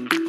Mm-hmm.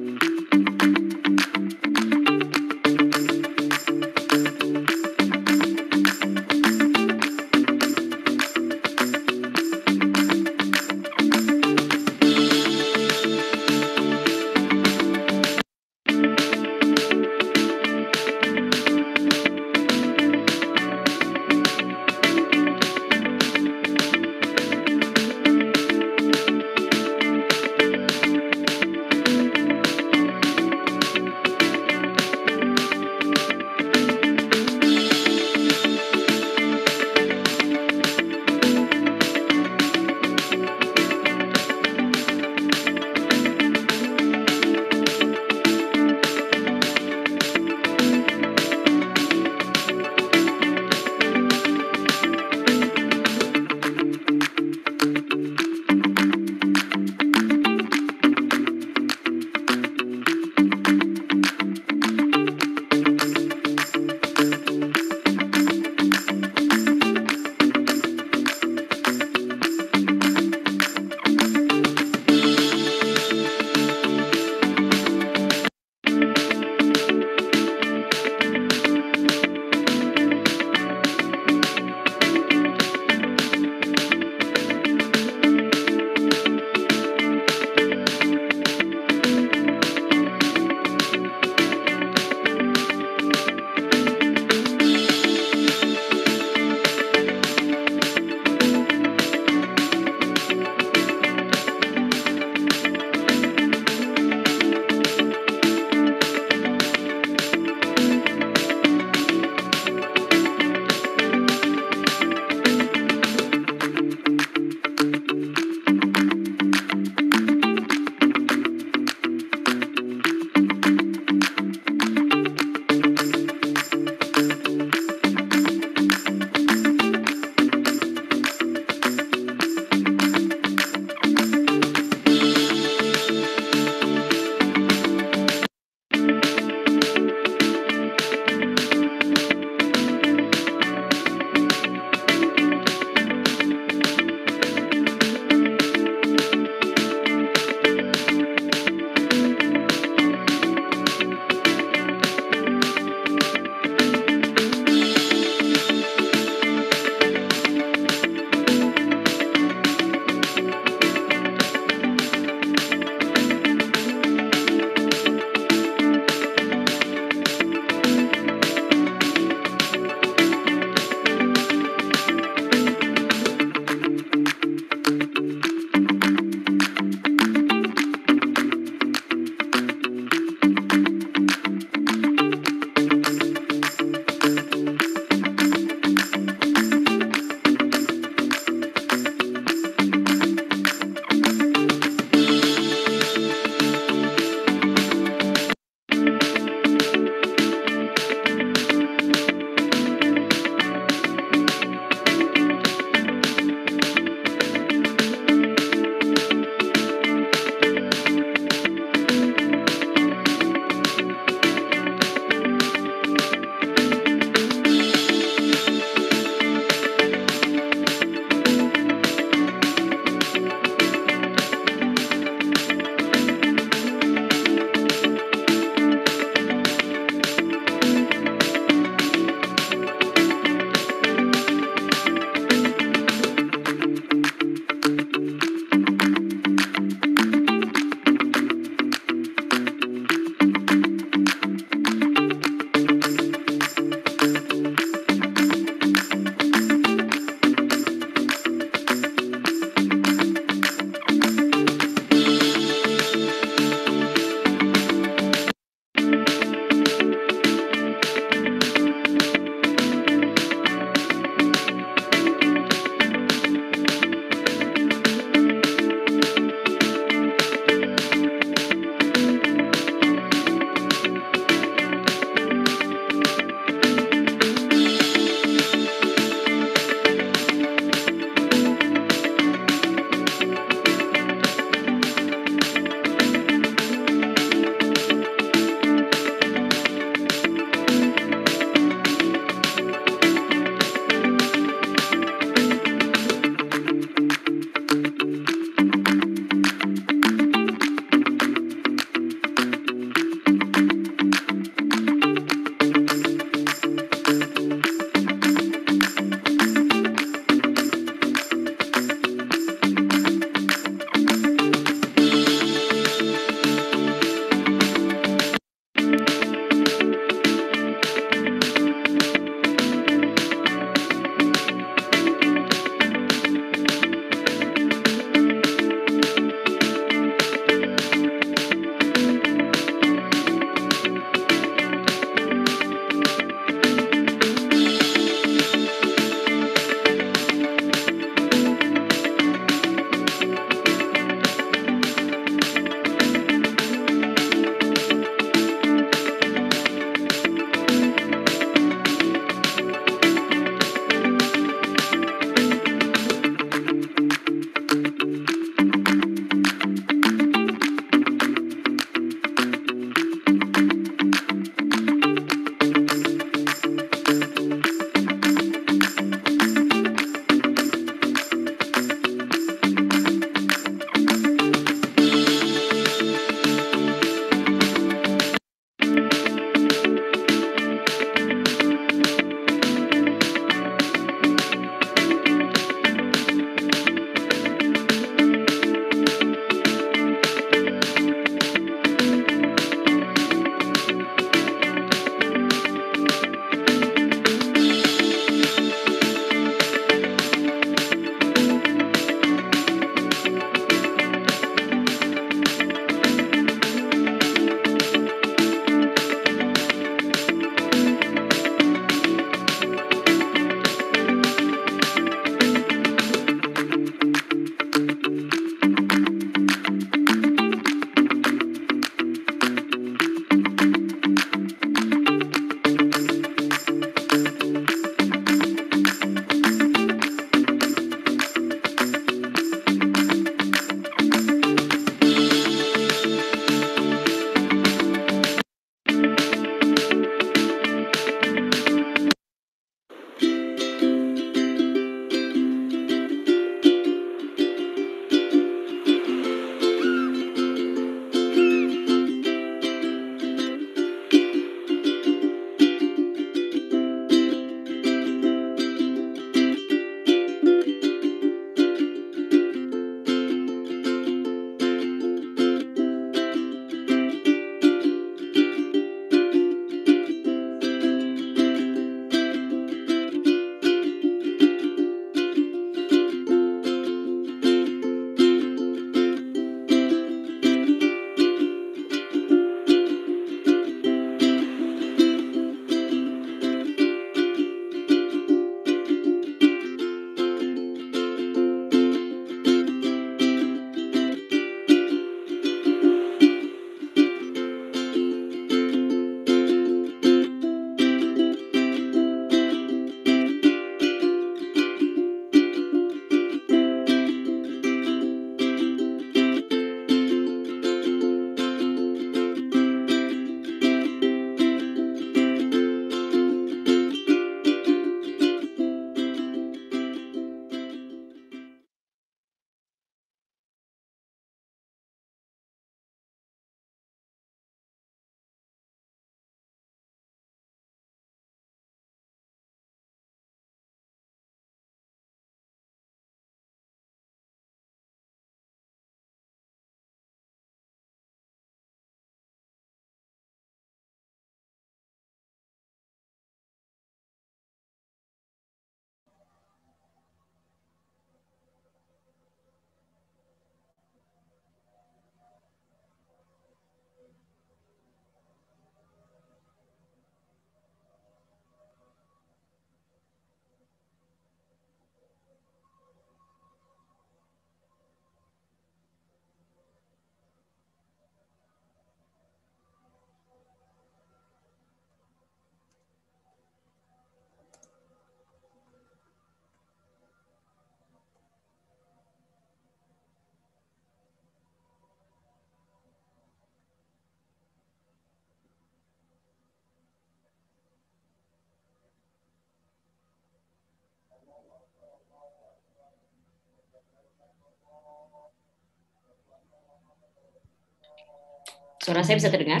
Suara saya bisa terdengar?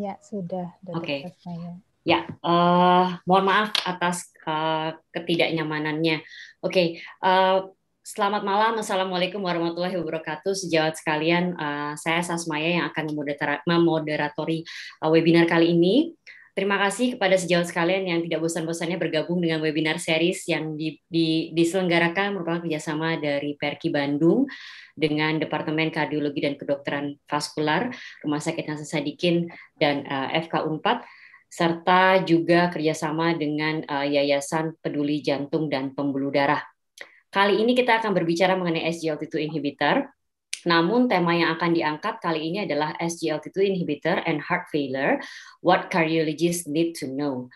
Ya, sudah. Oke. Okay. Ya, uh, mohon maaf atas uh, ketidaknyamanannya. Oke, okay, uh, selamat malam. Assalamualaikum warahmatullahi wabarakatuh. Sejawat sekalian, uh, saya Sasmaya yang akan memoderatori uh, webinar kali ini. Terima kasih kepada sejawat sekalian yang tidak bosan-bosannya bergabung dengan webinar series yang di, di, diselenggarakan merupakan kerjasama dari Perki Bandung dengan Departemen Kardiologi dan Kedokteran Vaskular Rumah Sakit Hasan Sadikin dan uh, FK Unpad serta juga kerjasama dengan uh, Yayasan Peduli Jantung dan Pembuluh Darah. Kali ini kita akan berbicara mengenai SGLT2 inhibitor namun tema yang akan diangkat kali ini adalah SGLT2 inhibitor and heart failure, what cardiologists need to know.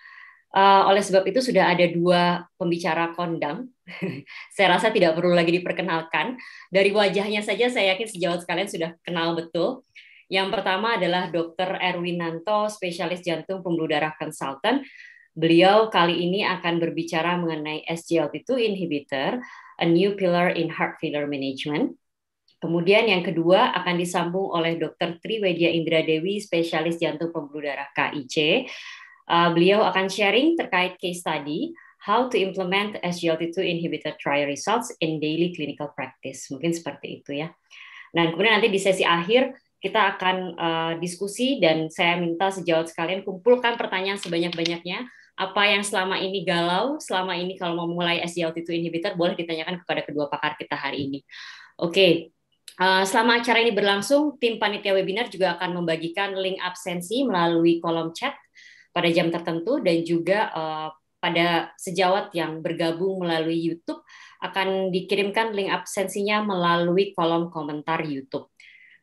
Uh, oleh sebab itu sudah ada dua pembicara kondang. saya rasa tidak perlu lagi diperkenalkan. Dari wajahnya saja saya yakin sejauh sekalian sudah kenal betul. Yang pertama adalah Dr. Erwin Nanto, spesialis jantung pembuluh darah konsultan. Beliau kali ini akan berbicara mengenai SGLT2 inhibitor, a new pillar in heart failure management. Kemudian yang kedua akan disambung oleh Dr. Triwedia Indra Dewi, spesialis jantung pembuluh darah KIC. Uh, beliau akan sharing terkait case study how to implement SGLT2 inhibitor trial results in daily clinical practice. Mungkin seperti itu ya. Dan kemudian nanti di sesi akhir kita akan uh, diskusi dan saya minta sejauh sekalian kumpulkan pertanyaan sebanyak-banyaknya. Apa yang selama ini galau, selama ini kalau mau mulai SGLT2 inhibitor boleh ditanyakan kepada kedua pakar kita hari ini. Oke, okay. Eh, selama acara ini berlangsung, tim panitia webinar juga akan membagikan link absensi melalui kolom chat pada jam tertentu dan juga uh, pada sejawat yang bergabung melalui YouTube akan dikirimkan link absensinya melalui kolom komentar YouTube.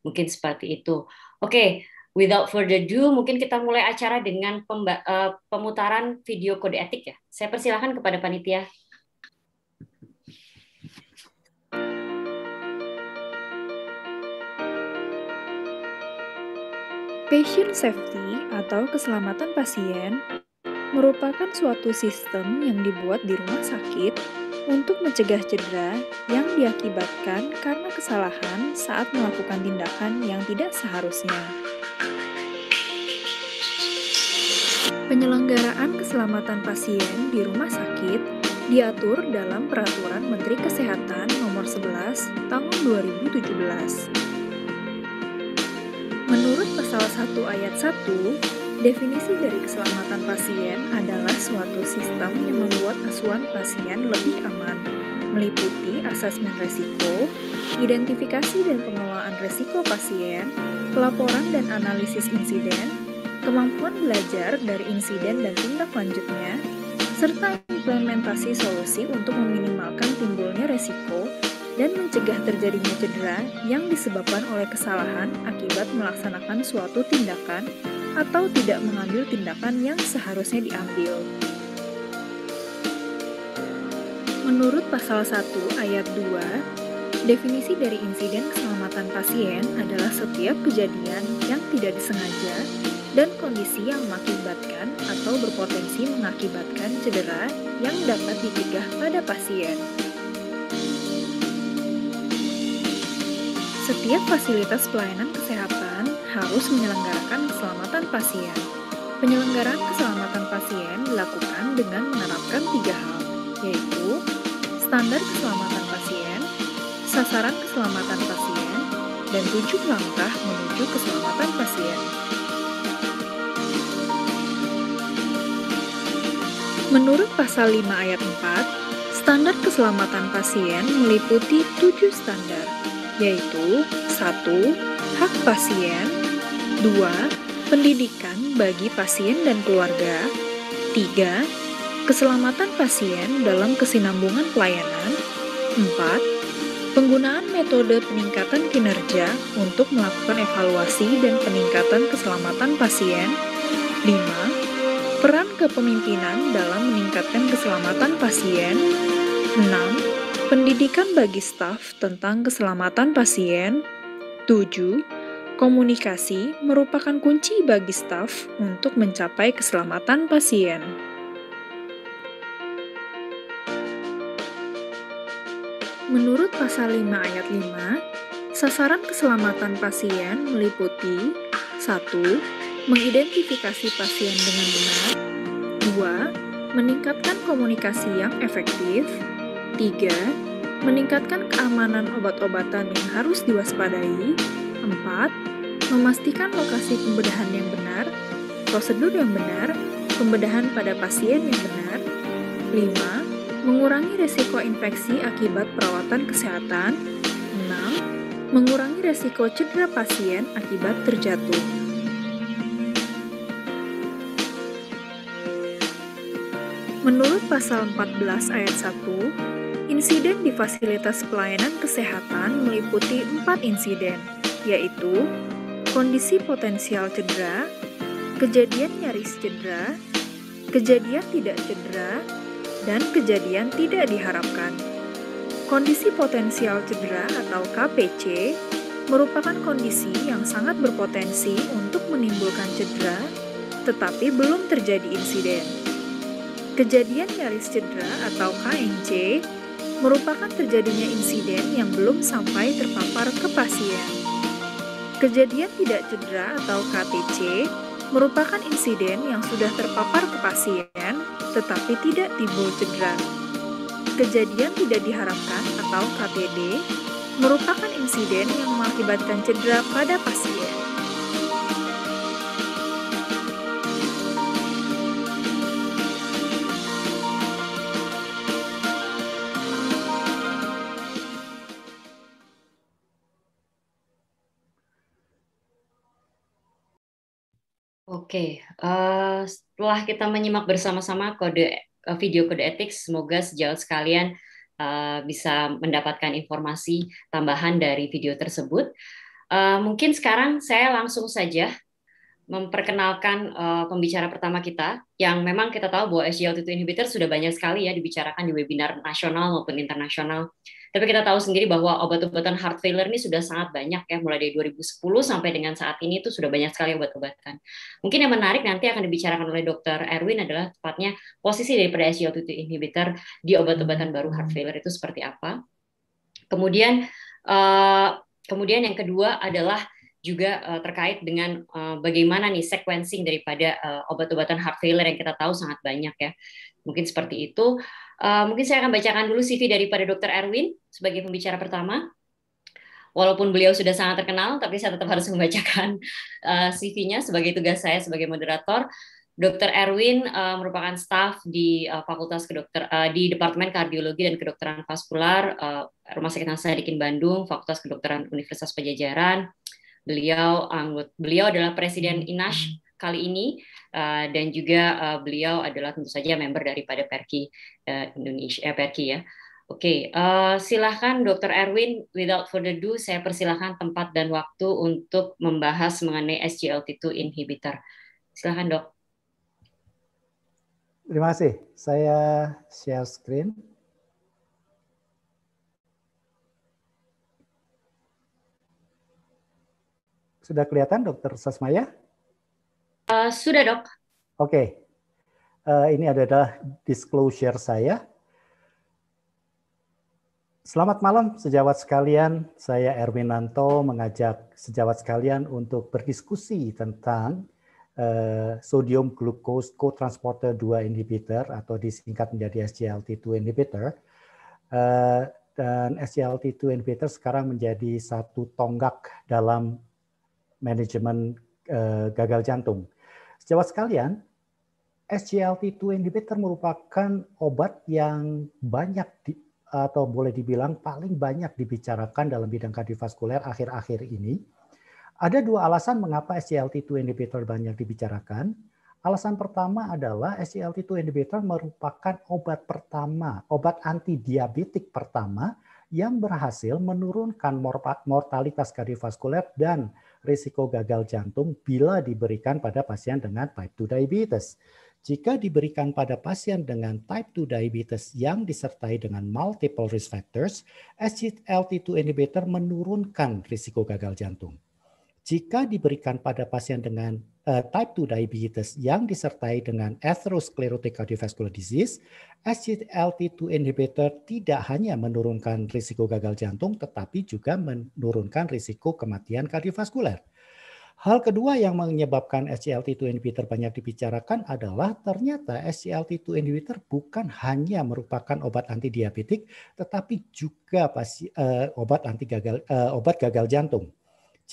Mungkin seperti itu. Oke, okay, without further ado, mungkin kita mulai acara dengan uh, pemutaran video kode etik ya. Saya persilahkan kepada panitia. Patient safety atau keselamatan pasien merupakan suatu sistem yang dibuat di rumah sakit untuk mencegah cedera yang diakibatkan karena kesalahan saat melakukan tindakan yang tidak seharusnya. Penyelenggaraan keselamatan pasien di rumah sakit diatur dalam Peraturan Menteri Kesehatan Nomor 11 Tahun 2017. Menurut pasal 1 ayat 1, definisi dari keselamatan pasien adalah suatu sistem yang membuat asuhan pasien lebih aman, meliputi asesmen resiko, identifikasi dan pengelolaan resiko pasien, pelaporan dan analisis insiden, kemampuan belajar dari insiden dan tindak lanjutnya, serta implementasi solusi untuk meminimalkan timbulnya resiko dan mencegah terjadinya cedera yang disebabkan oleh kesalahan akibat melaksanakan suatu tindakan atau tidak mengambil tindakan yang seharusnya diambil. Menurut pasal 1 ayat 2, definisi dari insiden keselamatan pasien adalah setiap kejadian yang tidak disengaja dan kondisi yang mengakibatkan atau berpotensi mengakibatkan cedera yang dapat dicegah pada pasien. Setiap fasilitas pelayanan kesehatan harus menyelenggarakan keselamatan pasien. Penyelenggaraan keselamatan pasien dilakukan dengan menerapkan tiga hal, yaitu standar keselamatan pasien, sasaran keselamatan pasien, dan tujuh langkah menuju keselamatan pasien. Menurut pasal 5 ayat 4, standar keselamatan pasien meliputi tujuh standar, yaitu satu Hak pasien 2. Pendidikan bagi pasien dan keluarga 3. Keselamatan pasien dalam kesinambungan pelayanan 4. Penggunaan metode peningkatan kinerja untuk melakukan evaluasi dan peningkatan keselamatan pasien 5. Peran kepemimpinan dalam meningkatkan keselamatan pasien 6 Pendidikan bagi staf tentang keselamatan pasien. 7. Komunikasi merupakan kunci bagi staf untuk mencapai keselamatan pasien. Menurut pasal 5 ayat 5, Sasaran keselamatan pasien meliputi 1. Mengidentifikasi pasien dengan benar 2. Meningkatkan komunikasi yang efektif 3. Meningkatkan keamanan obat-obatan yang harus diwaspadai 4. Memastikan lokasi pembedahan yang benar prosedur yang benar pembedahan pada pasien yang benar 5. Mengurangi resiko infeksi akibat perawatan kesehatan 6 mengurangi resiko cedera pasien akibat terjatuh. Menurut pasal 14 ayat 1, insiden di fasilitas pelayanan kesehatan meliputi empat insiden, yaitu kondisi potensial cedera, kejadian nyaris cedera, kejadian tidak cedera, dan kejadian tidak diharapkan. Kondisi potensial cedera atau KPC merupakan kondisi yang sangat berpotensi untuk menimbulkan cedera, tetapi belum terjadi insiden. Kejadian nyaris cedera atau KNC merupakan terjadinya insiden yang belum sampai terpapar ke pasien. Kejadian tidak cedera atau KTC merupakan insiden yang sudah terpapar ke pasien, tetapi tidak timbul cedera. Kejadian tidak diharapkan atau KTD merupakan insiden yang mengakibatkan cedera pada pasien. Oke, uh, setelah kita menyimak bersama-sama kode Eh, video kode etik. Semoga sejauh sekalian uh, bisa mendapatkan informasi tambahan dari video tersebut. Uh, mungkin sekarang saya langsung saja memperkenalkan uh, pembicara pertama kita yang memang kita tahu bahwa SGLT2 inhibitor sudah banyak sekali ya dibicarakan di webinar nasional maupun internasional. Tapi kita tahu sendiri bahwa obat-obatan heart failure ini sudah sangat banyak ya, mulai dari 2010 sampai dengan saat ini itu sudah banyak sekali obat-obatan. Mungkin yang menarik nanti akan dibicarakan oleh Dr. Erwin adalah tepatnya posisi daripada SGLT2 inhibitor di obat-obatan baru heart failure itu seperti apa. Kemudian uh, kemudian yang kedua adalah juga uh, terkait dengan uh, bagaimana nih sequencing daripada uh, obat-obatan heart failure yang kita tahu sangat banyak ya. Mungkin seperti itu. Uh, mungkin saya akan bacakan dulu CV daripada Dr. Erwin sebagai pembicara pertama. Walaupun beliau sudah sangat terkenal, tapi saya tetap harus membacakan uh, CV-nya sebagai tugas saya sebagai moderator. Dr. Erwin uh, merupakan staf di uh, Fakultas Kedokter uh, di Departemen Kardiologi dan Kedokteran Vaskular uh, Rumah Sakit Hasan Bandung, Fakultas Kedokteran Universitas Pajajaran. Beliau anggota beliau adalah Presiden INASH kali ini uh, dan juga uh, beliau adalah tentu saja member daripada Perki uh, Indonesia eh, Perki ya. Oke, okay, uh, silahkan Dr. Erwin. Without further ado, saya persilahkan tempat dan waktu untuk membahas mengenai SGLT2 inhibitor. Silahkan dok. Terima kasih. Saya share screen. Sudah kelihatan, Dokter Sasmaya? Uh, sudah dok. Oke, okay. uh, eh, ini adalah disclosure saya. Selamat malam sejawat sekalian, saya Erwin Nanto mengajak sejawat sekalian untuk berdiskusi tentang uh, sodium glucose cotransporter 2 inhibitor atau disingkat menjadi SGLT2 inhibitor. Uh, dan SGLT2 inhibitor sekarang menjadi satu tonggak dalam manajemen uh, gagal jantung. Sejawat sekalian, SGLT2 inhibitor merupakan obat yang banyak di, atau boleh dibilang paling banyak dibicarakan dalam bidang kardiovaskuler akhir-akhir ini. Ada dua alasan mengapa SGLT2 inhibitor banyak dibicarakan. Alasan pertama adalah SGLT2 inhibitor merupakan obat pertama, obat anti diabetik pertama yang berhasil menurunkan mortalitas kardiovaskuler dan risiko gagal jantung bila diberikan pada pasien dengan type 2 diabetes. Jika diberikan pada pasien dengan type 2 diabetes yang disertai dengan multiple risk factors, SGLT2 inhibitor menurunkan risiko gagal jantung. Jika diberikan pada pasien dengan type 2 diabetes yang disertai dengan atherosclerotic cardiovascular disease, SGLT2 inhibitor tidak hanya menurunkan risiko gagal jantung, tetapi juga menurunkan risiko kematian kardiovaskuler. Hal kedua yang menyebabkan SGLT2 inhibitor banyak dibicarakan adalah ternyata SGLT2 inhibitor bukan hanya merupakan obat anti diabetik, tetapi juga pasi, uh, obat anti gagal uh, obat gagal jantung.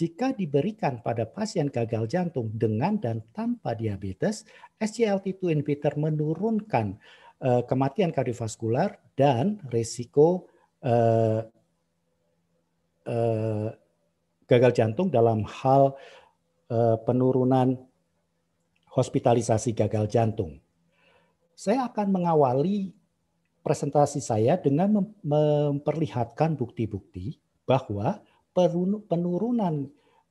Jika diberikan pada pasien gagal jantung dengan dan tanpa diabetes, SGLT2 inhibitor menurunkan uh, kematian kardiovaskular dan risiko uh, uh, gagal jantung dalam hal Eh, penurunan hospitalisasi gagal jantung. Saya akan mengawali presentasi saya dengan memperlihatkan bukti-bukti bahwa penurunan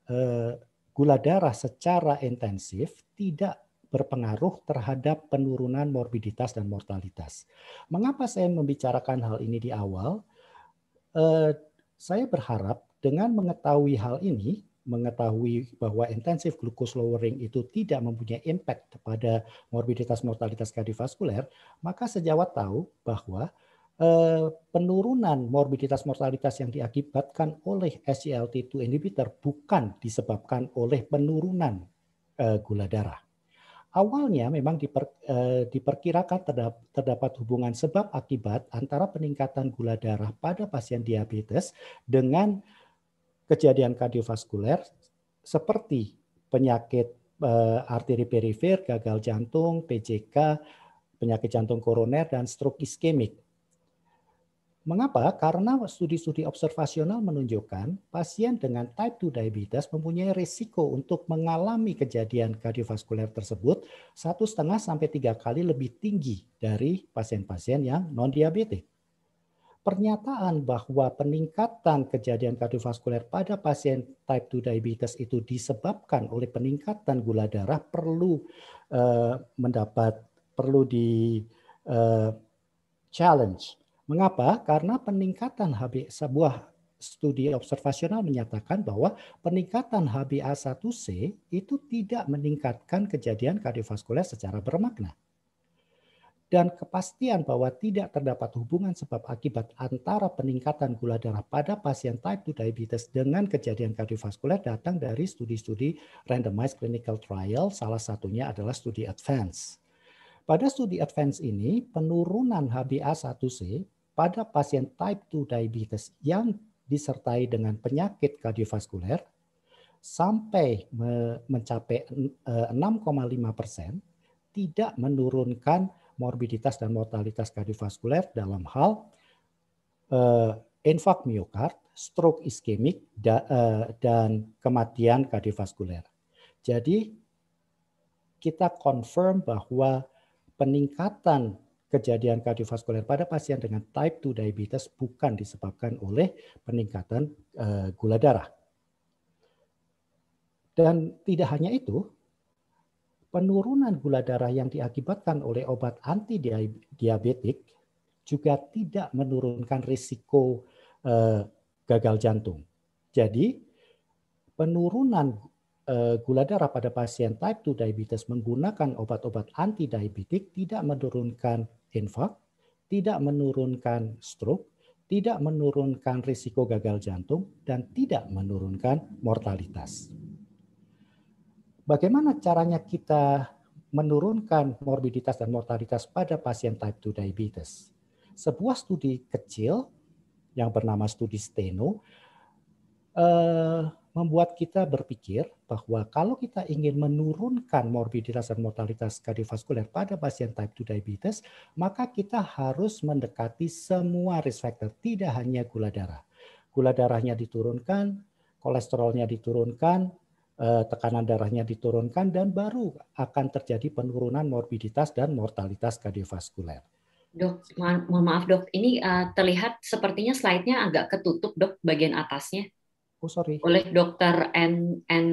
eh, gula darah secara intensif tidak berpengaruh terhadap penurunan morbiditas dan mortalitas. Mengapa saya membicarakan hal ini di awal? Eh, saya berharap dengan mengetahui hal ini, mengetahui bahwa intensif glucose lowering itu tidak mempunyai impact pada morbiditas mortalitas kardiovaskuler, maka sejawat tahu bahwa penurunan morbiditas mortalitas yang diakibatkan oleh SGLT2 inhibitor bukan disebabkan oleh penurunan eh, gula darah. Awalnya memang diper, eh, diperkirakan terdapat hubungan sebab akibat antara peningkatan gula darah pada pasien diabetes dengan kejadian kardiovaskuler seperti penyakit arteri perifer, gagal jantung, PJK, penyakit jantung koroner, dan stroke iskemik. Mengapa? Karena studi-studi observasional menunjukkan pasien dengan type 2 diabetes mempunyai risiko untuk mengalami kejadian kardiovaskuler tersebut satu setengah sampai tiga kali lebih tinggi dari pasien-pasien yang non diabetik pernyataan bahwa peningkatan kejadian kardiovaskuler pada pasien type 2 diabetes itu disebabkan oleh peningkatan gula darah perlu uh, mendapat perlu di uh, challenge. Mengapa? Karena peningkatan HB sebuah studi observasional menyatakan bahwa peningkatan HbA1c itu tidak meningkatkan kejadian kardiovaskuler secara bermakna dan kepastian bahwa tidak terdapat hubungan sebab akibat antara peningkatan gula darah pada pasien type 2 diabetes dengan kejadian kardiovaskuler datang dari studi-studi randomized clinical trial, salah satunya adalah studi advance. Pada studi advance ini, penurunan HbA1c pada pasien type 2 diabetes yang disertai dengan penyakit kardiovaskuler sampai mencapai 6,5 eh, persen tidak menurunkan morbiditas dan mortalitas kardiovaskuler dalam hal uh, infak miokard, stroke iskemik, da, uh, dan kematian kardiovaskuler. Jadi kita confirm bahwa peningkatan kejadian kardiovaskuler pada pasien dengan type 2 diabetes bukan disebabkan oleh peningkatan uh, gula darah. Dan tidak hanya itu, penurunan gula darah yang diakibatkan oleh obat anti diabetik juga tidak menurunkan risiko uh, gagal jantung. Jadi penurunan uh, gula darah pada pasien type 2 diabetes menggunakan obat-obat anti diabetik tidak menurunkan infak, tidak menurunkan stroke, tidak menurunkan risiko gagal jantung dan tidak menurunkan mortalitas. Bagaimana caranya kita menurunkan morbiditas dan mortalitas pada pasien type 2 diabetes? Sebuah studi kecil yang bernama studi Steno eh, membuat kita berpikir bahwa kalau kita ingin menurunkan morbiditas dan mortalitas kardiovaskuler pada pasien type 2 diabetes, maka kita harus mendekati semua risk factor, tidak hanya gula darah. Gula darahnya diturunkan, kolesterolnya diturunkan, Eh, tekanan darahnya diturunkan dan baru akan terjadi penurunan morbiditas dan mortalitas kardiovaskuler. Dok, mohon maaf dok, ini uh, terlihat sepertinya slide-nya agak ketutup dok bagian atasnya. Oh sorry. Oleh dokter N N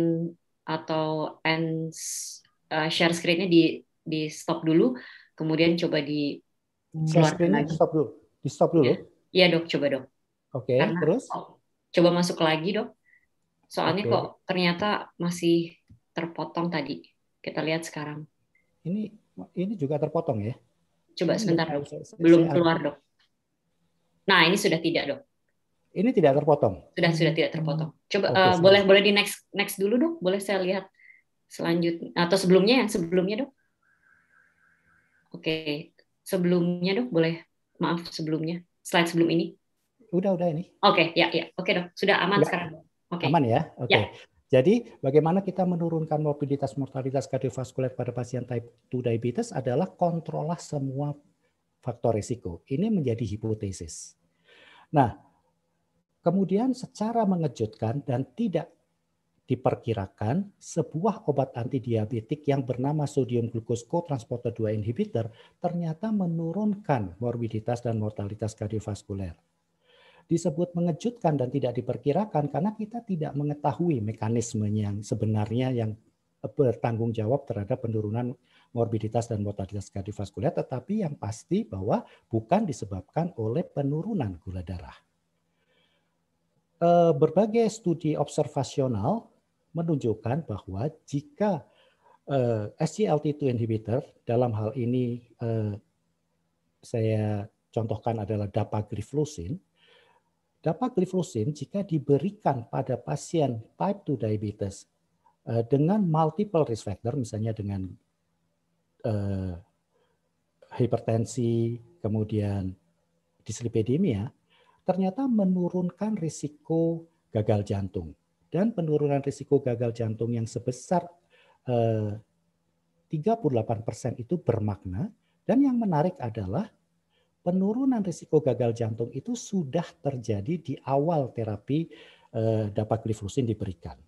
atau N uh, share screen-nya di di stop dulu, kemudian coba di share screen lagi. Stop dulu. Di stop dulu. Iya dok, coba dok. Oke, okay, terus? Coba masuk lagi dok. Soalnya okay. kok ternyata masih terpotong tadi. Kita lihat sekarang. Ini ini juga terpotong ya? Coba sebentar. Belum keluar, Dok. Nah, ini sudah tidak, Dok. Ini tidak terpotong. Sudah sudah tidak terpotong. Coba okay, uh, boleh boleh di next next dulu, Dok. Boleh saya lihat selanjutnya atau sebelumnya yang sebelumnya, Dok? Oke, sebelumnya, Dok, boleh. Maaf sebelumnya. Slide sebelum ini. Udah, udah ini. Oke, ya, ya. Oke, Dok. Sudah aman udah. sekarang. Oke. Aman ya? Oke. Ya. Jadi bagaimana kita menurunkan morbiditas mortalitas kardiovaskuler pada pasien type 2 diabetes adalah kontrolah semua faktor risiko. Ini menjadi hipotesis. Nah, kemudian secara mengejutkan dan tidak diperkirakan sebuah obat antidiabetik yang bernama sodium glucose cotransporter 2 inhibitor ternyata menurunkan morbiditas dan mortalitas kardiovaskuler disebut mengejutkan dan tidak diperkirakan karena kita tidak mengetahui mekanisme yang sebenarnya yang bertanggung jawab terhadap penurunan morbiditas dan mortalitas kardiovaskuler, tetapi yang pasti bahwa bukan disebabkan oleh penurunan gula darah. Eh, berbagai studi observasional menunjukkan bahwa jika eh, SGLT2 inhibitor, dalam hal ini eh, saya contohkan adalah dapagliflozin, Dapagliflozin jika diberikan pada pasien type 2 diabetes dengan multiple risk factor, misalnya dengan hipertensi, kemudian dislipidemia, ternyata menurunkan risiko gagal jantung. Dan penurunan risiko gagal jantung yang sebesar eh, 38% itu bermakna. Dan yang menarik adalah penurunan risiko gagal jantung itu sudah terjadi di awal terapi eh, dapagliflozin diberikan.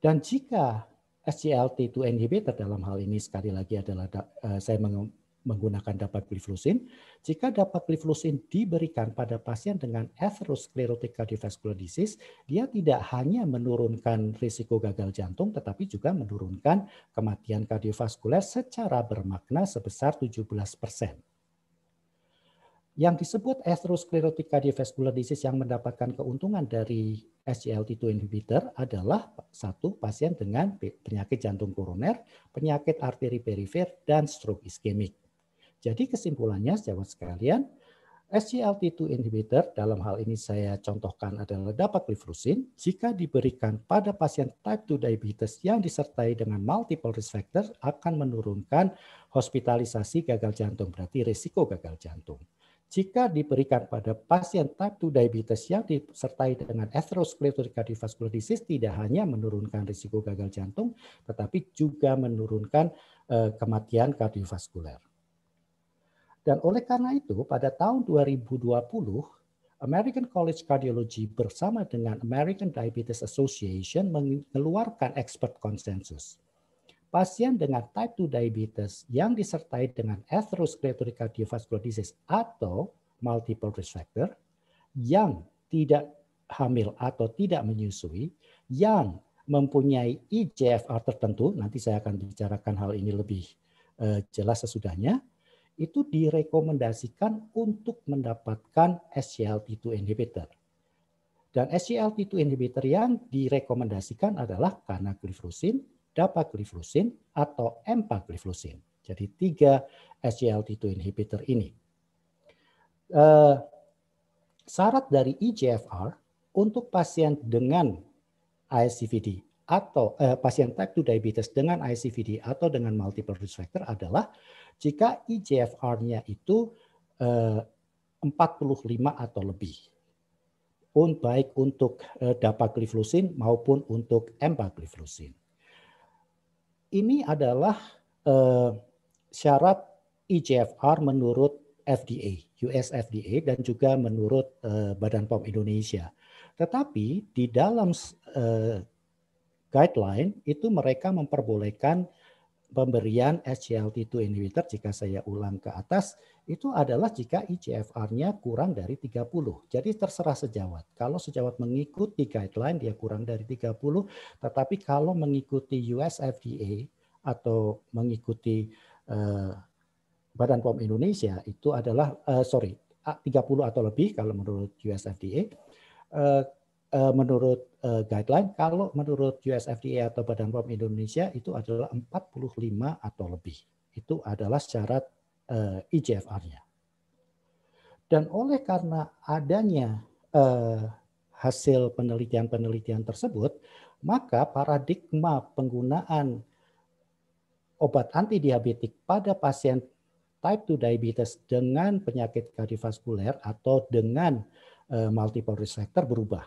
Dan jika SGLT2 inhibitor dalam hal ini sekali lagi adalah eh, saya menggunakan dapagliflozin, jika dapagliflozin diberikan pada pasien dengan atherosclerotic cardiovascular disease, dia tidak hanya menurunkan risiko gagal jantung, tetapi juga menurunkan kematian kardiovaskuler secara bermakna sebesar 17 persen. Yang disebut atherosclerotic cardiovascular disease yang mendapatkan keuntungan dari SGLT2 inhibitor adalah satu pasien dengan penyakit jantung koroner, penyakit arteri perifer, dan stroke iskemik. Jadi kesimpulannya, sejawat sekalian, SGLT2 inhibitor dalam hal ini saya contohkan adalah dapagliflozin jika diberikan pada pasien type 2 diabetes yang disertai dengan multiple risk factor akan menurunkan hospitalisasi gagal jantung berarti risiko gagal jantung jika diberikan pada pasien type 2 diabetes yang disertai dengan atherosclerotic cardiovascular disease tidak hanya menurunkan risiko gagal jantung, tetapi juga menurunkan uh, kematian kardiovaskuler. Dan oleh karena itu, pada tahun 2020, American College Cardiology bersama dengan American Diabetes Association mengeluarkan expert consensus. Pasien dengan type 2 diabetes yang disertai dengan atherosclerotic cardiovascular disease atau multiple risk factor yang tidak hamil atau tidak menyusui yang mempunyai IGFR tertentu, nanti saya akan bicarakan hal ini lebih uh, jelas sesudahnya, itu direkomendasikan untuk mendapatkan SGLT2 inhibitor. Dan SGLT2 inhibitor yang direkomendasikan adalah kanagliflozin, dapagliflozin atau empagliflozin. Jadi tiga SGLT2 inhibitor ini. Uh, syarat dari IGFR untuk pasien dengan ISCVD atau uh, pasien type 2 diabetes dengan ISCVD atau dengan multiple risk factor adalah jika IGFR-nya itu uh, 45 atau lebih. Un, baik untuk uh, dapagliflozin maupun untuk empagliflozin ini adalah uh, syarat IGFR menurut FDA, US FDA dan juga menurut uh, Badan POM Indonesia. Tetapi di dalam uh, guideline itu mereka memperbolehkan pemberian SGLT2 inhibitor jika saya ulang ke atas itu adalah jika IGFR-nya kurang dari 30. Jadi terserah sejawat. Kalau sejawat mengikuti guideline dia kurang dari 30, tetapi kalau mengikuti US FDA atau mengikuti uh, Badan POM Indonesia itu adalah uh, sorry 30 atau lebih kalau menurut US FDA uh, uh, menurut uh, guideline, kalau menurut US FDA atau Badan POM Indonesia itu adalah 45 atau lebih. Itu adalah syarat uh, IGFR-nya. Dan oleh karena adanya hasil penelitian-penelitian tersebut, maka paradigma penggunaan obat antidiabetik pada pasien type 2 diabetes dengan penyakit kardiovaskuler atau dengan uh, multiple risk factor berubah.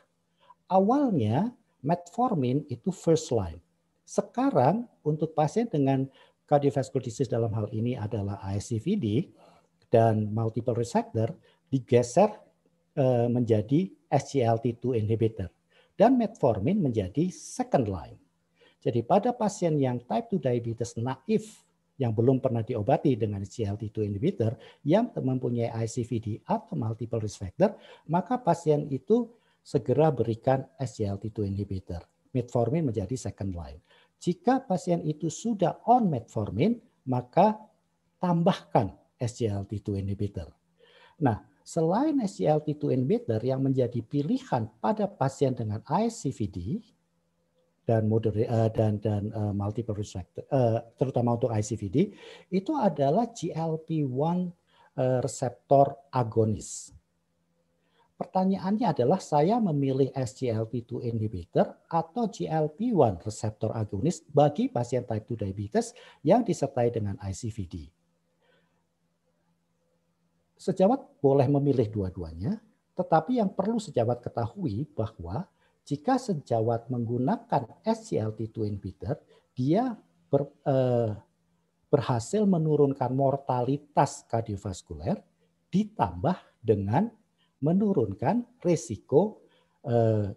Awalnya metformin itu first line. Sekarang untuk pasien dengan cardiovascular disease dalam hal ini adalah ASCVD dan multiple factor digeser uh, menjadi SGLT2 inhibitor dan metformin menjadi second line. Jadi pada pasien yang type 2 diabetes naif yang belum pernah diobati dengan SGLT2 inhibitor yang mempunyai ICVD atau multiple risk factor, maka pasien itu segera berikan SGLT2 inhibitor. Metformin menjadi second line. Jika pasien itu sudah on metformin, maka tambahkan SGLT2 inhibitor. Nah, selain SGLT2 inhibitor yang menjadi pilihan pada pasien dengan ICVD, dan moderate uh, dan dan uh, multiple factor uh, terutama untuk ICVD itu adalah GLP-1 uh, reseptor agonis. Pertanyaannya adalah saya memilih SGLT2 inhibitor atau GLP-1 reseptor agonis bagi pasien type 2 diabetes yang disertai dengan ICVD. Sejawat boleh memilih dua-duanya, tetapi yang perlu sejawat ketahui bahwa jika sejawat menggunakan SGLT2 inhibitor, dia ber, eh, berhasil menurunkan mortalitas kardiovaskuler ditambah dengan menurunkan risiko eh,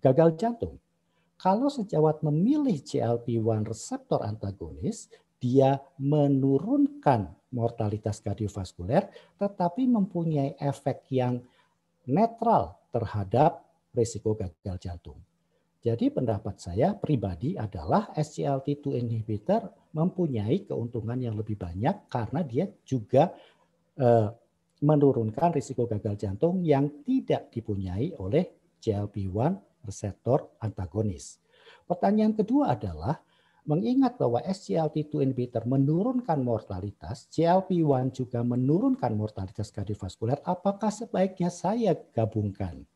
gagal jantung. Kalau sejawat memilih GLP-1 reseptor antagonis, dia menurunkan mortalitas kardiovaskuler tetapi mempunyai efek yang netral terhadap risiko gagal jantung. Jadi pendapat saya pribadi adalah SGLT2 inhibitor mempunyai keuntungan yang lebih banyak karena dia juga eh, menurunkan risiko gagal jantung yang tidak dipunyai oleh GLP-1 reseptor antagonis. Pertanyaan kedua adalah mengingat bahwa SGLT2 inhibitor menurunkan mortalitas, GLP-1 juga menurunkan mortalitas kardiovaskuler, apakah sebaiknya saya gabungkan?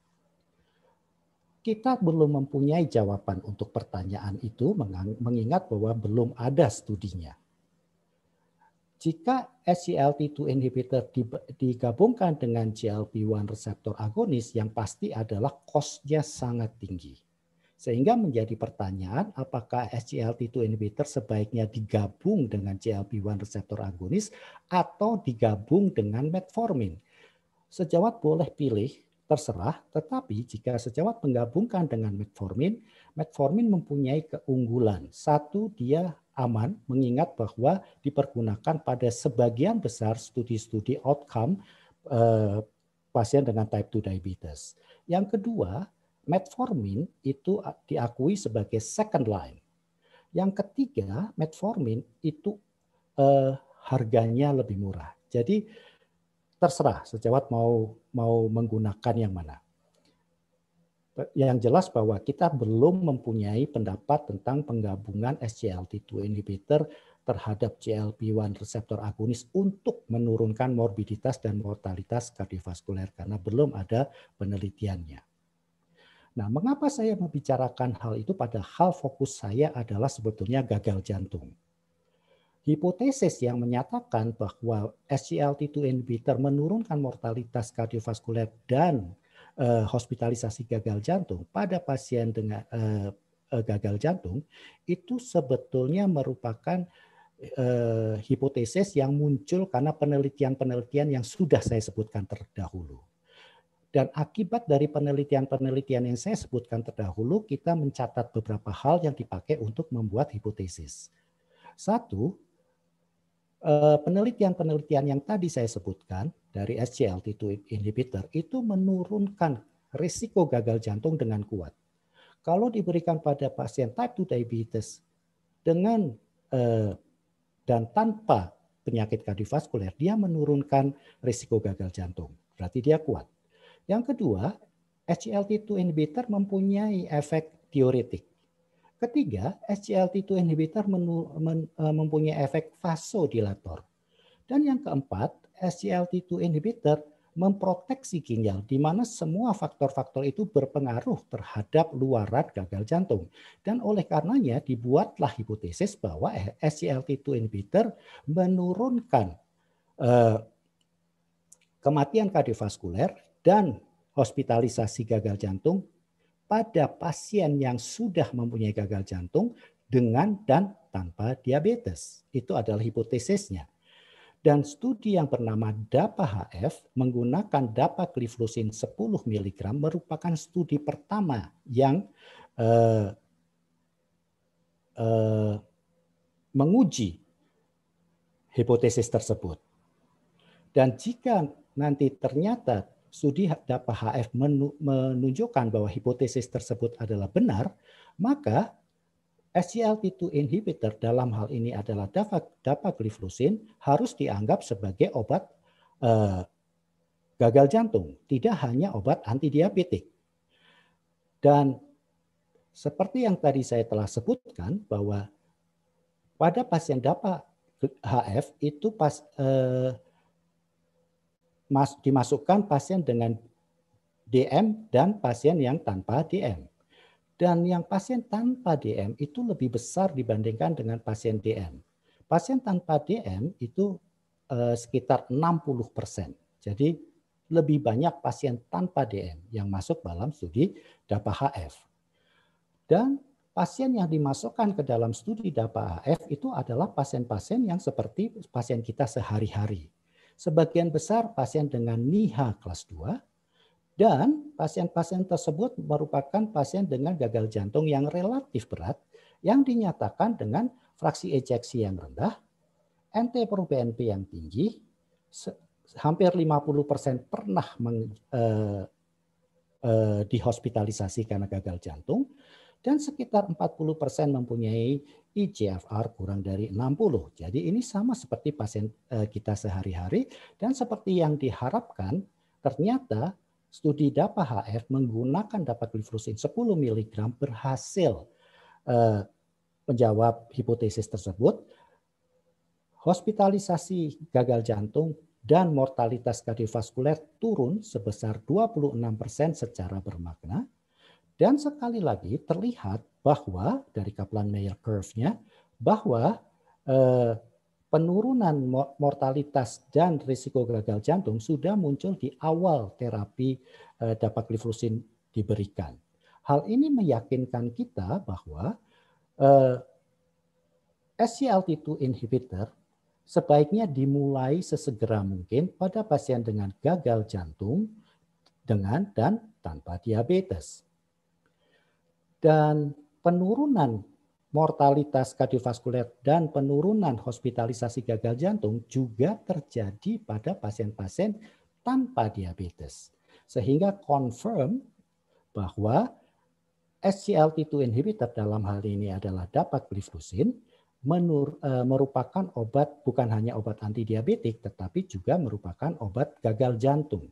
kita belum mempunyai jawaban untuk pertanyaan itu mengingat bahwa belum ada studinya. Jika SGLT2 inhibitor digabungkan dengan GLP-1 reseptor agonis yang pasti adalah cost-nya sangat tinggi. Sehingga menjadi pertanyaan apakah SGLT2 inhibitor sebaiknya digabung dengan GLP-1 reseptor agonis atau digabung dengan metformin. Sejawat boleh pilih terserah, tetapi jika sejawat menggabungkan dengan metformin, metformin mempunyai keunggulan. Satu, dia aman, mengingat bahwa dipergunakan pada sebagian besar studi-studi outcome eh, pasien dengan type 2 diabetes. Yang kedua, metformin itu diakui sebagai second line. Yang ketiga, metformin itu eh, harganya lebih murah. Jadi terserah sejawat mau mau menggunakan yang mana. Yang jelas bahwa kita belum mempunyai pendapat tentang penggabungan SGLT2 inhibitor terhadap GLP-1 reseptor agonis untuk menurunkan morbiditas dan mortalitas kardiovaskuler karena belum ada penelitiannya. Nah, mengapa saya membicarakan hal itu padahal fokus saya adalah sebetulnya gagal jantung hipotesis yang menyatakan bahwa SGLT2 inhibitor menurunkan mortalitas kardiovaskuler dan uh, hospitalisasi gagal jantung pada pasien dengan uh, gagal jantung itu sebetulnya merupakan hipotesis yang muncul karena penelitian-penelitian yang sudah saya sebutkan terdahulu. Dan akibat dari penelitian-penelitian yang saya sebutkan terdahulu, kita mencatat beberapa hal yang dipakai untuk membuat hipotesis. Satu, Eh, penelitian-penelitian yang tadi saya sebutkan dari SGLT2 inhibitor itu menurunkan risiko gagal jantung dengan kuat. Kalau diberikan pada pasien type 2 diabetes dengan eh, dan tanpa penyakit kardiovaskuler, dia menurunkan risiko gagal jantung. Berarti dia kuat. Yang kedua, SGLT2 inhibitor mempunyai efek teoretik. Ketiga, SGLT2 inhibitor eh, mempunyai efek vasodilator. Dan yang keempat, SGLT2 inhibitor memproteksi ginjal, di mana semua faktor-faktor itu berpengaruh terhadap luaran gagal jantung. Dan oleh karenanya dibuatlah hipotesis bahwa SGLT2 inhibitor menurunkan eh, kematian kardiovaskuler dan hospitalisasi gagal jantung pada pasien yang sudah mempunyai gagal jantung dengan dan tanpa diabetes. Itu adalah hipotesisnya. Dan studi yang bernama DAPA-HF menggunakan dapagliflosin 10 mg merupakan studi pertama yang uh, uh, menguji hipotesis tersebut. Dan jika nanti ternyata studi DAPA-HF menunjukkan bahwa hipotesis tersebut adalah benar, maka SGLT2 inhibitor dalam hal ini adalah dapagliflosin harus dianggap sebagai obat uh, gagal jantung, tidak hanya obat antidiabetik. Dan seperti yang tadi saya telah sebutkan bahwa pada pasien DAPA HF itu pas uh, mas, dimasukkan pasien dengan DM dan pasien yang tanpa DM. Dan yang pasien tanpa DM itu lebih besar dibandingkan dengan pasien DM. Pasien tanpa DM itu eh, sekitar 60 persen. Jadi lebih banyak pasien tanpa DM yang masuk dalam studi DAPA-HF. Dan pasien yang dimasukkan ke dalam studi DAPA-HF itu adalah pasien-pasien yang seperti pasien kita sehari-hari. Sebagian besar pasien dengan NIHA kelas 2, dan pasien-pasien tersebut merupakan pasien dengan gagal jantung yang relatif berat yang dinyatakan dengan fraksi ejeksi yang rendah, NT-proBNP yang tinggi, hampir 50% pernah meng, eh, eh, dihospitalisasi karena gagal jantung, dan sekitar 40% mempunyai IGFR kurang dari 60. Jadi ini sama seperti pasien eh, kita sehari-hari dan seperti yang diharapkan ternyata studi DAPA-HF menggunakan dapagliflosin 10 mg berhasil uh, menjawab hipotesis tersebut. Hospitalisasi gagal jantung dan mortalitas kardiovaskuler turun sebesar 26% secara bermakna. Dan sekali lagi terlihat bahwa dari Kaplan-Meier curve-nya bahwa eh, penurunan mortalitas dan risiko gagal jantung sudah muncul di awal terapi eh, dapagliflosin diberikan. Hal ini meyakinkan kita bahwa eh, SGLT2 inhibitor sebaiknya dimulai sesegera mungkin pada pasien dengan gagal jantung dengan dan tanpa diabetes. Dan penurunan mortalitas kardiovaskuler dan penurunan hospitalisasi gagal jantung juga terjadi pada pasien-pasien tanpa diabetes. Sehingga confirm bahwa SGLT2 inhibitor dalam hal ini adalah dapagliflozin menur, e, merupakan obat bukan hanya obat antidiabetik tetapi juga merupakan obat gagal jantung.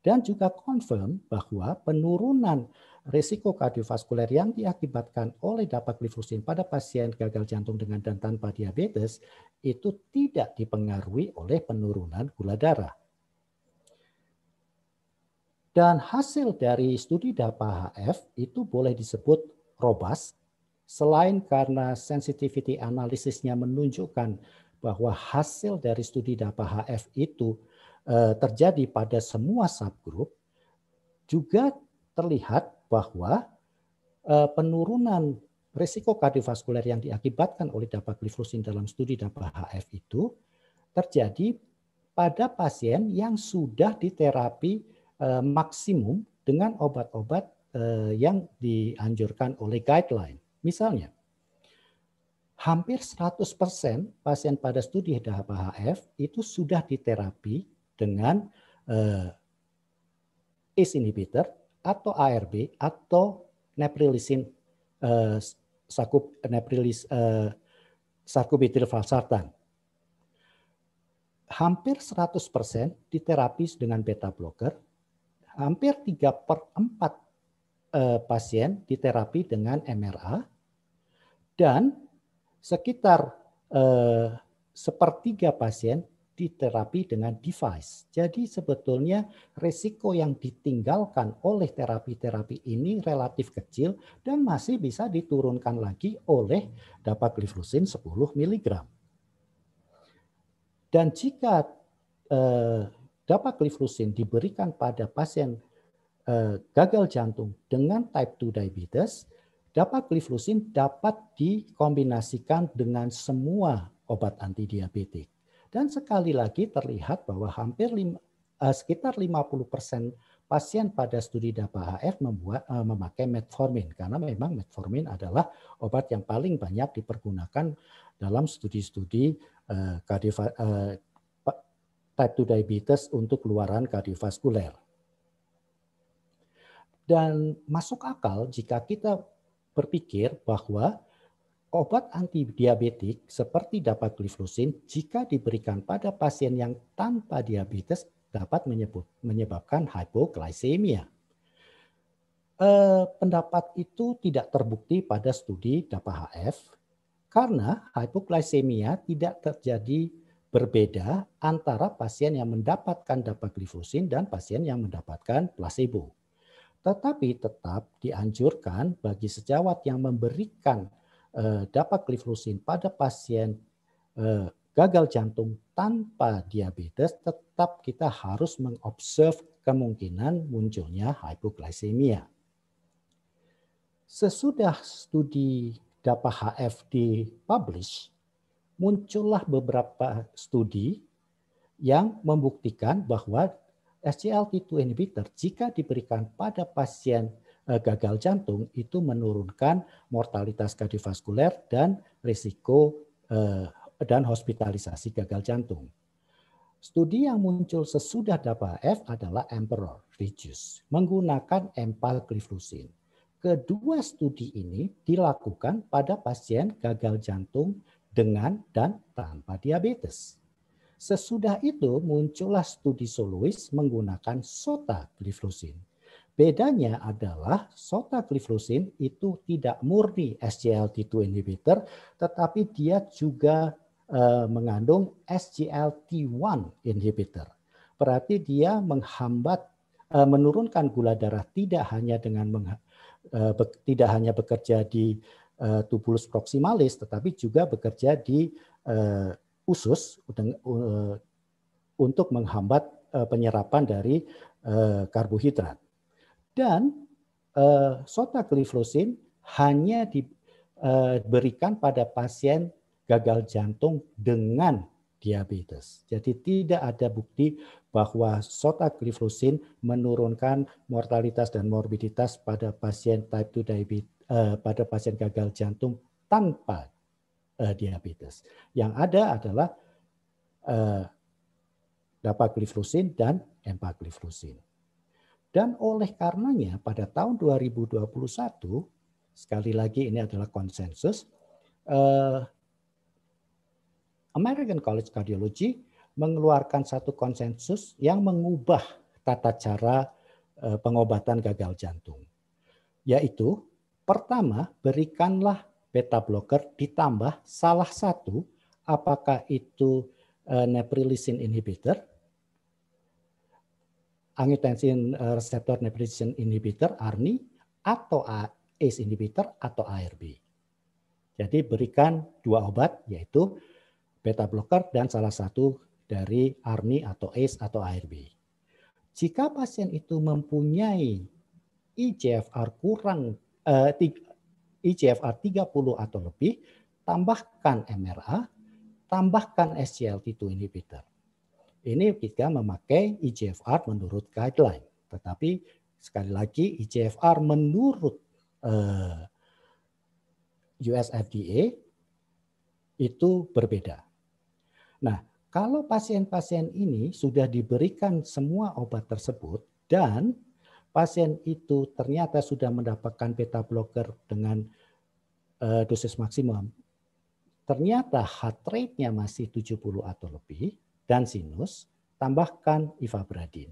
Dan juga confirm bahwa penurunan risiko kardiovaskuler yang diakibatkan oleh dapagliflosin pada pasien gagal jantung dengan dan tanpa diabetes itu tidak dipengaruhi oleh penurunan gula darah. Dan hasil dari studi DAPA-HF itu boleh disebut robust selain karena sensitivity analisisnya menunjukkan bahwa hasil dari studi DAPA-HF itu eh, terjadi pada semua subgroup juga terlihat bahwa uh, penurunan risiko kardiovaskuler yang diakibatkan oleh dapagliflosin dalam studi DAPA-HF itu terjadi pada pasien yang sudah diterapi uh, maksimum dengan obat-obat uh, yang dianjurkan oleh guideline. Misalnya, hampir 100% pasien pada studi DAPA-HF itu sudah diterapi dengan ACE inhibitor atau ARB atau neprilysin uh, sakup neprilis valsartan. Hampir 100% diterapi dengan beta blocker hampir 3 per 4 eh, pasien diterapi dengan MRA dan sekitar eh, sepertiga pasien diterapi dengan device. Jadi sebetulnya resiko yang ditinggalkan oleh terapi-terapi ini relatif kecil dan masih bisa diturunkan lagi oleh dapagliflozin 10 mg. Dan jika eh, dapagliflozin diberikan pada pasien eh, gagal jantung dengan type 2 diabetes, dapagliflozin dapat dikombinasikan dengan semua obat antidiabetik dan sekali lagi terlihat bahwa hampir lima, uh, sekitar 50% pasien pada studi DAPA HF membuat, uh, memakai metformin karena memang metformin adalah obat yang paling banyak dipergunakan dalam studi-studi uh, uh, type 2 diabetes untuk keluaran kardiovaskuler. Dan masuk akal jika kita berpikir bahwa Obat antidiabetik seperti dapagliflozin jika diberikan pada pasien yang tanpa diabetes dapat menyebabkan hypoglycemia. Eh, pendapat itu tidak terbukti pada studi DAPA-HF karena hypoglycemia tidak terjadi berbeda antara pasien yang mendapatkan dapagliflozin dan pasien yang mendapatkan placebo. Tetapi tetap dianjurkan bagi sejawat yang memberikan dapat gliflosin pada pasien eh, gagal jantung tanpa diabetes, tetap kita harus mengobserv kemungkinan munculnya hypoglycemia. Sesudah studi DAPA HF dipublish, muncullah beberapa studi yang membuktikan bahwa SGLT2 inhibitor jika diberikan pada pasien Eh, gagal jantung itu menurunkan mortalitas kardiovaskuler dan risiko eh, dan hospitalisasi gagal jantung. Studi yang muncul sesudah DAPA-F adalah Emperor Reduce menggunakan empagliflozin. Kedua studi ini dilakukan pada pasien gagal jantung dengan dan tanpa diabetes. Sesudah itu muncullah studi solois menggunakan sotagliflozin Bedanya adalah sotagliflozin itu tidak murni SGLT2 inhibitor, tetapi dia juga uh, mengandung SGLT1 inhibitor. Berarti dia menghambat, uh, menurunkan gula darah tidak hanya dengan uh, be, tidak hanya bekerja di uh, tubulus proximalis, tetapi juga bekerja di uh, usus uh, untuk menghambat uh, penyerapan dari karbohidrat. Dan uh, sotagliflozin hanya diberikan eh, pada pasien gagal jantung dengan diabetes. Jadi tidak ada bukti bahwa sotagliflozin menurunkan mortalitas dan morbiditas pada pasien type 2 diabetes uh, pada pasien gagal jantung tanpa uh, diabetes. Yang ada adalah uh, dapagliflozin dan empagliflozin. Dan oleh karenanya pada tahun 2021, sekali lagi ini adalah konsensus, uh, American College Cardiology mengeluarkan satu konsensus yang mengubah tata cara uh, pengobatan gagal jantung. Yaitu pertama berikanlah beta blocker ditambah salah satu apakah itu uh, neprilysin inhibitor angiotensin eh, receptor neprilysin inhibitor ARNI atau ACE inhibitor atau ARB. Jadi berikan dua obat yaitu beta blocker dan salah satu dari ARNI atau ACE atau ARB. Jika pasien itu mempunyai IGFR kurang eh, IGFR 30 atau lebih, tambahkan MRA, tambahkan SGLT2 inhibitor. Ini kita memakai IGFR menurut guideline. Tetapi sekali lagi IGFR menurut uh, eh, US FDA itu berbeda. Nah, kalau pasien-pasien ini sudah diberikan semua obat tersebut dan pasien itu ternyata sudah mendapatkan beta blocker dengan uh, dosis maksimum, ternyata heart rate-nya masih 70 atau lebih, dan sinus, tambahkan ivabradin.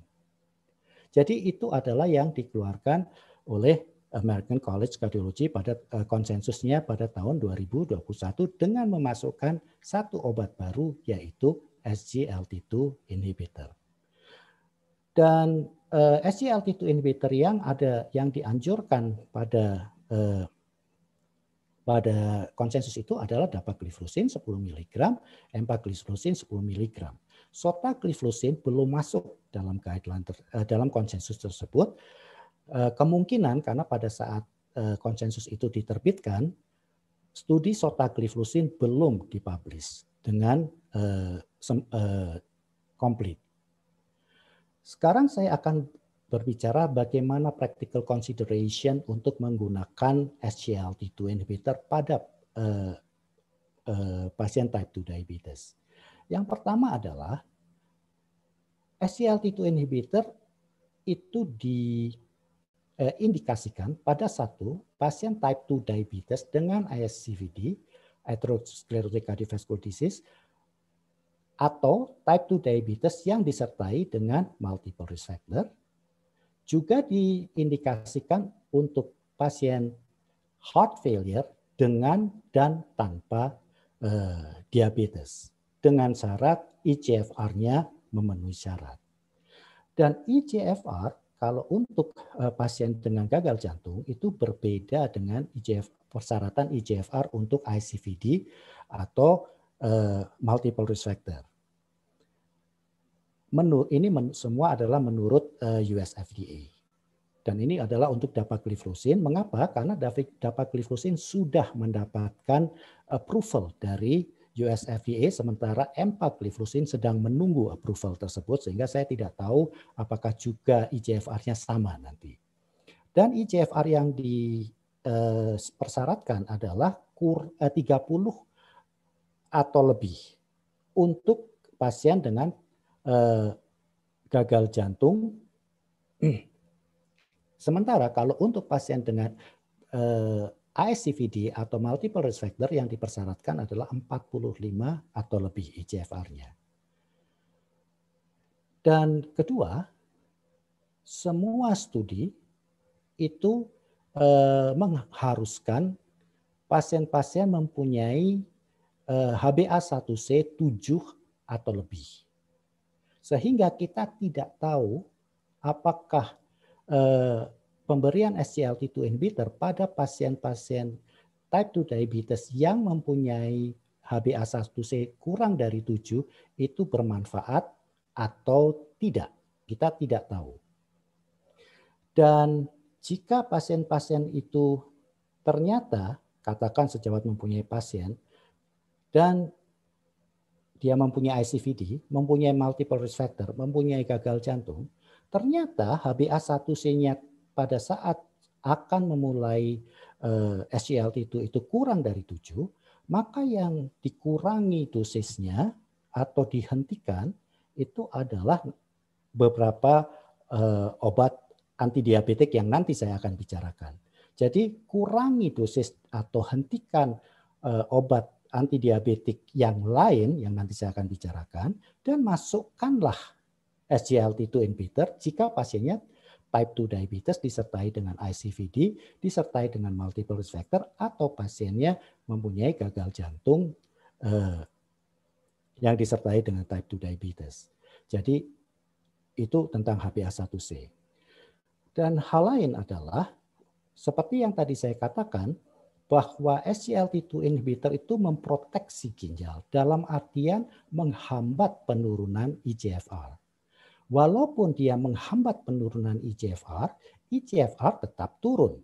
Jadi itu adalah yang dikeluarkan oleh American College Cardiology pada uh, konsensusnya pada tahun 2021 dengan memasukkan satu obat baru yaitu SGLT2 inhibitor. Dan uh, SGLT2 inhibitor yang ada yang dianjurkan pada uh, pada konsensus itu adalah dapagliflozin 10 mg, empagliflozin 10 mg. Sotagliflozin belum masuk dalam guideline ter, dalam konsensus tersebut Eh, kemungkinan karena pada saat eh, konsensus itu diterbitkan, studi sotagliflozin belum dipublish dengan eh, komplit. Sekarang saya akan berbicara bagaimana practical consideration untuk menggunakan SGLT2 inhibitor pada pasien type 2 diabetes. Yang pertama adalah SGLT2 inhibitor itu di eh, pada satu pasien type 2 diabetes dengan ASCVD, atherosclerotic cardiovascular disease, atau type 2 diabetes yang disertai dengan multiple factor, juga diindikasikan untuk pasien heart failure dengan dan tanpa eh, diabetes dengan syarat IGFR-nya memenuhi syarat. Dan IGFR kalau untuk uh, pasien dengan gagal jantung itu berbeda dengan IGF persyaratan IGFR untuk ICVD atau uh, multiple risk factor. Menu, ini men, semua adalah menurut uh, US FDA. Dan ini adalah untuk dapagliflozin. Mengapa? Karena dapagliflozin sudah mendapatkan approval dari US FDA sementara empagliflozin sedang menunggu approval tersebut sehingga saya tidak tahu apakah juga IGFR-nya sama nanti. Dan IGFR yang dipersyaratkan eh, adalah kur, eh, 30 atau lebih untuk pasien dengan eh, gagal jantung. Sementara kalau untuk pasien dengan eh, ASCVD atau multiple risk factor yang dipersyaratkan adalah 45 atau lebih IGFR-nya. Dan kedua, semua studi itu eh, mengharuskan pasien-pasien mempunyai eh, HbA1c 7 atau lebih. Sehingga kita tidak tahu apakah eh, pemberian SGLT2 inhibitor pada pasien-pasien type 2 diabetes yang mempunyai HbA1c kurang dari 7 itu bermanfaat atau tidak. Kita tidak tahu. Dan jika pasien-pasien itu ternyata katakan sejawat mempunyai pasien dan dia mempunyai ICVD, mempunyai multiple risk factor, mempunyai gagal jantung, ternyata HbA1c-nya pada saat akan memulai uh, eh, SGLT2 itu kurang dari 7, maka yang dikurangi dosisnya atau dihentikan itu adalah beberapa uh, obat antidiabetik yang nanti saya akan bicarakan. Jadi kurangi dosis atau hentikan uh, obat antidiabetik yang lain yang nanti saya akan bicarakan dan masukkanlah SGLT2 inhibitor jika pasiennya type 2 diabetes disertai dengan ICVD, disertai dengan multiple risk factor, atau pasiennya mempunyai gagal jantung eh, yang disertai dengan type 2 diabetes. Jadi itu tentang HbA1c. Dan hal lain adalah seperti yang tadi saya katakan bahwa SGLT2 inhibitor itu memproteksi ginjal dalam artian menghambat penurunan IGFR walaupun dia menghambat penurunan IGFR, IGFR tetap turun.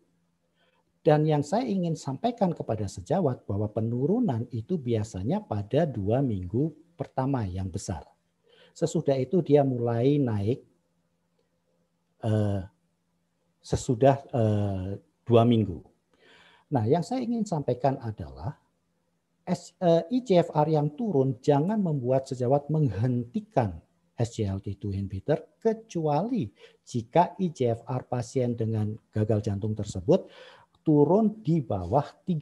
Dan yang saya ingin sampaikan kepada sejawat bahwa penurunan itu biasanya pada dua minggu pertama yang besar. Sesudah itu dia mulai naik uh, sesudah uh, dua minggu. Nah, yang saya ingin sampaikan adalah IGFR eh, yang turun jangan membuat sejawat menghentikan SGLT2 inhibitor kecuali jika IGFR pasien dengan gagal jantung tersebut turun di bawah 30.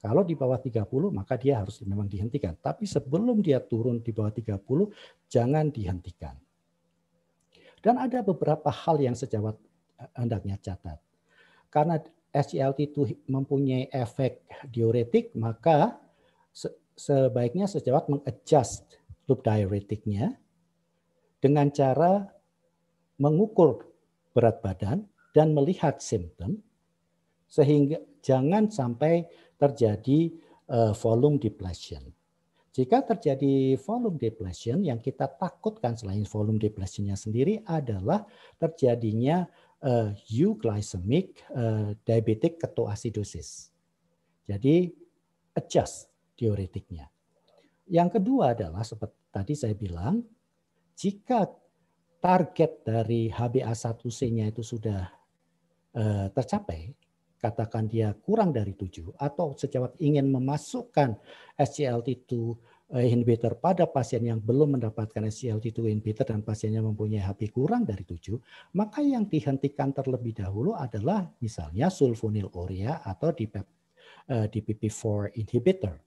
Kalau di bawah 30 maka dia harus memang dihentikan. Tapi sebelum dia turun di bawah 30 jangan dihentikan. Dan ada beberapa hal yang sejawat eh, hendaknya catat. Karena SGLT2 mempunyai efek diuretik, maka sebaiknya sejawat mengadjust loop diuretiknya dengan cara mengukur berat badan dan melihat simptom sehingga jangan sampai terjadi uh, volume depletion. Jika terjadi volume depletion, yang kita takutkan selain volume depletionnya sendiri adalah terjadinya uh, euglycemic uh, diabetic ketoacidosis. Jadi adjust diuretiknya. Yang kedua adalah seperti tadi saya bilang, jika target dari HbA1c-nya itu sudah uh, tercapai, katakan dia kurang dari 7 atau sejawat ingin memasukkan SGLT2 eh, inhibitor pada pasien yang belum mendapatkan SGLT2 inhibitor dan pasiennya mempunyai HP kurang dari 7, maka yang dihentikan terlebih dahulu adalah misalnya sulfonylurea atau DPP4 eh, inhibitor.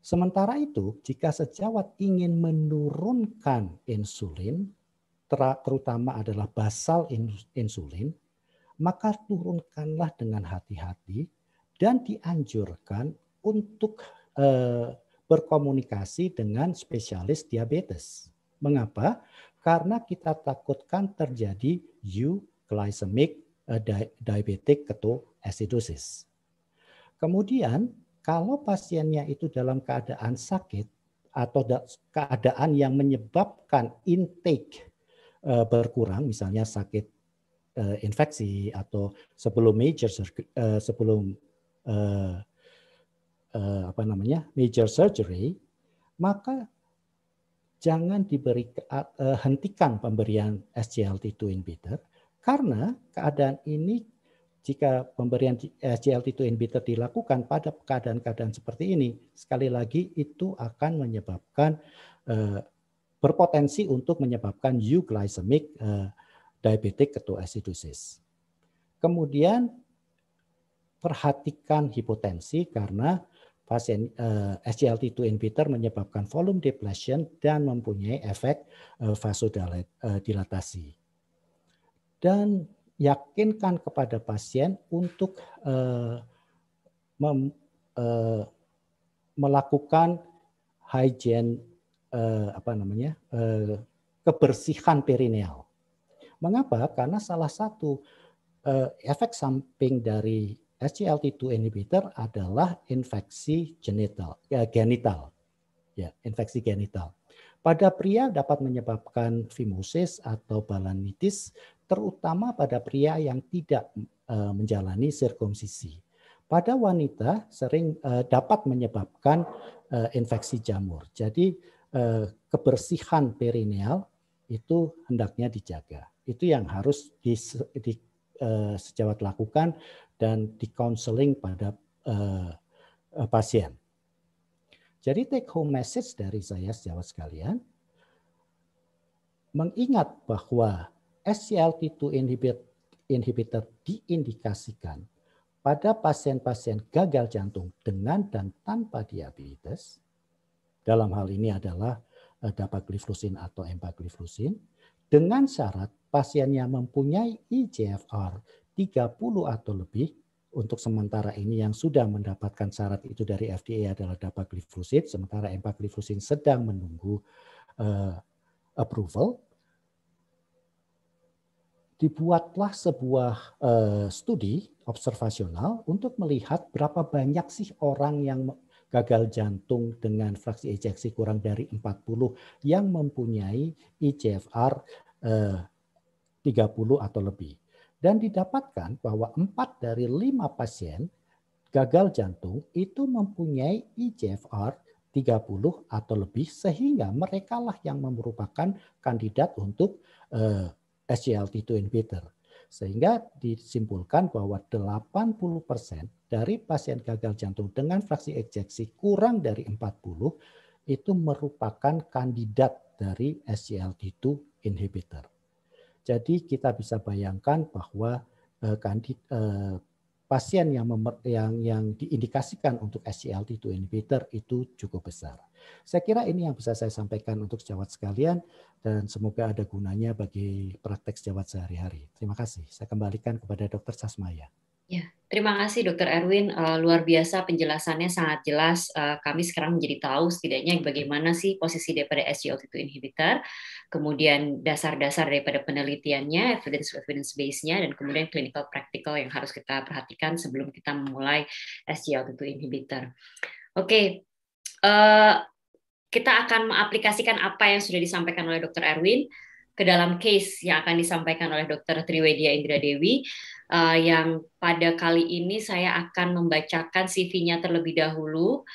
Sementara itu, jika sejawat ingin menurunkan insulin, terutama adalah basal insulin, maka turunkanlah dengan hati-hati dan dianjurkan untuk eh, berkomunikasi dengan spesialis diabetes. Mengapa? Karena kita takutkan terjadi euglycemic eh, diabetic ketoacidosis. Kemudian kalau pasiennya itu dalam keadaan sakit atau keadaan yang menyebabkan intake eh, berkurang, misalnya sakit uh, infeksi atau sebelum major uh, sebelum apa namanya major surgery, maka jangan diberi hentikan pemberian SGLT2 inhibitor karena keadaan ini jika pemberian SGLT2 inhibitor dilakukan pada keadaan-keadaan seperti ini, sekali lagi itu akan menyebabkan uh, berpotensi untuk menyebabkan euglycemic uh, diabetic ketoacidosis. Kemudian perhatikan hipotensi karena pasien eh, SGLT2 inhibitor menyebabkan volume depletion dan mempunyai efek uh, vasodilatasi. Dan yakinkan kepada pasien untuk uh, mem, uh, melakukan hygiene uh, apa namanya uh, kebersihan perineal Mengapa? Karena salah satu uh, efek samping dari SGLT2 inhibitor adalah infeksi genital, ya, genital, ya, infeksi genital. Pada pria dapat menyebabkan fimosis atau balanitis, terutama pada pria yang tidak uh, menjalani sirkumsisi. Pada wanita sering uh, dapat menyebabkan uh, infeksi jamur. Jadi kebersihan perineal itu hendaknya dijaga. Itu yang harus di, di sejawat lakukan dan di counseling pada pasien. Jadi take home message dari saya sejawat sekalian, mengingat bahwa SGLT2 inhibitor, diindikasikan pada pasien-pasien gagal jantung dengan dan tanpa diabetes, dalam hal ini adalah dapagliflozin atau empagliflozin, dengan syarat pasiennya mempunyai IGFR 30 atau lebih, untuk sementara ini yang sudah mendapatkan syarat itu dari FDA adalah dapagliflozin, sementara empagliflozin sedang menunggu uh, approval. Dibuatlah sebuah uh, studi observasional untuk melihat berapa banyak sih orang yang gagal jantung dengan fraksi ejeksi kurang dari 40 yang mempunyai IGFR uh, 30 atau lebih. Dan didapatkan bahwa 4 dari 5 pasien gagal jantung itu mempunyai IGFR 30 atau lebih sehingga mereka lah yang merupakan kandidat untuk eh, SGLT2 inhibitor. Sehingga disimpulkan bahwa 80% dari pasien gagal jantung dengan fraksi ejeksi kurang dari 40 itu merupakan kandidat dari SGLT2 inhibitor. Jadi kita bisa bayangkan bahwa uh, kandid, uh, pasien yang yang yang diindikasikan untuk SGLT2 inhibitor itu cukup besar. Saya kira ini yang bisa saya sampaikan untuk sejawat sekalian dan semoga ada gunanya bagi praktek sejawat sehari-hari. Terima kasih. Saya kembalikan kepada Dr. Sasmaya. Ya, terima kasih Dokter Erwin. Uh, luar biasa penjelasannya sangat jelas. Uh, kami sekarang menjadi tahu setidaknya bagaimana sih posisi daripada SGLT2 inhibitor, kemudian dasar-dasar daripada penelitiannya, evidence evidence base-nya, dan kemudian clinical practical yang harus kita perhatikan sebelum kita memulai SGLT2 inhibitor. Oke, okay. uh, kita akan mengaplikasikan apa yang sudah disampaikan oleh Dokter Erwin ke dalam case yang akan disampaikan oleh Dokter Triwedia Indra Dewi uh, yang pada kali ini saya akan membacakan CV-nya terlebih dahulu.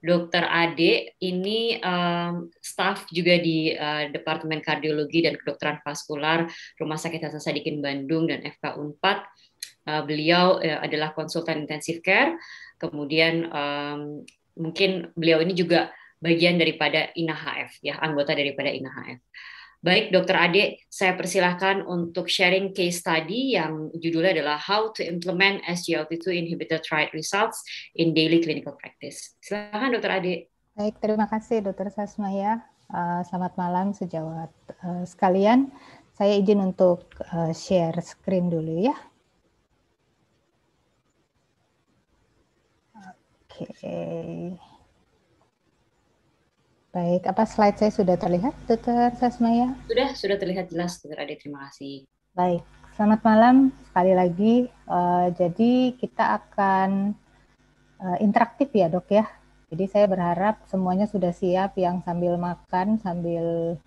Dokter Ade ini um, staf juga di uh, Departemen Kardiologi dan Kedokteran Vaskular Rumah Sakit Hasan Sadikin Bandung dan FK Unpad. Uh, beliau uh, adalah konsultan intensif care. Kemudian um, mungkin beliau ini juga bagian daripada INAHF ya, anggota daripada INAHF. Baik, Dokter Ade, saya persilahkan untuk sharing case study yang judulnya adalah How to Implement SGLT2 Inhibitor Trial Results in Daily Clinical Practice. Silakan, Dokter Ade. Baik, terima kasih, Dokter Sasmaya. Uh, selamat malam, sejawat uh, sekalian. Saya izin untuk uh, share screen dulu ya. Oke. Okay. Baik, apa slide saya sudah terlihat, Dokter Sasmaya? Sudah, sudah terlihat jelas, Dokter Ade. Terima kasih. Baik, selamat malam sekali lagi. Uh, jadi kita akan uh, interaktif ya, dok ya. Jadi saya berharap semuanya sudah siap yang sambil makan, sambil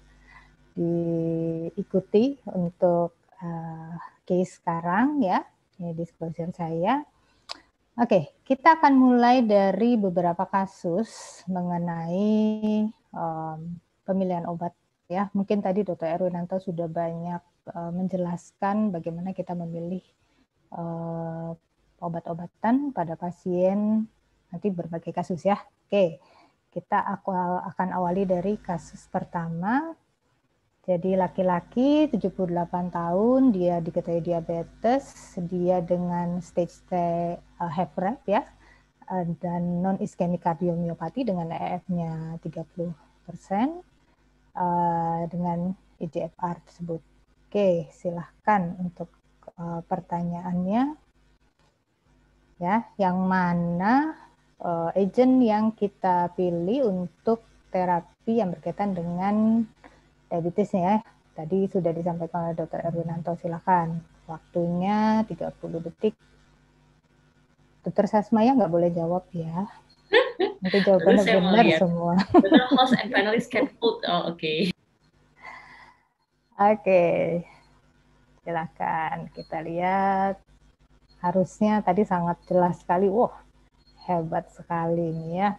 diikuti untuk uh, case sekarang ya. Ini disclosure saya. Oke, kita akan mulai dari beberapa kasus mengenai um, pemilihan obat ya. Mungkin tadi Dr. Erwinanto sudah banyak uh, menjelaskan bagaimana kita memilih uh, obat-obatan pada pasien nanti berbagai kasus ya. Oke, kita akan awali dari kasus pertama jadi laki-laki 78 tahun, dia diketahui diabetes, dia dengan stage T uh, HFrEF ya, uh, dan non iskemik kardiomiopati dengan EF-nya 30 persen uh, dengan EGFR tersebut. Oke, silahkan untuk uh, pertanyaannya. Ya, yang mana uh, agent yang kita pilih untuk terapi yang berkaitan dengan diabetesnya ya. Tadi sudah disampaikan oleh Dr. Erwinanto, silakan. Waktunya 30 detik. Dokter Sasmaya nggak boleh jawab ya. Nanti jawabannya benar semua. Benar host and panelists can vote. Oh, oke. Okay. Oke. Okay. Silakan kita lihat. Harusnya tadi sangat jelas sekali. Wah, hebat sekali ini ya.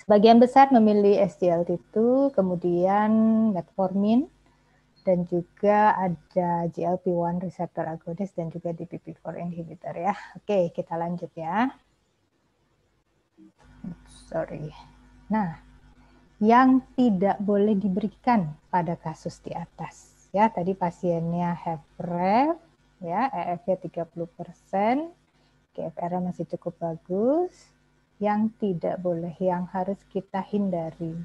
Sebagian besar memilih SGLT2, kemudian metformin, dan juga ada GLP-1 receptor agonist dan juga DPP-4 inhibitor ya. Oke, kita lanjut ya. Sorry. Nah, yang tidak boleh diberikan pada kasus di atas. Ya, tadi pasiennya have ref, ya, EF-nya 30%, GFR masih cukup bagus, yang tidak boleh, yang harus kita hindari.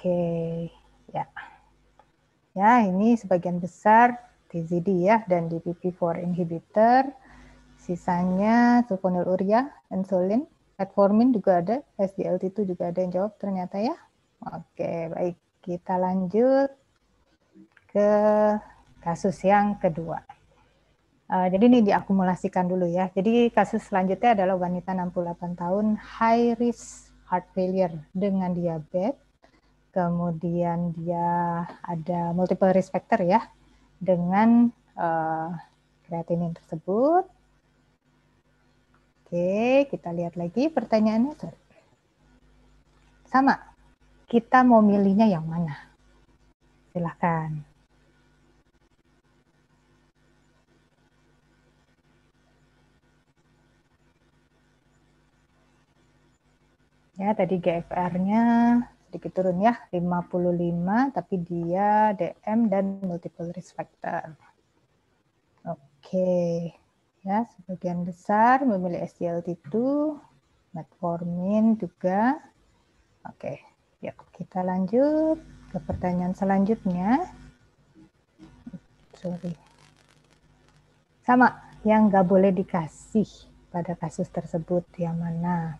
Oke, ya. Ya, ini sebagian besar TZD ya dan DPP4 inhibitor. Sisanya sulfonylurea, insulin, Metformin juga ada, SGLT2 juga ada yang jawab ternyata ya. Oke, baik. Kita lanjut ke kasus yang kedua. Uh, jadi ini diakumulasikan dulu ya. Jadi kasus selanjutnya adalah wanita 68 tahun high risk heart failure dengan diabetes. Kemudian dia ada multiple risk factor ya dengan uh, kreatinin tersebut Oke, kita lihat lagi pertanyaannya. Sama, kita mau milihnya yang mana? Silahkan. Ya, tadi GFR-nya sedikit turun ya, 55, tapi dia DM dan multiple risk factor. Oke. Okay ya sebagian besar memilih SGLT2, metformin juga. Oke, ya kita lanjut ke pertanyaan selanjutnya. Sorry. Sama, yang nggak boleh dikasih pada kasus tersebut yang mana?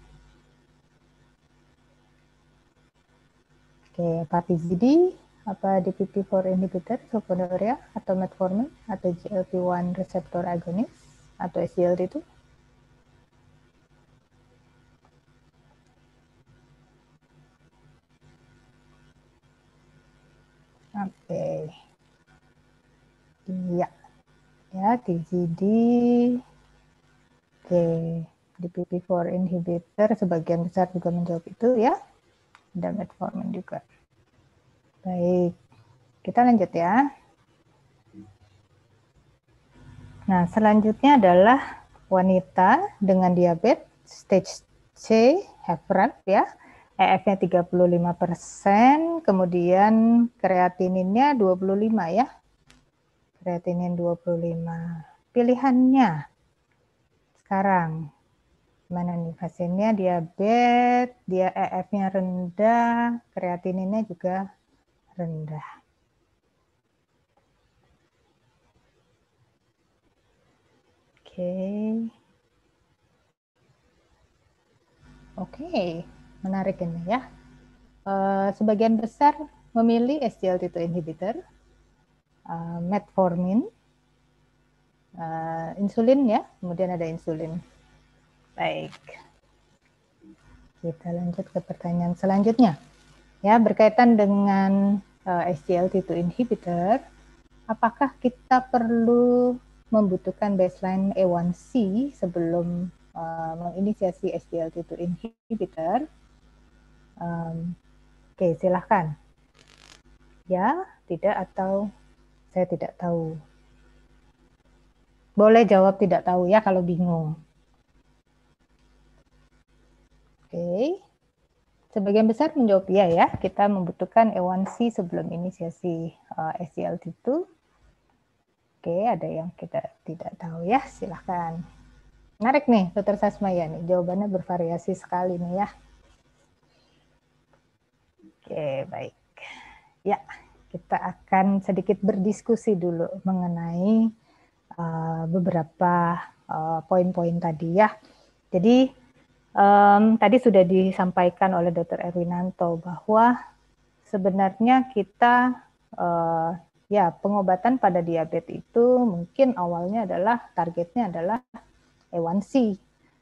Oke, patizidi, apa DPP-4 inhibitor, sulfonylurea, atau metformin, atau GLP-1 receptor agonis, atau SGLT itu? Oke. Iya. Ya, TGD. Oke. DPP-4 inhibitor sebagian besar juga menjawab itu ya. Dan metformin juga. Baik. Kita lanjut ya. Nah, selanjutnya adalah wanita dengan diabetes stage C, HFrEF ya. EF-nya 35 persen, kemudian kreatininnya 25 ya. Kreatinin 25. Pilihannya sekarang mana nih pasiennya diabetes, dia EF-nya rendah, kreatininnya juga rendah. Oke. Oke, menarik ini ya. Uh, sebagian besar memilih SGLT2 inhibitor, uh, metformin, uh, insulin ya, kemudian ada insulin. Baik. Kita lanjut ke pertanyaan selanjutnya. Ya, berkaitan dengan uh, SGLT2 inhibitor, apakah kita perlu membutuhkan baseline A1C sebelum uh, menginisiasi SGLT2 inhibitor? Um, Oke, okay, silahkan. Ya, tidak atau saya tidak tahu. Boleh jawab tidak tahu ya kalau bingung. Oke. Okay. Sebagian besar menjawab iya ya, kita membutuhkan A1C sebelum inisiasi uh, SGLT2. Oke, ada yang kita tidak tahu ya, silahkan. Menarik nih, Dr. Sasmaya nih, jawabannya bervariasi sekali nih ya. Oke, baik. Ya, kita akan sedikit berdiskusi dulu mengenai uh, beberapa uh, poin-poin tadi ya. Jadi Um, tadi sudah disampaikan oleh Dr. Erwinanto bahwa sebenarnya kita uh, ya pengobatan pada diabetes itu mungkin awalnya adalah targetnya adalah A1C,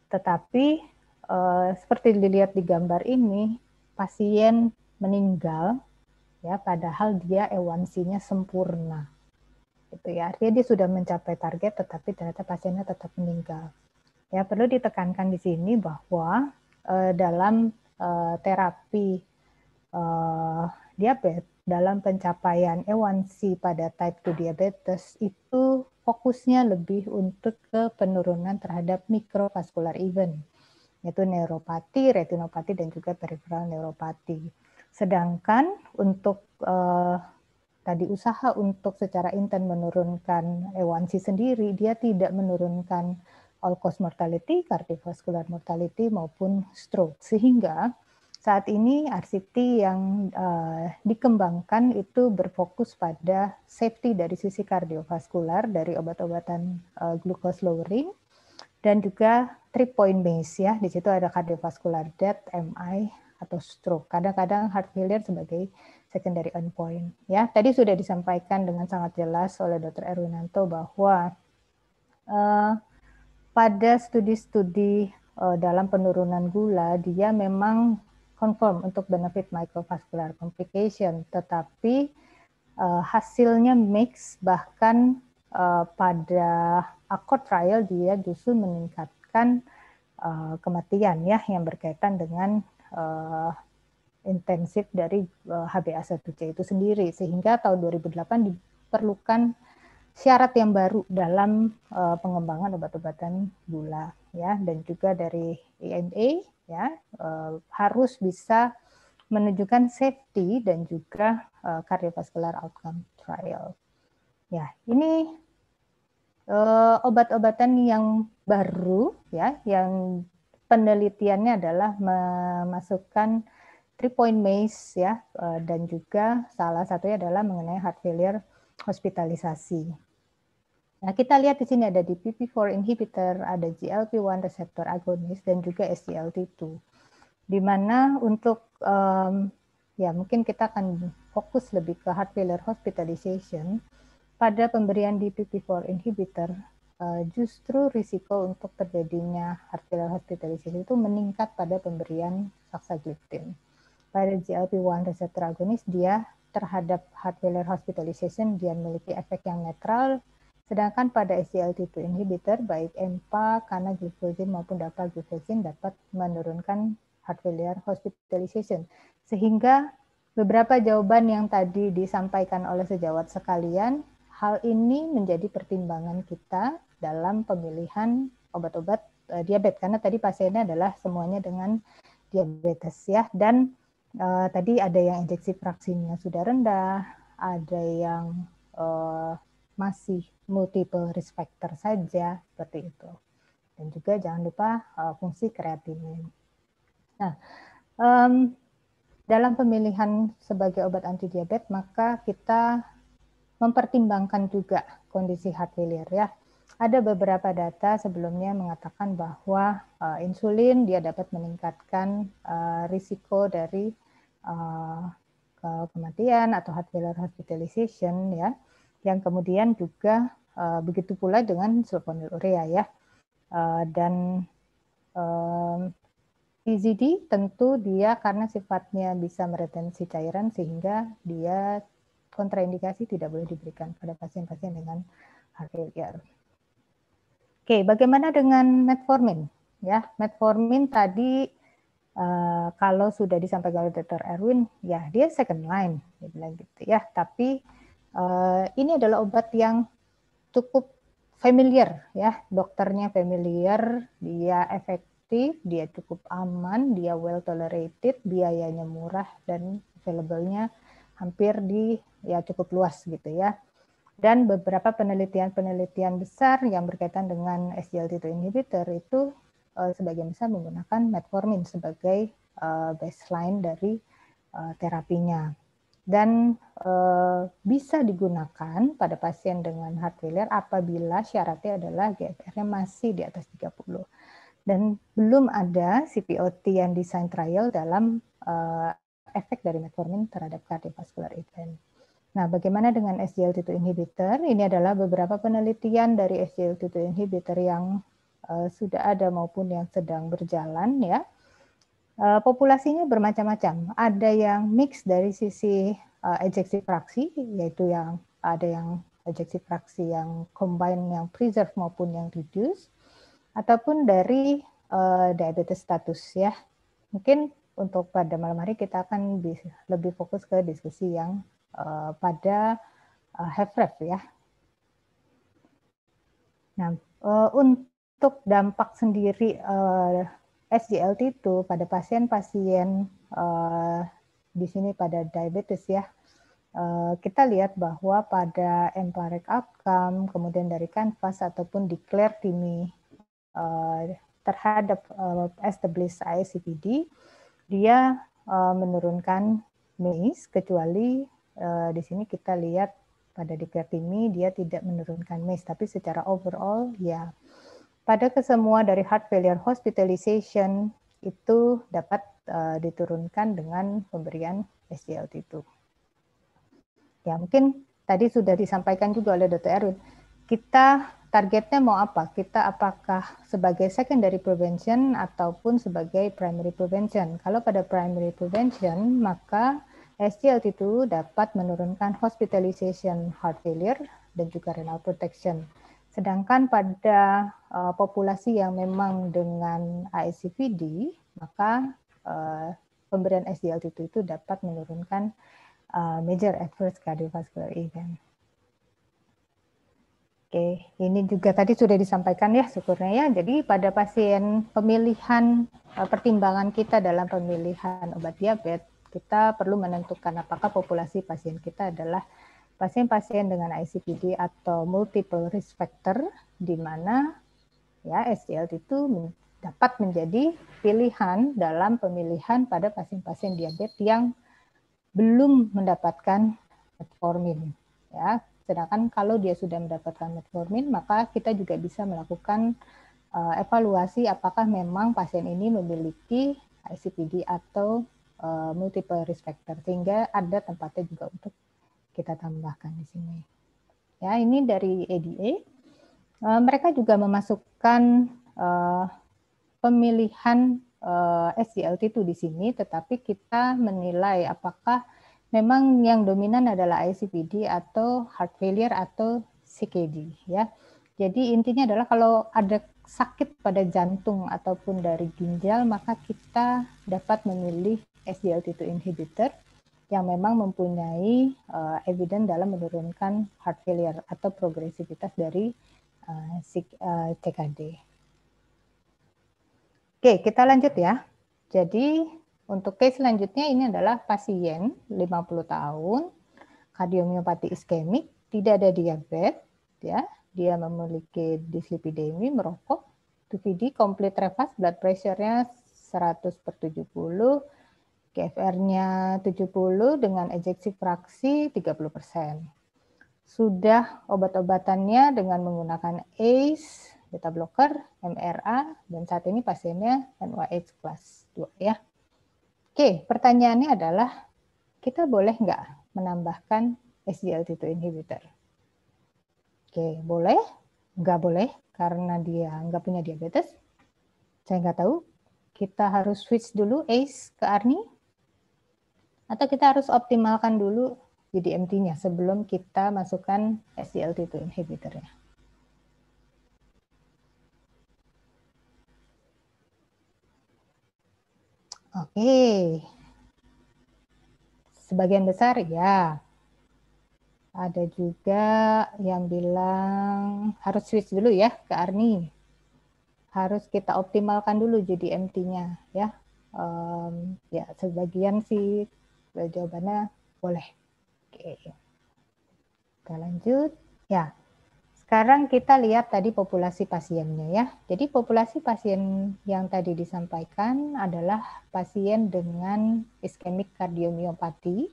tetapi uh, seperti dilihat di gambar ini pasien meninggal ya padahal dia A1C-nya sempurna. Itu ya, artinya dia sudah mencapai target tetapi ternyata pasiennya tetap meninggal. Ya, perlu ditekankan di sini bahwa uh, dalam uh, terapi uh, diabetes dalam pencapaian A1C pada type 2 diabetes itu fokusnya lebih untuk ke penurunan terhadap mikrovaskular event yaitu neuropati, retinopati dan juga peripheral neuropati. Sedangkan untuk uh, tadi usaha untuk secara intent menurunkan A1C sendiri dia tidak menurunkan all cause mortality, cardiovascular mortality maupun stroke. Sehingga saat ini RCT yang uh, dikembangkan itu berfokus pada safety dari sisi kardiovaskular dari obat-obatan uh, glucose lowering dan juga three point base ya. Di situ ada cardiovascular death, MI atau stroke. Kadang-kadang heart failure sebagai secondary endpoint. Ya, tadi sudah disampaikan dengan sangat jelas oleh Dr. Erwinanto bahwa uh, pada studi-studi dalam penurunan gula dia memang confirm untuk benefit microvascular complication, tetapi uh, hasilnya mix bahkan uh, pada ACCORD trial dia justru meningkatkan uh, kematian ya yang berkaitan dengan uh, intensif dari uh, HbA1c itu sendiri. Sehingga tahun 2008 diperlukan syarat yang baru dalam uh, pengembangan obat-obatan gula ya dan juga dari EMA ya uh, harus bisa menunjukkan safety dan juga uh, cardiovascular outcome trial. Ya, ini uh, obat-obatan yang baru ya yang penelitiannya adalah memasukkan three point MACE ya dan juga salah satunya adalah mengenai heart failure hospitalisasi. Nah, kita lihat di sini ada DPP4 inhibitor, ada GLP-1 receptor agonis dan juga SGLT2. Di mana untuk um, ya mungkin kita akan fokus lebih ke heart failure hospitalization pada pemberian DPP4 inhibitor uh, justru risiko untuk terjadinya heart failure hospitalization itu meningkat pada pemberian saxagliptin. Pada GLP-1 receptor agonis dia terhadap heart failure hospitalization dia memiliki efek yang netral, sedangkan pada SGLT2 inhibitor baik EMPA, canagliflozin maupun dapagliflozin dapat menurunkan heart failure hospitalization. Sehingga beberapa jawaban yang tadi disampaikan oleh sejawat sekalian, hal ini menjadi pertimbangan kita dalam pemilihan obat-obat uh, diabetes karena tadi pasiennya adalah semuanya dengan diabetes ya dan uh, tadi ada yang injeksi fraksinya sudah rendah, ada yang uh, masih multiple risk factor saja seperti itu. Dan juga jangan lupa uh, fungsi kreatinin. Nah, um, dalam pemilihan sebagai obat anti diabetes maka kita mempertimbangkan juga kondisi heart failure ya. Ada beberapa data sebelumnya mengatakan bahwa uh, insulin dia dapat meningkatkan uh, risiko dari uh, kematian atau heart failure hospitalization ya, yang kemudian juga uh, begitu pula dengan sulfonylurea ya, uh, dan um, PZD tentu dia karena sifatnya bisa meretensi cairan sehingga dia kontraindikasi tidak boleh diberikan pada pasien-pasien dengan heart failure. Oke, bagaimana dengan metformin? Ya, metformin tadi uh, kalau sudah disampaikan oleh Dr. Erwin, ya dia second line, dia bilang gitu ya. Tapi uh, ini adalah obat yang cukup familiar ya, dokternya familiar, dia efektif, dia cukup aman, dia well tolerated, biayanya murah dan available-nya hampir di ya cukup luas gitu ya. Dan beberapa penelitian-penelitian besar yang berkaitan dengan SGLT2 inhibitor itu uh, sebagian besar menggunakan metformin sebagai uh, baseline dari uh, terapinya dan uh, bisa digunakan pada pasien dengan heart failure apabila syaratnya adalah GFR-nya masih di atas 30 dan belum ada CPOT yang desain trial dalam uh, efek dari metformin terhadap cardiovascular event. Nah, bagaimana dengan SGLT2 inhibitor? Ini adalah beberapa penelitian dari SGLT2 inhibitor yang uh, sudah ada maupun yang sedang berjalan ya. Uh, populasinya bermacam-macam. Ada yang mix dari sisi ejeksi fraksi, yaitu yang ada yang ejeksi fraksi yang combine yang preserve maupun yang reduce, ataupun dari uh, diabetes status ya. Mungkin untuk pada malam hari kita akan lebih fokus ke diskusi yang pada uh, ya. Nah, untuk dampak sendiri SGLT itu pada pasien-pasien uh, di sini pada diabetes ya, uh, kita lihat bahwa pada empiric outcome, kemudian dari Canvas ataupun declare TIMI uh, terhadap uh, established ICPD, dia uh, menurunkan MACE kecuali uh, di sini kita lihat pada diklatimi dia tidak menurunkan MACE, tapi secara overall ya pada kesemua dari heart failure hospitalization itu dapat uh, diturunkan dengan pemberian SGLT2. Ya mungkin tadi sudah disampaikan juga oleh Dr. Erwin, kita targetnya mau apa? Kita apakah sebagai secondary prevention ataupun sebagai primary prevention? Kalau pada primary prevention, maka SGLT itu dapat menurunkan hospitalization heart failure dan juga renal protection. Sedangkan pada uh, populasi yang memang dengan ASCVD, maka uh, pemberian SGLT2 itu dapat menurunkan uh, major adverse cardiovascular event. Oke, ini juga tadi sudah disampaikan ya syukurnya ya. Jadi pada pasien pemilihan pertimbangan kita dalam pemilihan obat diabetes, kita perlu menentukan apakah populasi pasien kita adalah pasien-pasien dengan ICPD atau multiple risk factor di mana ya SGLT itu dapat menjadi pilihan dalam pemilihan pada pasien-pasien diabetes yang belum mendapatkan metformin ya. Sedangkan kalau dia sudah mendapatkan metformin, maka kita juga bisa melakukan uh, evaluasi apakah memang pasien ini memiliki ICPD atau uh, multiple risk factor sehingga ada tempatnya juga untuk kita tambahkan di sini. Ya, ini dari ADA. Uh, mereka juga memasukkan uh, pemilihan uh, SGLT2 di sini, tetapi kita menilai apakah memang yang dominan adalah ICPD atau heart failure atau CKD ya. Jadi intinya adalah kalau ada sakit pada jantung ataupun dari ginjal maka kita dapat memilih SGLT2 inhibitor yang memang mempunyai uh, evidence dalam menurunkan heart failure atau progresivitas dari uh, uh, CKD. Oke, kita lanjut ya. Jadi untuk case selanjutnya ini adalah pasien 50 tahun, kardiomiopati iskemik, tidak ada diabetes, ya, dia memiliki dislipidemi, merokok, 2PD, complete reverse, blood pressure-nya 100 per 70, GFR-nya 70 dengan ejeksi fraksi 30 persen. Sudah obat-obatannya dengan menggunakan ACE, beta blocker, MRA, dan saat ini pasiennya NYH kelas 2 ya. Oke, pertanyaannya adalah kita boleh nggak menambahkan SGLT2 inhibitor? Oke, boleh? Nggak boleh karena dia nggak punya diabetes. Saya nggak tahu. Kita harus switch dulu ACE ke ARNI? Atau kita harus optimalkan dulu GDMT-nya sebelum kita masukkan SGLT2 inhibitornya? Oke. Sebagian besar ya. Ada juga yang bilang harus switch dulu ya ke Arni. Harus kita optimalkan dulu jadi MT-nya ya. Um, ya sebagian sih jawabannya boleh. Oke. Kita lanjut. Ya, sekarang kita lihat tadi populasi pasiennya ya. Jadi populasi pasien yang tadi disampaikan adalah pasien dengan iskemik kardiomiopati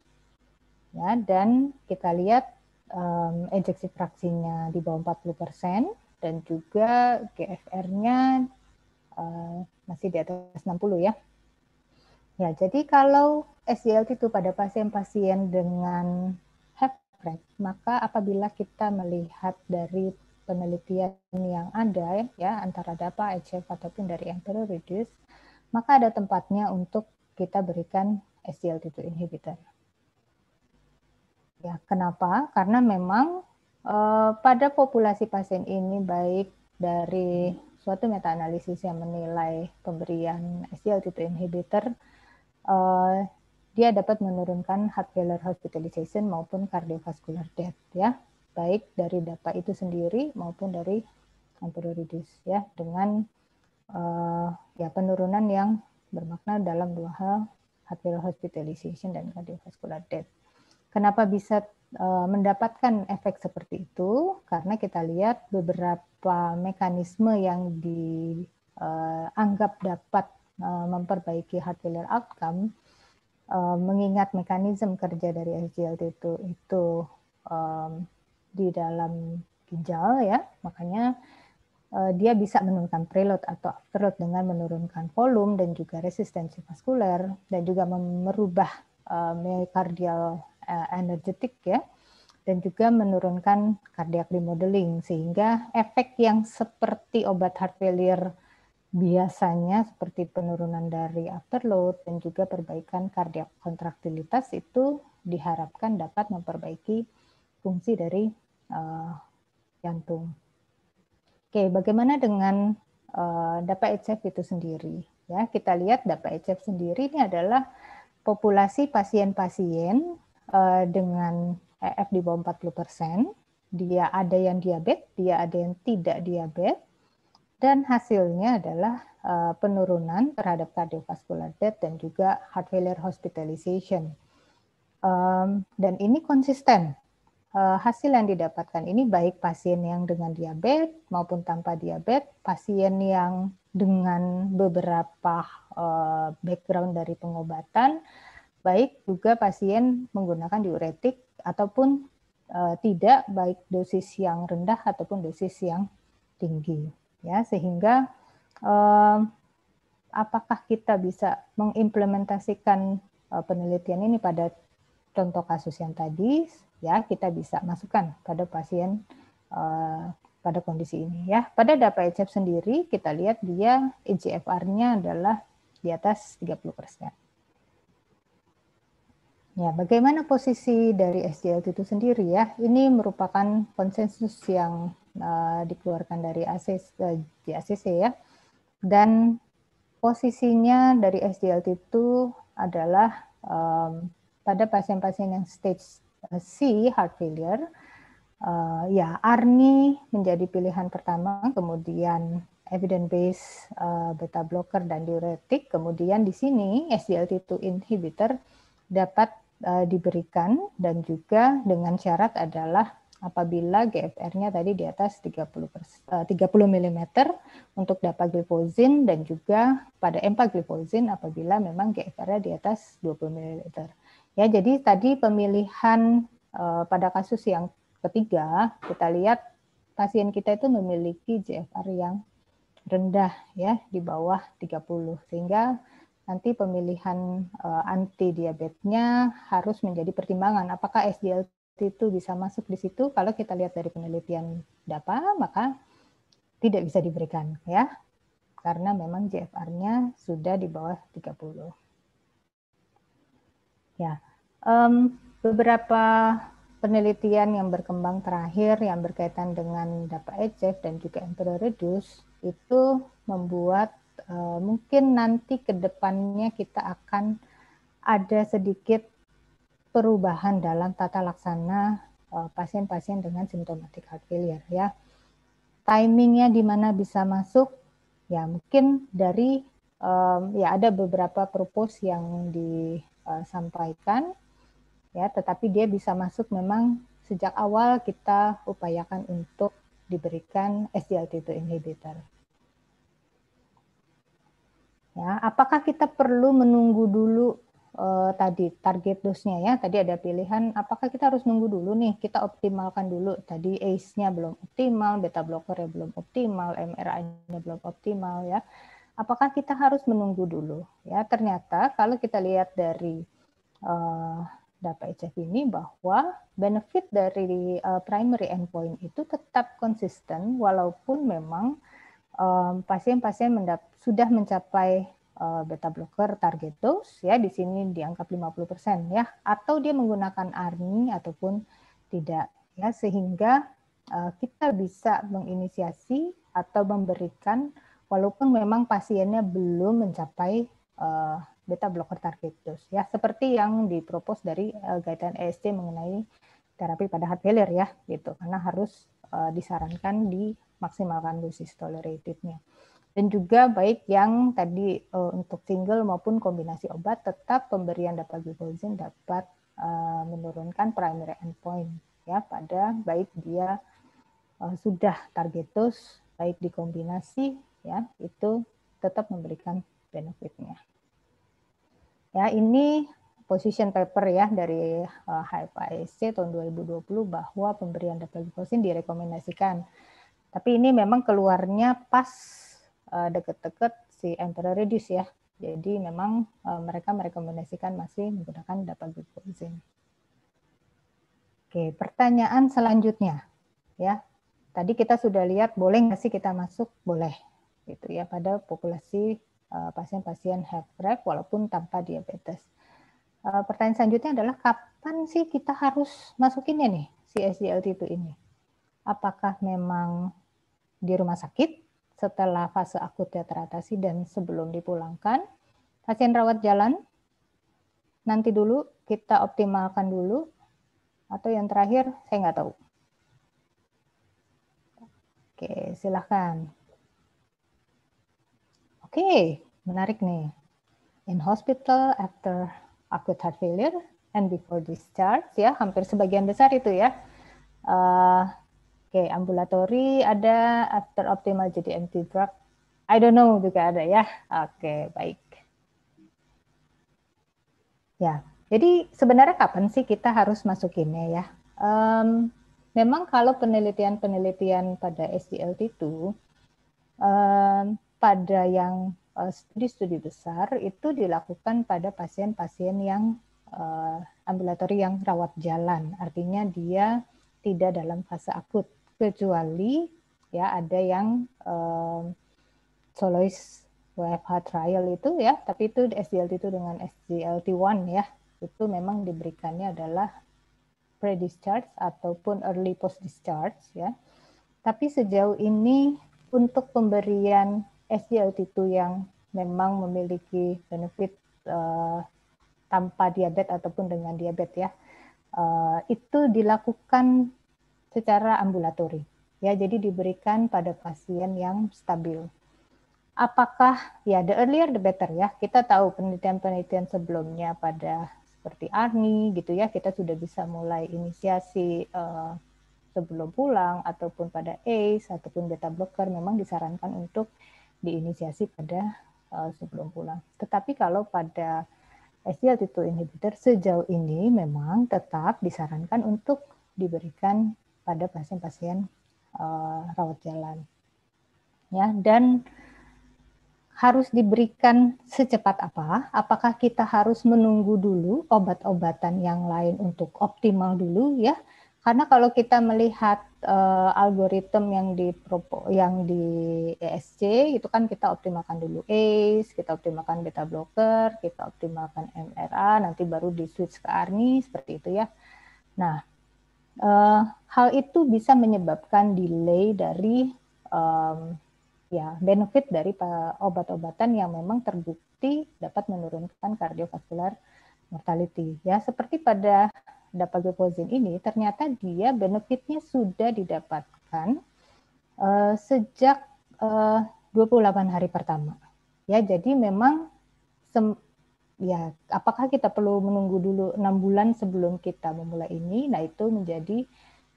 ya dan kita lihat um, ejeksi fraksinya di bawah 40% dan juga GFR-nya uh, masih di atas 60 ya. Ya, jadi kalau SGLT itu pada pasien-pasien dengan maka apabila kita melihat dari penelitian yang ada ya antara DAPA, HF ataupun dari anterior reduce, maka ada tempatnya untuk kita berikan SGLT2 inhibitor. Ya, kenapa? Karena memang eh, pada populasi pasien ini baik dari suatu meta-analisis yang menilai pemberian SGLT2 inhibitor eh, dia dapat menurunkan heart failure hospitalization maupun cardiovascular death ya baik dari data itu sendiri maupun dari anterioritis ya dengan uh, ya penurunan yang bermakna dalam dua hal heart failure hospitalization dan cardiovascular death. Kenapa bisa uh, mendapatkan efek seperti itu? Karena kita lihat beberapa mekanisme yang dianggap dapat memperbaiki heart failure outcome uh, mengingat mekanisme kerja dari SGLT itu itu um, di dalam ginjal ya, makanya uh, dia bisa menurunkan preload atau afterload dengan menurunkan volume dan juga resistensi vaskuler dan juga merubah myocardial energetik ya. Dan juga menurunkan cardiac remodeling sehingga efek yang seperti obat heart failure biasanya seperti penurunan dari afterload dan juga perbaikan kardiak kontraktilitas itu diharapkan dapat memperbaiki fungsi dari uh, jantung. Oke, bagaimana dengan uh, DAPA HF itu sendiri? Ya, kita lihat DAPA HF sendiri ini adalah populasi pasien-pasien uh, dengan EF di bawah 40% dia ada yang diabetes, dia ada yang tidak diabetes, dan hasilnya adalah uh, penurunan terhadap cardiovascular death dan juga heart failure hospitalization. Um, dan ini konsisten. Uh, hasil yang didapatkan ini baik pasien yang dengan diabetes maupun tanpa diabetes, pasien yang dengan beberapa uh, background dari pengobatan, baik juga pasien menggunakan diuretik ataupun uh, tidak, baik dosis yang rendah ataupun dosis yang tinggi ya sehingga eh, apakah kita bisa mengimplementasikan eh, penelitian ini pada contoh kasus yang tadi ya kita bisa masukkan pada pasien eh, pada kondisi ini ya pada DAPA HF sendiri kita lihat dia EGFR-nya adalah di atas 30 persen. Ya, bagaimana posisi dari SGLT itu sendiri ya? Ini merupakan konsensus yang uh, dikeluarkan dari ACC, uh, di ACC ya. Dan posisinya dari SGLT itu adalah um, pada pasien-pasien yang stage C heart failure, uh, ya ARNI menjadi pilihan pertama, kemudian evidence based uh, beta blocker dan diuretik, kemudian di sini SGLT2 inhibitor dapat uh, diberikan dan juga dengan syarat adalah apabila GFR-nya tadi di atas 30 uh, 30 mm untuk dapagliflozin dan juga pada empagliflozin apabila memang GFR-nya di atas 20 ml. Ya, jadi tadi pemilihan uh, pada kasus yang ketiga kita lihat pasien kita itu memiliki GFR yang rendah ya di bawah 30 sehingga nanti pemilihan uh, anti diabetesnya harus menjadi pertimbangan. Apakah SGLT itu bisa masuk di situ? Kalau kita lihat dari penelitian DAPA, maka tidak bisa diberikan ya, karena memang GFR-nya sudah di bawah 30. Ya, um, beberapa penelitian yang berkembang terakhir yang berkaitan dengan DAPA HF dan juga Emperor Reduce itu membuat uh, mungkin nanti ke depannya kita akan ada sedikit perubahan dalam tata laksana eh, pasien-pasien dengan simptomatik heart failure ya. Timingnya di mana bisa masuk ya mungkin dari um, ya ada beberapa propose yang disampaikan ya tetapi dia bisa masuk memang sejak awal kita upayakan untuk diberikan SGLT2 inhibitor. Ya, apakah kita perlu menunggu dulu uh, tadi target dosnya ya? Tadi ada pilihan apakah kita harus nunggu dulu nih, kita optimalkan dulu. Tadi ACE-nya belum optimal, beta blocker-nya belum optimal, MRI-nya belum optimal ya. Apakah kita harus menunggu dulu? Ya, ternyata kalau kita lihat dari uh, data HF ini bahwa benefit dari uh, primary endpoint itu tetap konsisten walaupun memang pasien-pasien um, sudah mencapai uh, beta blocker target dose ya di sini dianggap 50% ya atau dia menggunakan ARNI ataupun tidak ya sehingga uh, kita bisa menginisiasi atau memberikan walaupun memang pasiennya belum mencapai uh, beta blocker target dose ya seperti yang dipropos dari uh, guideline ESC mengenai terapi pada heart failure ya gitu. Karena harus uh, disarankan di maksimalkan dosis toleratednya. Dan juga baik yang tadi uh, untuk single maupun kombinasi obat tetap pemberian dapagliflozin dapat uh, menurunkan primary endpoint ya pada baik dia uh, sudah target dose baik dikombinasi ya itu tetap memberikan benefitnya. Ya, ini position paper ya dari uh, HFASC tahun 2020 bahwa pemberian dapagliflozin direkomendasikan tapi ini memang keluarnya pas uh, deket-deket si Emperor Reduce ya. Jadi memang uh, mereka merekomendasikan masih menggunakan dapagliflozin. Oke, pertanyaan selanjutnya ya. Tadi kita sudah lihat boleh nggak sih kita masuk? Boleh gitu ya pada populasi eh, pasien-pasien uh, HFrEF walaupun tanpa diabetes. Uh, pertanyaan selanjutnya adalah kapan sih kita harus masukinnya nih si SGLT2 ini? Apakah memang di rumah sakit setelah fase akutnya teratasi dan sebelum dipulangkan. Pasien rawat jalan, nanti dulu kita optimalkan dulu, atau yang terakhir saya nggak tahu. Oke, silahkan. Oke, menarik nih. In hospital after acute heart failure and before discharge, ya hampir sebagian besar itu ya. Uh, Oke, okay, ambulatori ada after optimal jadi anti drug. I don't know juga ada ya. Oke, okay, baik. Ya, jadi sebenarnya kapan sih kita harus masukinnya ya? Um, memang kalau penelitian-penelitian pada SGLT itu um, pada yang uh, studi-studi besar itu dilakukan pada pasien-pasien yang uh, ambulatori yang rawat jalan, artinya dia tidak dalam fase akut kecuali ya ada yang um, soloist WFH trial itu ya, tapi itu SGLT itu dengan SGLT1 ya, itu memang diberikannya adalah pre-discharge ataupun early post-discharge ya. Tapi sejauh ini untuk pemberian SGLT2 yang memang memiliki benefit uh, tanpa diabetes ataupun dengan diabetes ya, uh, itu dilakukan secara ambulatori. Ya, jadi diberikan pada pasien yang stabil. Apakah ya the earlier the better ya. Kita tahu penelitian-penelitian sebelumnya pada seperti ARNI gitu ya, kita sudah bisa mulai inisiasi uh, sebelum pulang ataupun pada ACE ataupun beta blocker memang disarankan untuk diinisiasi pada uh, sebelum pulang. Tetapi kalau pada SGLT2 inhibitor sejauh ini memang tetap disarankan untuk diberikan pada pasien-pasien uh, rawat jalan. Ya, dan harus diberikan secepat apa? Apakah kita harus menunggu dulu obat-obatan yang lain untuk optimal dulu ya? Karena kalau kita melihat uh, algoritma yang di yang di ESC itu kan kita optimalkan dulu ACE, kita optimalkan beta blocker, kita optimalkan MRA, nanti baru di switch ke ARNI seperti itu ya. Nah, uh, hal itu bisa menyebabkan delay dari um, ya benefit dari obat-obatan yang memang terbukti dapat menurunkan kardiovaskular mortality. Ya, seperti pada dapagliflozin ini ternyata dia benefitnya sudah didapatkan uh, sejak uh, 28 hari pertama. Ya, jadi memang ya apakah kita perlu menunggu dulu enam bulan sebelum kita memulai ini? Nah itu menjadi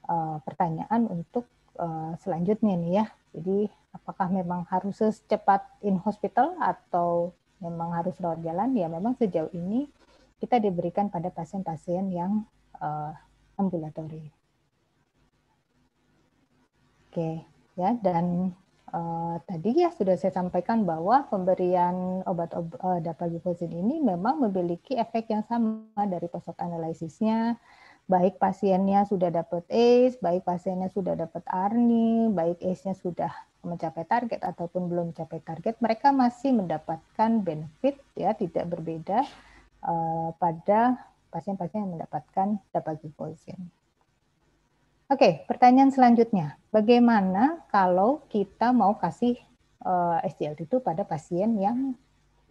uh, pertanyaan untuk uh, selanjutnya nih ya. Jadi apakah memang harus secepat in hospital atau memang harus rawat jalan? Ya memang sejauh ini kita diberikan pada pasien-pasien yang uh, ambulatori oke ya dan Uh, tadi ya sudah saya sampaikan bahwa pemberian obat ob, uh, dapagliflozin ini memang memiliki efek yang sama dari post analisisnya, baik pasiennya sudah dapat ACE, baik pasiennya sudah dapat ARNI, baik ACE-nya sudah mencapai target ataupun belum mencapai target, mereka masih mendapatkan benefit ya tidak berbeda uh, pada pasien-pasien yang mendapatkan dapagliflozin. Oke, pertanyaan selanjutnya. Bagaimana kalau kita mau kasih uh, eh, SGLT itu pada pasien yang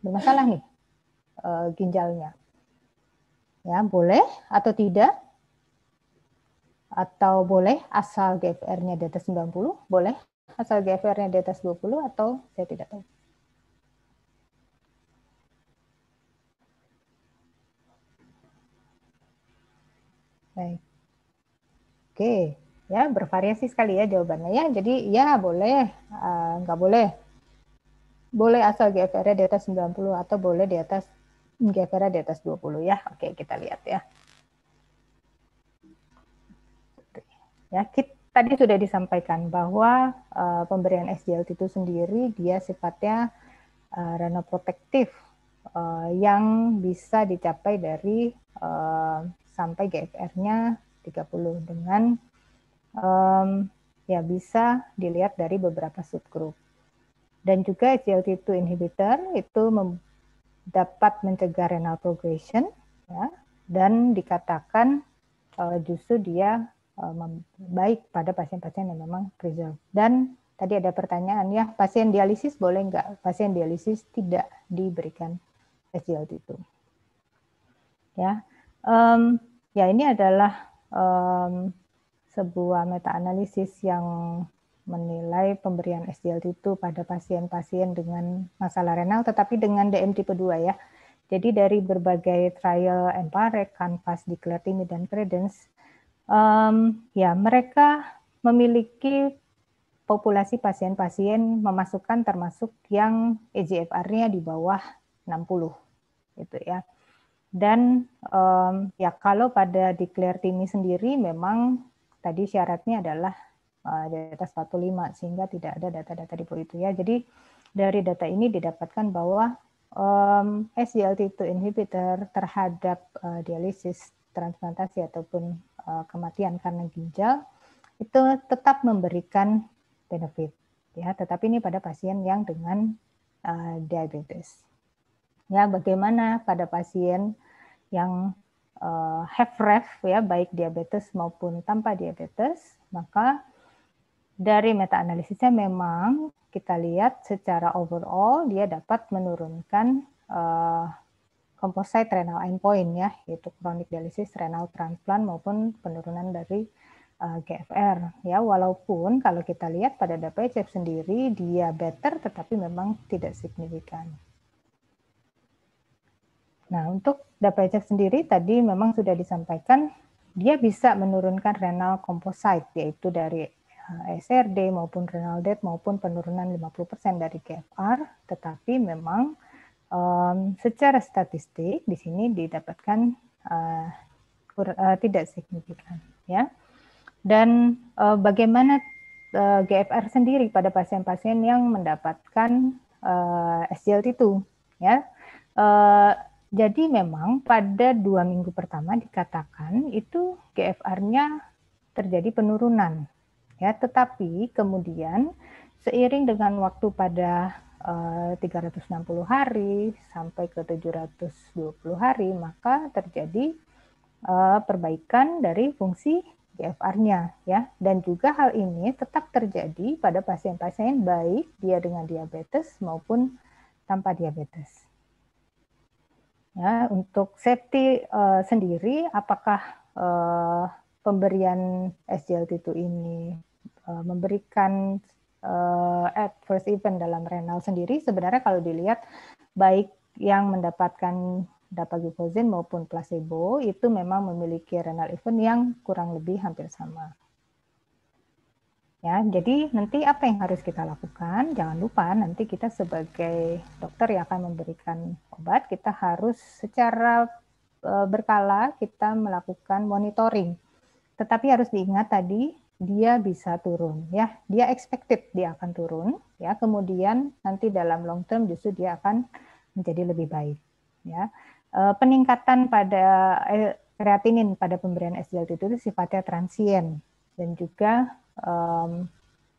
bermasalah nih uh, ginjalnya? Ya, boleh atau tidak? Atau boleh asal GFR-nya di atas 90? Boleh asal GFR-nya di atas 20 atau saya tidak tahu. Baik. Oke, ya bervariasi sekali ya jawabannya ya. Jadi ya boleh, uh, boleh. Boleh asal GFR di atas 90 atau boleh di atas GFR di atas 20 ya. Oke, kita lihat ya. Ya, kita, tadi sudah disampaikan bahwa uh, pemberian SGLT itu sendiri dia sifatnya uh, renoprotektif uh, yang bisa dicapai dari uh, sampai GFR-nya 30 dengan um, ya bisa dilihat dari beberapa subgroup. Dan juga SGLT2 inhibitor itu dapat mencegah renal progression ya, dan dikatakan uh, justru dia uh, baik pada pasien-pasien yang memang preserve. Dan tadi ada pertanyaan ya, pasien dialisis boleh enggak? Pasien dialisis tidak diberikan SGLT2. Ya, um, ya ini adalah um, sebuah meta analisis yang menilai pemberian SGLT2 pada pasien-pasien dengan masalah renal, tetapi dengan DM tipe 2 ya. Jadi dari berbagai trial EMPAREC, CANVAS, DECLARE, dan CREDENCE, um, ya mereka memiliki populasi pasien-pasien memasukkan termasuk yang EGFR-nya di bawah 60 gitu ya. Dan um, ya kalau pada declare ini sendiri memang tadi syaratnya adalah uh, di atas 45 sehingga tidak ada data-data di bawah itu ya. Jadi dari data ini didapatkan bahwa um, SGLT2 inhibitor terhadap uh, dialisis transplantasi ataupun uh, kematian karena ginjal itu tetap memberikan benefit ya tetapi ini pada pasien yang dengan uh, diabetes ya bagaimana pada pasien yang uh, have ref ya baik diabetes maupun tanpa diabetes maka dari meta analisisnya memang kita lihat secara overall dia dapat menurunkan uh, composite renal endpoint ya yaitu chronic dialysis renal transplant maupun penurunan dari uh, GFR ya walaupun kalau kita lihat pada DPCF sendiri dia better tetapi memang tidak signifikan. Nah, untuk DPCF sendiri tadi memang sudah disampaikan dia bisa menurunkan renal composite yaitu dari eh, SRD maupun renal death maupun penurunan 50% dari GFR tetapi memang um, secara statistik di sini didapatkan uh, uh, tidak signifikan ya. Dan uh, bagaimana uh, GFR sendiri pada pasien-pasien yang mendapatkan uh, SGLT2 ya. Jadi memang pada dua minggu pertama dikatakan itu GFR-nya terjadi penurunan ya, tetapi kemudian seiring dengan waktu pada 360 hari sampai ke 720 hari maka terjadi perbaikan dari fungsi GFR-nya ya dan juga hal ini tetap terjadi pada pasien-pasien baik dia dengan diabetes maupun tanpa diabetes. Ya, untuk safety uh, sendiri apakah uh, pemberian SGLT2 ini uh, memberikan uh, adverse event dalam renal sendiri sebenarnya kalau dilihat baik yang mendapatkan dapagliflozin maupun placebo itu memang memiliki renal event yang kurang lebih hampir sama. Ya, jadi nanti apa yang harus kita lakukan? Jangan lupa nanti kita sebagai dokter yang akan memberikan obat, kita harus secara uh, berkala kita melakukan monitoring. Tetapi harus diingat tadi dia bisa turun ya dia expected dia akan turun ya kemudian nanti dalam long term justru dia akan menjadi lebih baik ya e, peningkatan pada eh, kreatinin pada pemberian SGLT itu sifatnya transien dan juga um,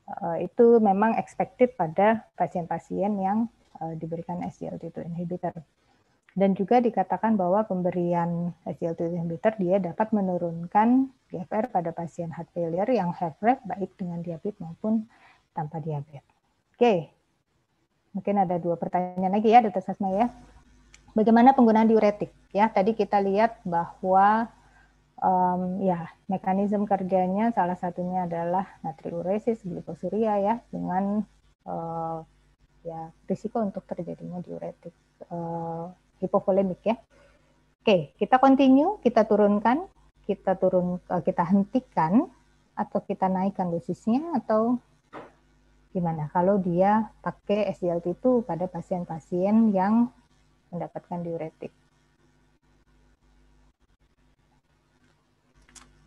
uh, itu memang expected pada pasien-pasien yang uh, diberikan SGLT2 inhibitor. Dan juga dikatakan bahwa pemberian SGLT2 inhibitor dia dapat menurunkan GFR pada pasien heart failure yang have baik dengan diabetes maupun tanpa diabetes. Oke, mungkin ada dua pertanyaan lagi ya, Dr. Sasma ya. Bagaimana penggunaan diuretik? Ya, tadi kita lihat bahwa um, ya mekanisme kerjanya salah satunya adalah natriuresis, glikosuria ya dengan uh, ya risiko untuk terjadinya diuretik. Uh, hipovolemik ya. Oke, kita continue, kita turunkan, kita turun, eh, kita hentikan, atau kita naikkan dosisnya, atau gimana? Kalau dia pakai SGLT itu pada pasien-pasien yang mendapatkan diuretik.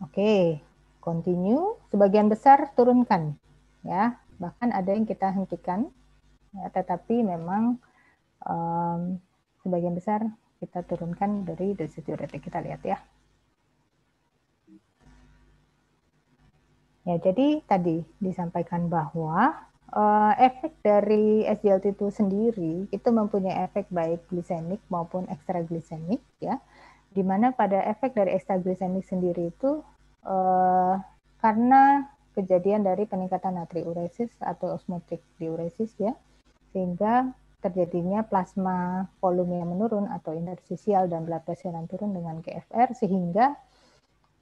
Oke, continue. Sebagian besar turunkan, ya. Bahkan ada yang kita hentikan, ya, tetapi memang um, sebagian besar kita turunkan dari dosis diuretik. Kita lihat ya. Ya, jadi tadi disampaikan bahwa uh, efek dari SGLT2 sendiri itu mempunyai efek baik glisemik maupun ekstraglisemik ya. Di mana pada efek dari ekstraglisemik sendiri itu uh, karena kejadian dari peningkatan natriuresis atau osmotic diuresis ya sehingga terjadinya plasma volume yang menurun atau interstisial dan blood pressure yang turun dengan GFR sehingga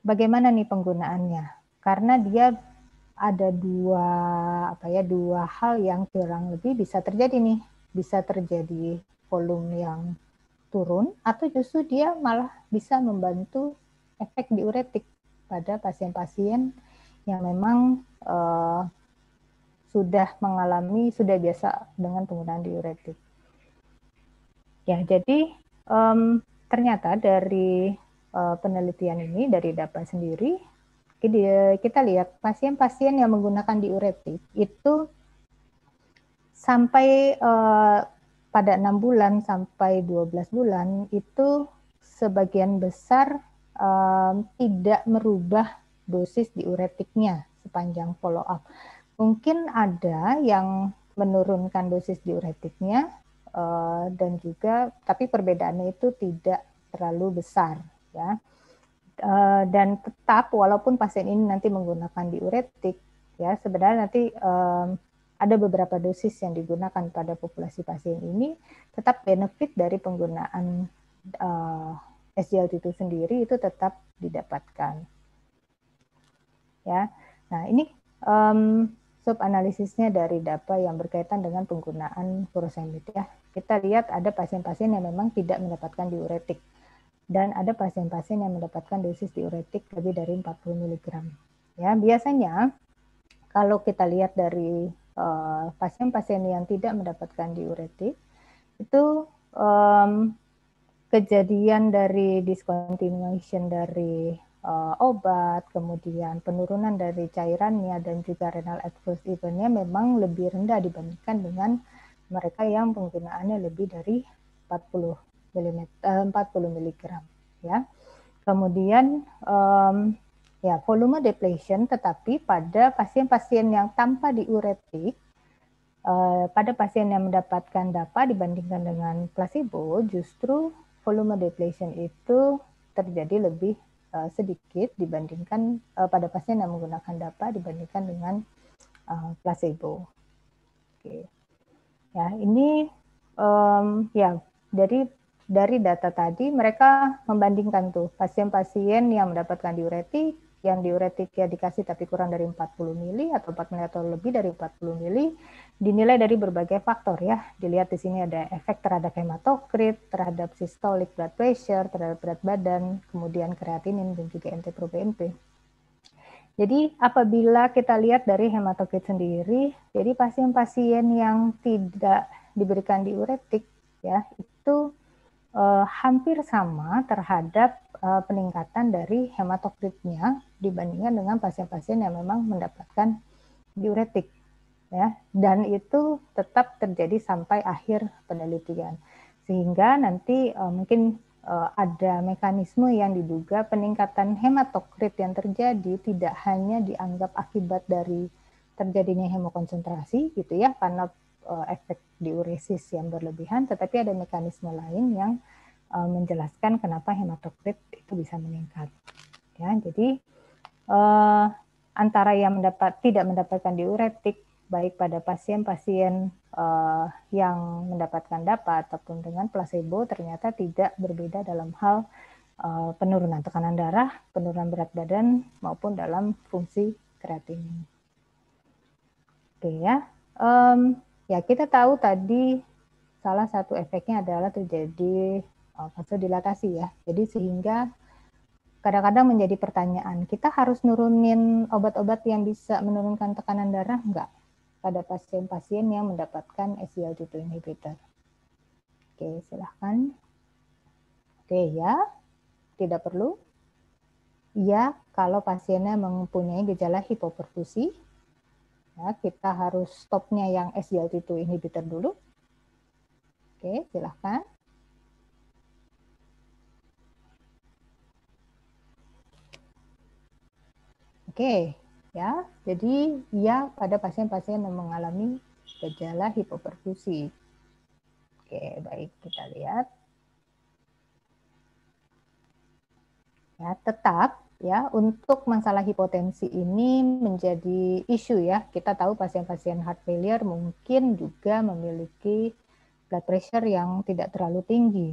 bagaimana nih penggunaannya? Karena dia ada dua apa ya dua hal yang kurang lebih bisa terjadi nih bisa terjadi volume yang turun atau justru dia malah bisa membantu efek diuretik pada pasien-pasien yang memang uh, sudah mengalami sudah biasa dengan penggunaan diuretik. Ya, jadi um, ternyata dari uh, penelitian ini dari DAPA sendiri kita lihat pasien-pasien yang menggunakan diuretik itu sampai uh, pada enam bulan sampai 12 bulan itu sebagian besar um, tidak merubah dosis diuretiknya sepanjang follow up. Mungkin ada yang menurunkan dosis diuretiknya uh, dan juga tapi perbedaannya itu tidak terlalu besar ya. Uh, dan tetap walaupun pasien ini nanti menggunakan diuretik ya sebenarnya nanti um, ada beberapa dosis yang digunakan pada populasi pasien ini tetap benefit dari penggunaan uh, SGLT itu sendiri itu tetap didapatkan. Ya. Nah ini um, sub analisisnya dari data yang berkaitan dengan penggunaan furosemid ya. Kita lihat ada pasien-pasien yang memang tidak mendapatkan diuretik dan ada pasien-pasien yang mendapatkan dosis diuretik lebih dari 40 mg. Ya, biasanya kalau kita lihat dari eh, pasien-pasien uh, yang tidak mendapatkan diuretik itu um, kejadian dari discontinuation dari uh, obat, kemudian penurunan dari cairannya dan juga renal adverse event-nya memang lebih rendah dibandingkan dengan mereka yang penggunaannya lebih dari 40 mm, 40 mg ya. Kemudian um, ya volume depletion tetapi pada pasien-pasien yang tanpa diuretik uh, pada pasien yang mendapatkan DAPA dibandingkan dengan placebo justru volume depletion itu terjadi lebih uh, sedikit dibandingkan uh, pada pasien yang menggunakan DAPA dibandingkan dengan uh, placebo. Oke. Ya, ini um, ya dari dari data tadi mereka membandingkan tuh pasien-pasien yang mendapatkan diuretik, yang diuretik ya dikasih tapi kurang dari 40 mili atau 4 mili atau lebih dari 40 mili dinilai dari berbagai faktor ya. Dilihat di sini ada efek terhadap hematokrit, terhadap systolic blood pressure, terhadap berat badan, kemudian kreatinin dan juga NT-proBNP. Jadi apabila kita lihat dari hematokrit sendiri, jadi pasien-pasien yang tidak diberikan diuretik ya itu uh, hampir sama terhadap uh, peningkatan dari hematokritnya dibandingkan dengan pasien-pasien yang memang mendapatkan diuretik ya dan itu tetap terjadi sampai akhir penelitian sehingga nanti uh, mungkin uh, ada mekanisme yang diduga peningkatan hematokrit yang terjadi tidak hanya dianggap akibat dari terjadinya hemokonsentrasi gitu ya karena uh, efek diuresis yang berlebihan, tetapi ada mekanisme lain yang uh, menjelaskan kenapa hematokrit itu bisa meningkat. Ya, jadi uh, antara yang mendapat tidak mendapatkan diuretik baik pada pasien-pasien uh, yang mendapatkan DAPA ataupun dengan placebo ternyata tidak berbeda dalam hal uh, penurunan tekanan darah, penurunan berat badan maupun dalam fungsi kreatinin. Oke ya. Um, Ya, kita tahu tadi salah satu efeknya adalah terjadi vasodilatasi ya. Jadi sehingga kadang-kadang menjadi pertanyaan, kita harus nurunin obat-obat yang bisa menurunkan tekanan darah enggak pada pasien-pasien yang mendapatkan SGLT2 inhibitor? Oke, silahkan. Oke ya, tidak perlu. Ya, kalau pasiennya mempunyai gejala hipoperfusi, Ya, kita harus stopnya yang SGLT2 inhibitor dulu. Oke, silahkan. Oke, ya. Jadi ya pada pasien-pasien yang mengalami gejala hipoperfusi. Oke, baik kita lihat. Ya, tetap ya untuk masalah hipotensi ini menjadi isu ya. Kita tahu pasien-pasien heart failure mungkin juga memiliki blood pressure yang tidak terlalu tinggi.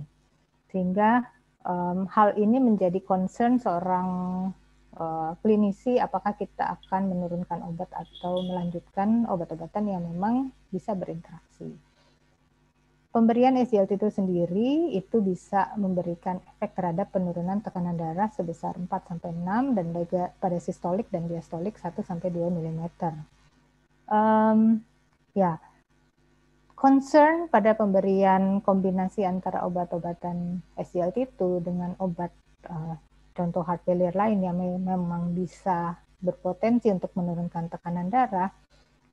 Sehingga um, hal ini menjadi concern seorang uh, klinisi apakah kita akan menurunkan obat atau melanjutkan obat-obatan yang memang bisa berinteraksi. Pemberian SGLT itu sendiri itu bisa memberikan efek terhadap penurunan tekanan darah sebesar 4 sampai 6 dan pada sistolik dan diastolik 1 sampai 2 mm. Um, ya, concern pada pemberian kombinasi antara obat-obatan SGLT itu dengan obat uh, contoh heart failure lain yang memang bisa berpotensi untuk menurunkan tekanan darah,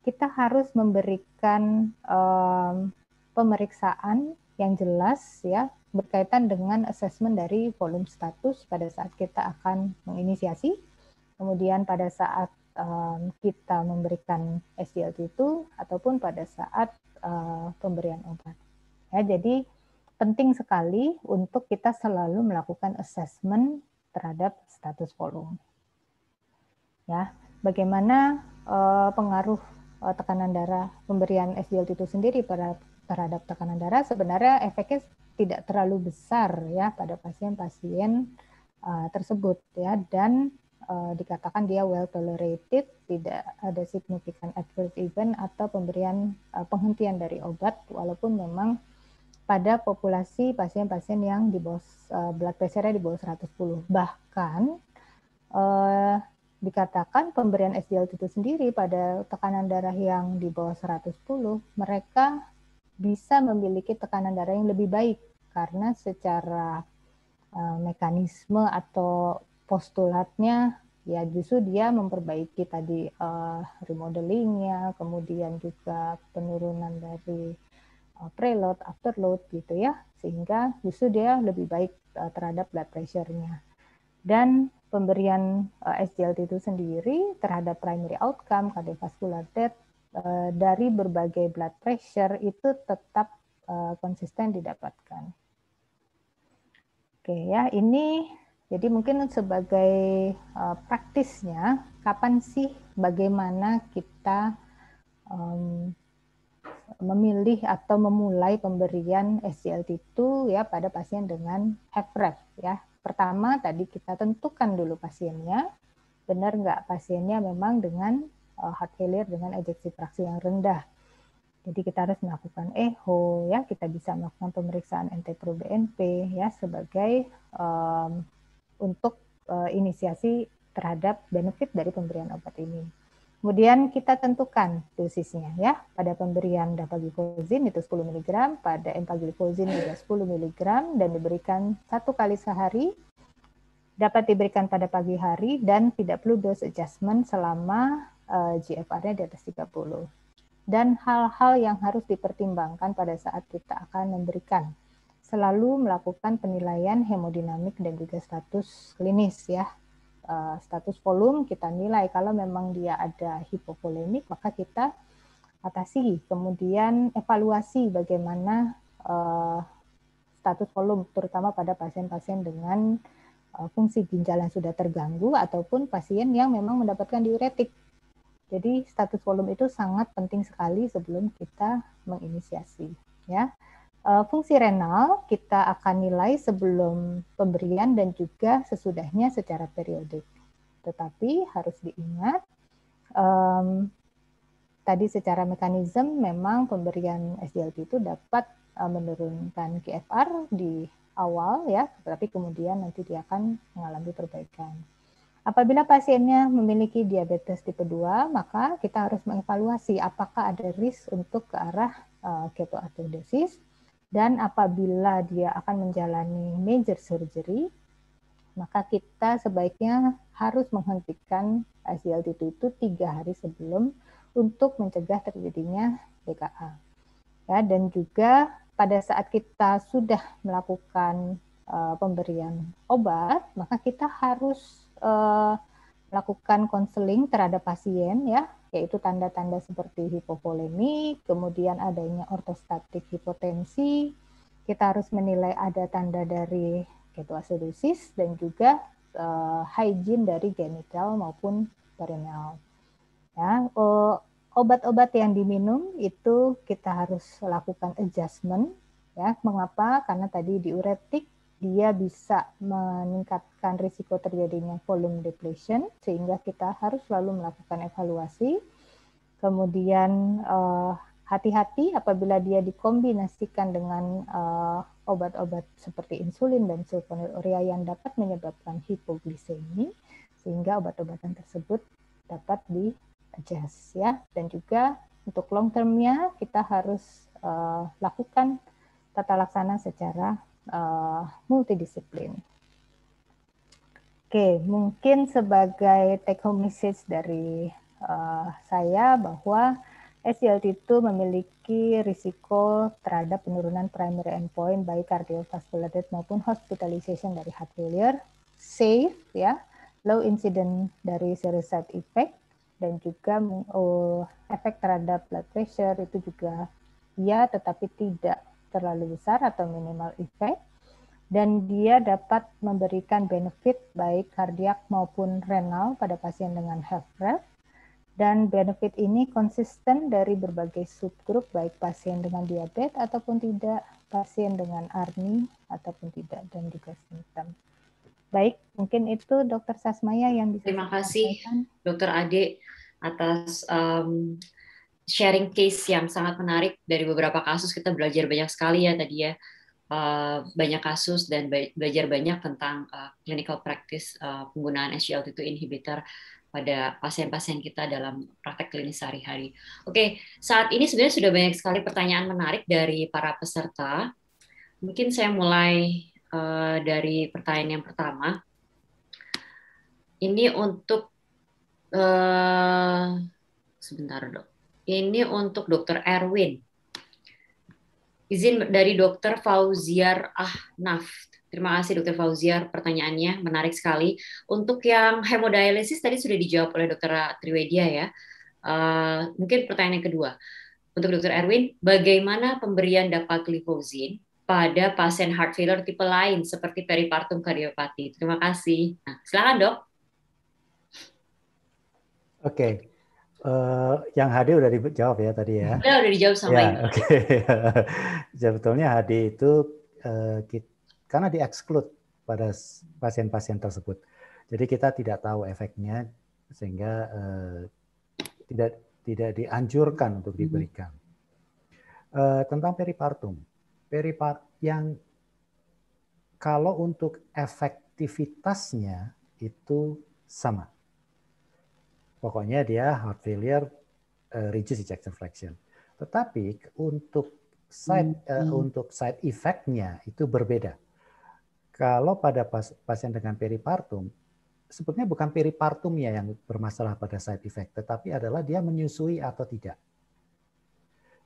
kita harus memberikan um, pemeriksaan yang jelas ya berkaitan dengan assessment dari volume status pada saat kita akan menginisiasi, kemudian pada saat um, kita memberikan SGLT itu ataupun pada saat uh, pemberian obat. Ya, jadi penting sekali untuk kita selalu melakukan assessment terhadap status volume. Ya, bagaimana uh, pengaruh uh, tekanan darah pemberian SGLT itu sendiri terhadap tekanan darah sebenarnya efeknya tidak terlalu besar ya pada pasien-pasien uh, tersebut ya dan uh, dikatakan dia well tolerated, tidak ada signifikan adverse event atau pemberian uh, penghentian dari obat walaupun memang pada populasi pasien-pasien yang di bawah uh, blood pressure di bawah 110. Bahkan uh, dikatakan pemberian SGLT itu sendiri pada tekanan darah yang di bawah 110 mereka bisa memiliki tekanan darah yang lebih baik karena secara uh, mekanisme atau postulatnya ya justru dia memperbaiki tadi uh, remodelingnya, kemudian juga penurunan dari preload, afterload gitu ya, sehingga justru dia lebih baik uh, terhadap blood pressure-nya. Dan pemberian uh, SGLT itu sendiri terhadap primary outcome cardiovascular death dari berbagai blood pressure itu tetap uh, konsisten didapatkan. Oke ya, ini jadi mungkin sebagai uh, praktisnya, kapan sih bagaimana kita um, memilih atau memulai pemberian SGLT itu ya pada pasien dengan HFrEF ya. Pertama tadi kita tentukan dulu pasiennya, benar nggak pasiennya memang dengan uh, heart failure dengan ejeksi fraksi yang rendah. Jadi kita harus melakukan echo ya, kita bisa melakukan pemeriksaan NT-proBNP ya sebagai um, untuk uh, inisiasi terhadap benefit dari pemberian obat ini. Kemudian kita tentukan dosisnya ya. Pada pemberian dapagliflozin itu 10 mg, pada empagliflozin juga 10 mg dan diberikan satu kali sehari. Dapat diberikan pada pagi hari dan tidak perlu dose adjustment selama uh, eh, GFR-nya di atas 30. Dan hal-hal yang harus dipertimbangkan pada saat kita akan memberikan. Selalu melakukan penilaian hemodinamik dan juga status klinis ya. Uh, status volume kita nilai kalau memang dia ada hipovolemik maka kita atasi. Kemudian evaluasi bagaimana uh, status volume terutama pada pasien-pasien dengan uh, fungsi ginjal yang sudah terganggu ataupun pasien yang memang mendapatkan diuretik jadi status volume itu sangat penting sekali sebelum kita menginisiasi. Ya, eh, fungsi renal kita akan nilai sebelum pemberian dan juga sesudahnya secara periodik. Tetapi harus diingat um, tadi secara mekanisme memang pemberian SGLT itu dapat uh, menurunkan GFR di awal ya, tetapi kemudian nanti dia akan mengalami perbaikan. Apabila pasiennya memiliki diabetes tipe 2, maka kita harus mengevaluasi apakah ada risk untuk ke arah uh, ketoacidosis dan apabila dia akan menjalani major surgery, maka kita sebaiknya harus menghentikan SGLT itu tiga hari sebelum untuk mencegah terjadinya DKA. Ya, dan juga pada saat kita sudah melakukan uh, pemberian obat, maka kita harus uh, melakukan konseling terhadap pasien ya, yaitu tanda-tanda seperti hipovolemi, kemudian adanya ortostatik hipotensi, kita harus menilai ada tanda dari ketoacidosis dan juga uh, hygiene dari genital maupun perineal. Ya, uh, obat-obat yang diminum itu kita harus lakukan adjustment ya. Mengapa? Karena tadi diuretik dia bisa meningkatkan risiko terjadinya volume depletion, sehingga kita harus selalu melakukan evaluasi. Kemudian eh, hati-hati apabila dia dikombinasikan dengan uh, obat-obat seperti insulin dan sulfonylurea yang dapat menyebabkan hipoglisemi sehingga obat-obatan tersebut dapat di adjust ya dan juga untuk long termnya kita harus uh, lakukan tata laksana secara uh, multidisiplin. Oke, mungkin sebagai take home message dari uh, saya bahwa SGLT2 memiliki risiko terhadap penurunan primary endpoint baik cardiovascular death maupun hospitalization dari heart failure, safe ya, low incident dari serious side effect dan juga oh, efek terhadap blood pressure itu juga ya tetapi tidak terlalu besar atau minimal effect dan dia dapat memberikan benefit baik kardiak maupun renal pada pasien dengan HFrEF dan benefit ini konsisten dari berbagai subgrup baik pasien dengan diabetes ataupun tidak, pasien dengan ARNI ataupun tidak dan juga simptom. Baik, mungkin itu Dokter Sasmaya yang bisa Terima kasih Dokter Ade atas um, sharing case yang sangat menarik dari beberapa kasus kita belajar banyak sekali ya tadi ya. Uh, banyak kasus dan belajar banyak tentang uh, clinical practice uh, penggunaan SGLT2 inhibitor pada pasien-pasien kita dalam praktek klinis sehari-hari. Oke, saat ini sebenarnya sudah banyak sekali pertanyaan menarik dari para peserta. Mungkin saya mulai uh, dari pertanyaan yang pertama. Ini untuk uh, sebentar dok. Ini untuk Dokter Erwin. Izin dari Dokter Fauziar Ahnaf. Terima kasih Dokter Fauziar, pertanyaannya menarik sekali. Untuk yang hemodialisis tadi sudah dijawab oleh Dokter Triwedia ya. Uh, mungkin pertanyaan yang kedua. Untuk Dokter Erwin, bagaimana pemberian dapagliflozin pada pasien heart failure tipe lain seperti peripartum kardiopati? Terima kasih. Nah, silakan dok. Oke, okay. Uh, eh, yang HD udah dijawab ya tadi ya? Ya udah dijawab sama ya, Oke, okay. sebetulnya HD itu uh, kita karena di-exclude pada pasien-pasien tersebut. Jadi kita tidak tahu efeknya sehingga eh, tidak tidak dianjurkan untuk mhm. diberikan. Eh, tentang peripartum, peripart yang kalau untuk efektivitasnya itu sama. Pokoknya dia heart failure, uh, reduce ejection fraction. Tetapi untuk side uh, untuk side effect-nya itu berbeda. Kalau pada pasien dengan peripartum, sebetulnya bukan peripartumnya yang bermasalah pada side effect, tetapi adalah dia menyusui atau tidak.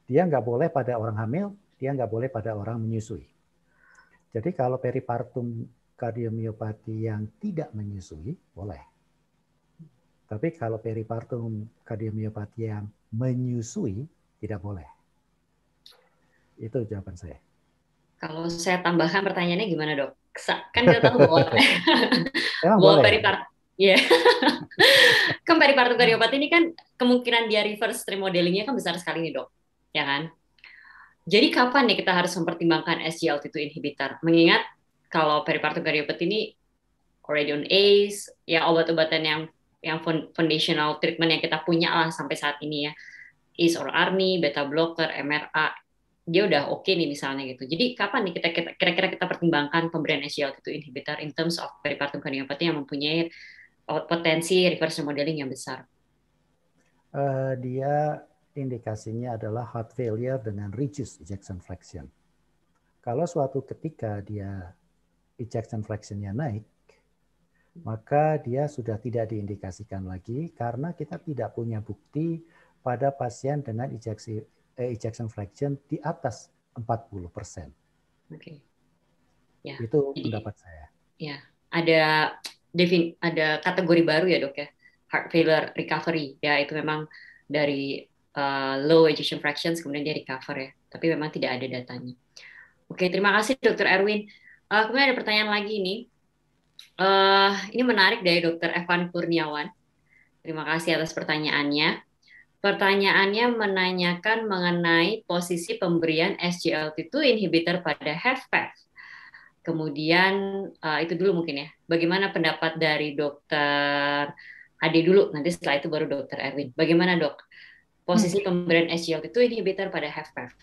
Dia nggak boleh pada orang hamil, dia nggak boleh pada orang menyusui. Jadi kalau peripartum kardiomiopati yang tidak menyusui, boleh. Tapi kalau peripartum kardiomiopati yang menyusui, tidak boleh. Itu jawaban saya. Kalau saya tambahkan pertanyaannya gimana dok? kan kita tahu bahwa bahwa peripart ya yeah. kan peripartum kardiopati ini kan kemungkinan dia reverse remodelingnya kan besar sekali nih dok ya kan jadi kapan nih kita harus mempertimbangkan SGLT2 inhibitor mengingat kalau peripartum kardiopati ini already on ACE ya obat-obatan yang yang foundational treatment yang kita punya lah sampai saat ini ya ACE or ARNI, beta blocker, MRA dia udah oke okay nih misalnya gitu. Jadi kapan nih kita kira-kira kita pertimbangkan pemberian SGLT2 inhibitor in terms of peripartum cardiopathy yang mempunyai potensi reverse remodeling yang besar? Uh, dia indikasinya adalah heart failure dengan reduced ejection fraction. Kalau suatu ketika dia ejection fractionnya naik, maka dia sudah tidak diindikasikan lagi karena kita tidak punya bukti pada pasien dengan ejeksi eh, ejection fraction di atas 40 persen. Oke. Okay. Ya. Itu Jadi, pendapat saya. Ya, ada defin ada kategori baru ya dok ya, heart failure recovery. Ya itu memang dari uh, low ejection fractions kemudian dia recover ya. Tapi memang tidak ada datanya. Oke, terima kasih Dokter Erwin. Uh, kemudian ada pertanyaan lagi ini. Uh, ini menarik dari Dokter Evan Kurniawan. Terima kasih atas pertanyaannya. Pertanyaannya menanyakan mengenai posisi pemberian SGLT2 inhibitor pada HFpEF. kemudian uh, itu dulu mungkin ya. Bagaimana pendapat dari dokter Ade dulu, nanti setelah itu baru dokter Erwin. Bagaimana dok? Posisi hmm. pemberian SGLT2 inhibitor pada HFpEF.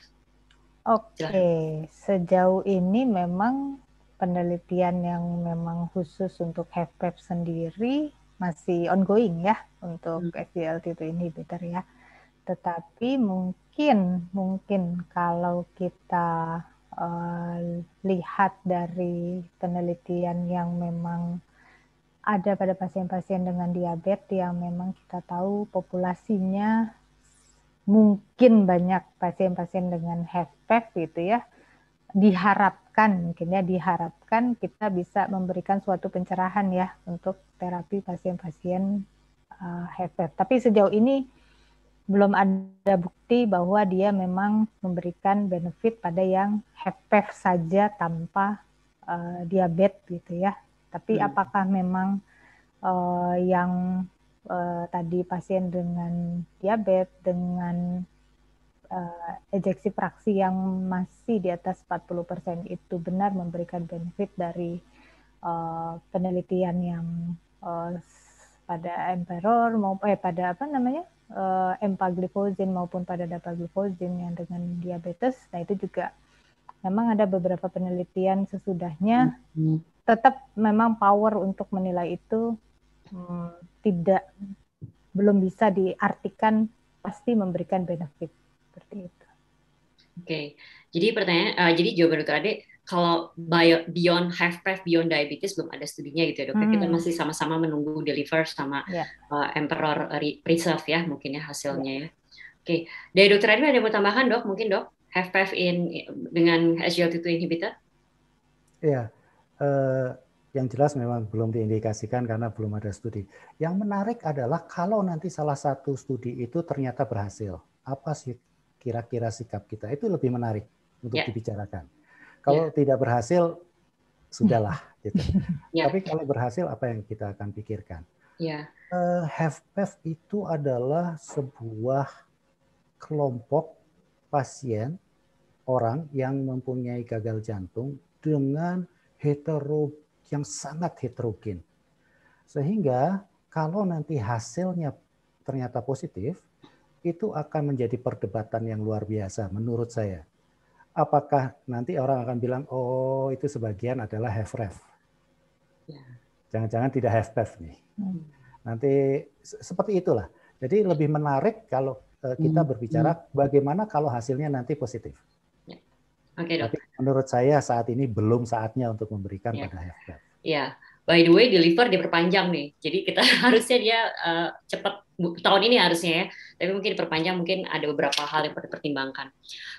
Oke, okay. sejauh ini memang penelitian yang memang khusus untuk HFpEF sendiri masih ongoing ya untuk hmm. SGLT2 inhibitor ya. Tetapi mungkin mungkin kalau kita uh, lihat dari penelitian yang memang ada pada pasien-pasien dengan diabetes yang memang kita tahu populasinya mungkin banyak pasien-pasien dengan HFpEF gitu ya diharapkan mungkin ya diharapkan kita bisa memberikan suatu pencerahan ya untuk terapi pasien-pasien uh, HFpEF. Tapi sejauh ini belum ada bukti bahwa dia memang memberikan benefit pada yang HFpEF saja tanpa uh, diabetes gitu ya. Tapi hmm. apakah memang uh, yang uh, tadi pasien dengan diabetes dengan uh, ejeksi fraksi yang masih di atas 40% itu benar memberikan benefit dari uh, penelitian yang uh, pada emperor maupun eh, pada apa namanya uh, empagliflozin maupun pada dapagliflozin yang dengan diabetes. Nah itu juga memang ada beberapa penelitian sesudahnya hmm tetap memang power untuk menilai itu hmm, tidak belum bisa diartikan pasti memberikan benefit. Oke, okay. jadi pertanyaan, uh, jadi jawaban dokter Ade, kalau bio, beyond HFpEF, beyond diabetes belum ada studinya gitu ya dokter. Hmm. Kita masih sama-sama menunggu deliver sama yeah. Ya. uh, Emperor Preserve ya mungkin ya hasilnya yeah. ya. Oke, okay. dari dokter Ade ada yang mau tambahkan dok? Mungkin dok, HFpEF in dengan SGLT2 inhibitor? Iya, eh, yang jelas memang belum diindikasikan karena belum ada studi. Yang menarik adalah kalau nanti salah satu studi itu ternyata berhasil, apa sih kira-kira sikap kita? Itu lebih menarik untuk yeah. dibicarakan. Kalau yeah. tidak berhasil, sudahlah. gitu. Yeah. Tapi kalau berhasil, apa yang kita akan pikirkan? Yeah. Uh, HFpEF itu adalah sebuah kelompok pasien orang yang mempunyai gagal jantung dengan hetero yang sangat heterogen. Sehingga kalau nanti hasilnya ternyata positif, itu akan menjadi perdebatan yang luar biasa menurut saya. Apakah nanti orang akan bilang, oh itu sebagian adalah HFrEF. Ya. Jangan-jangan tidak HFpEF nih. Hmm. Nanti seperti itulah. Jadi lebih menarik kalau eh, kita hmm. berbicara hmm. bagaimana kalau hasilnya nanti positif. Oke okay, dok. Tapi menurut saya saat ini belum saatnya untuk memberikan yeah. pada healthcare. Iya. By the way, deliver diperpanjang nih. Jadi kita harusnya dia uh, cepat tahun ini harusnya ya. Tapi mungkin diperpanjang mungkin ada beberapa hal yang perlu dipertimbangkan.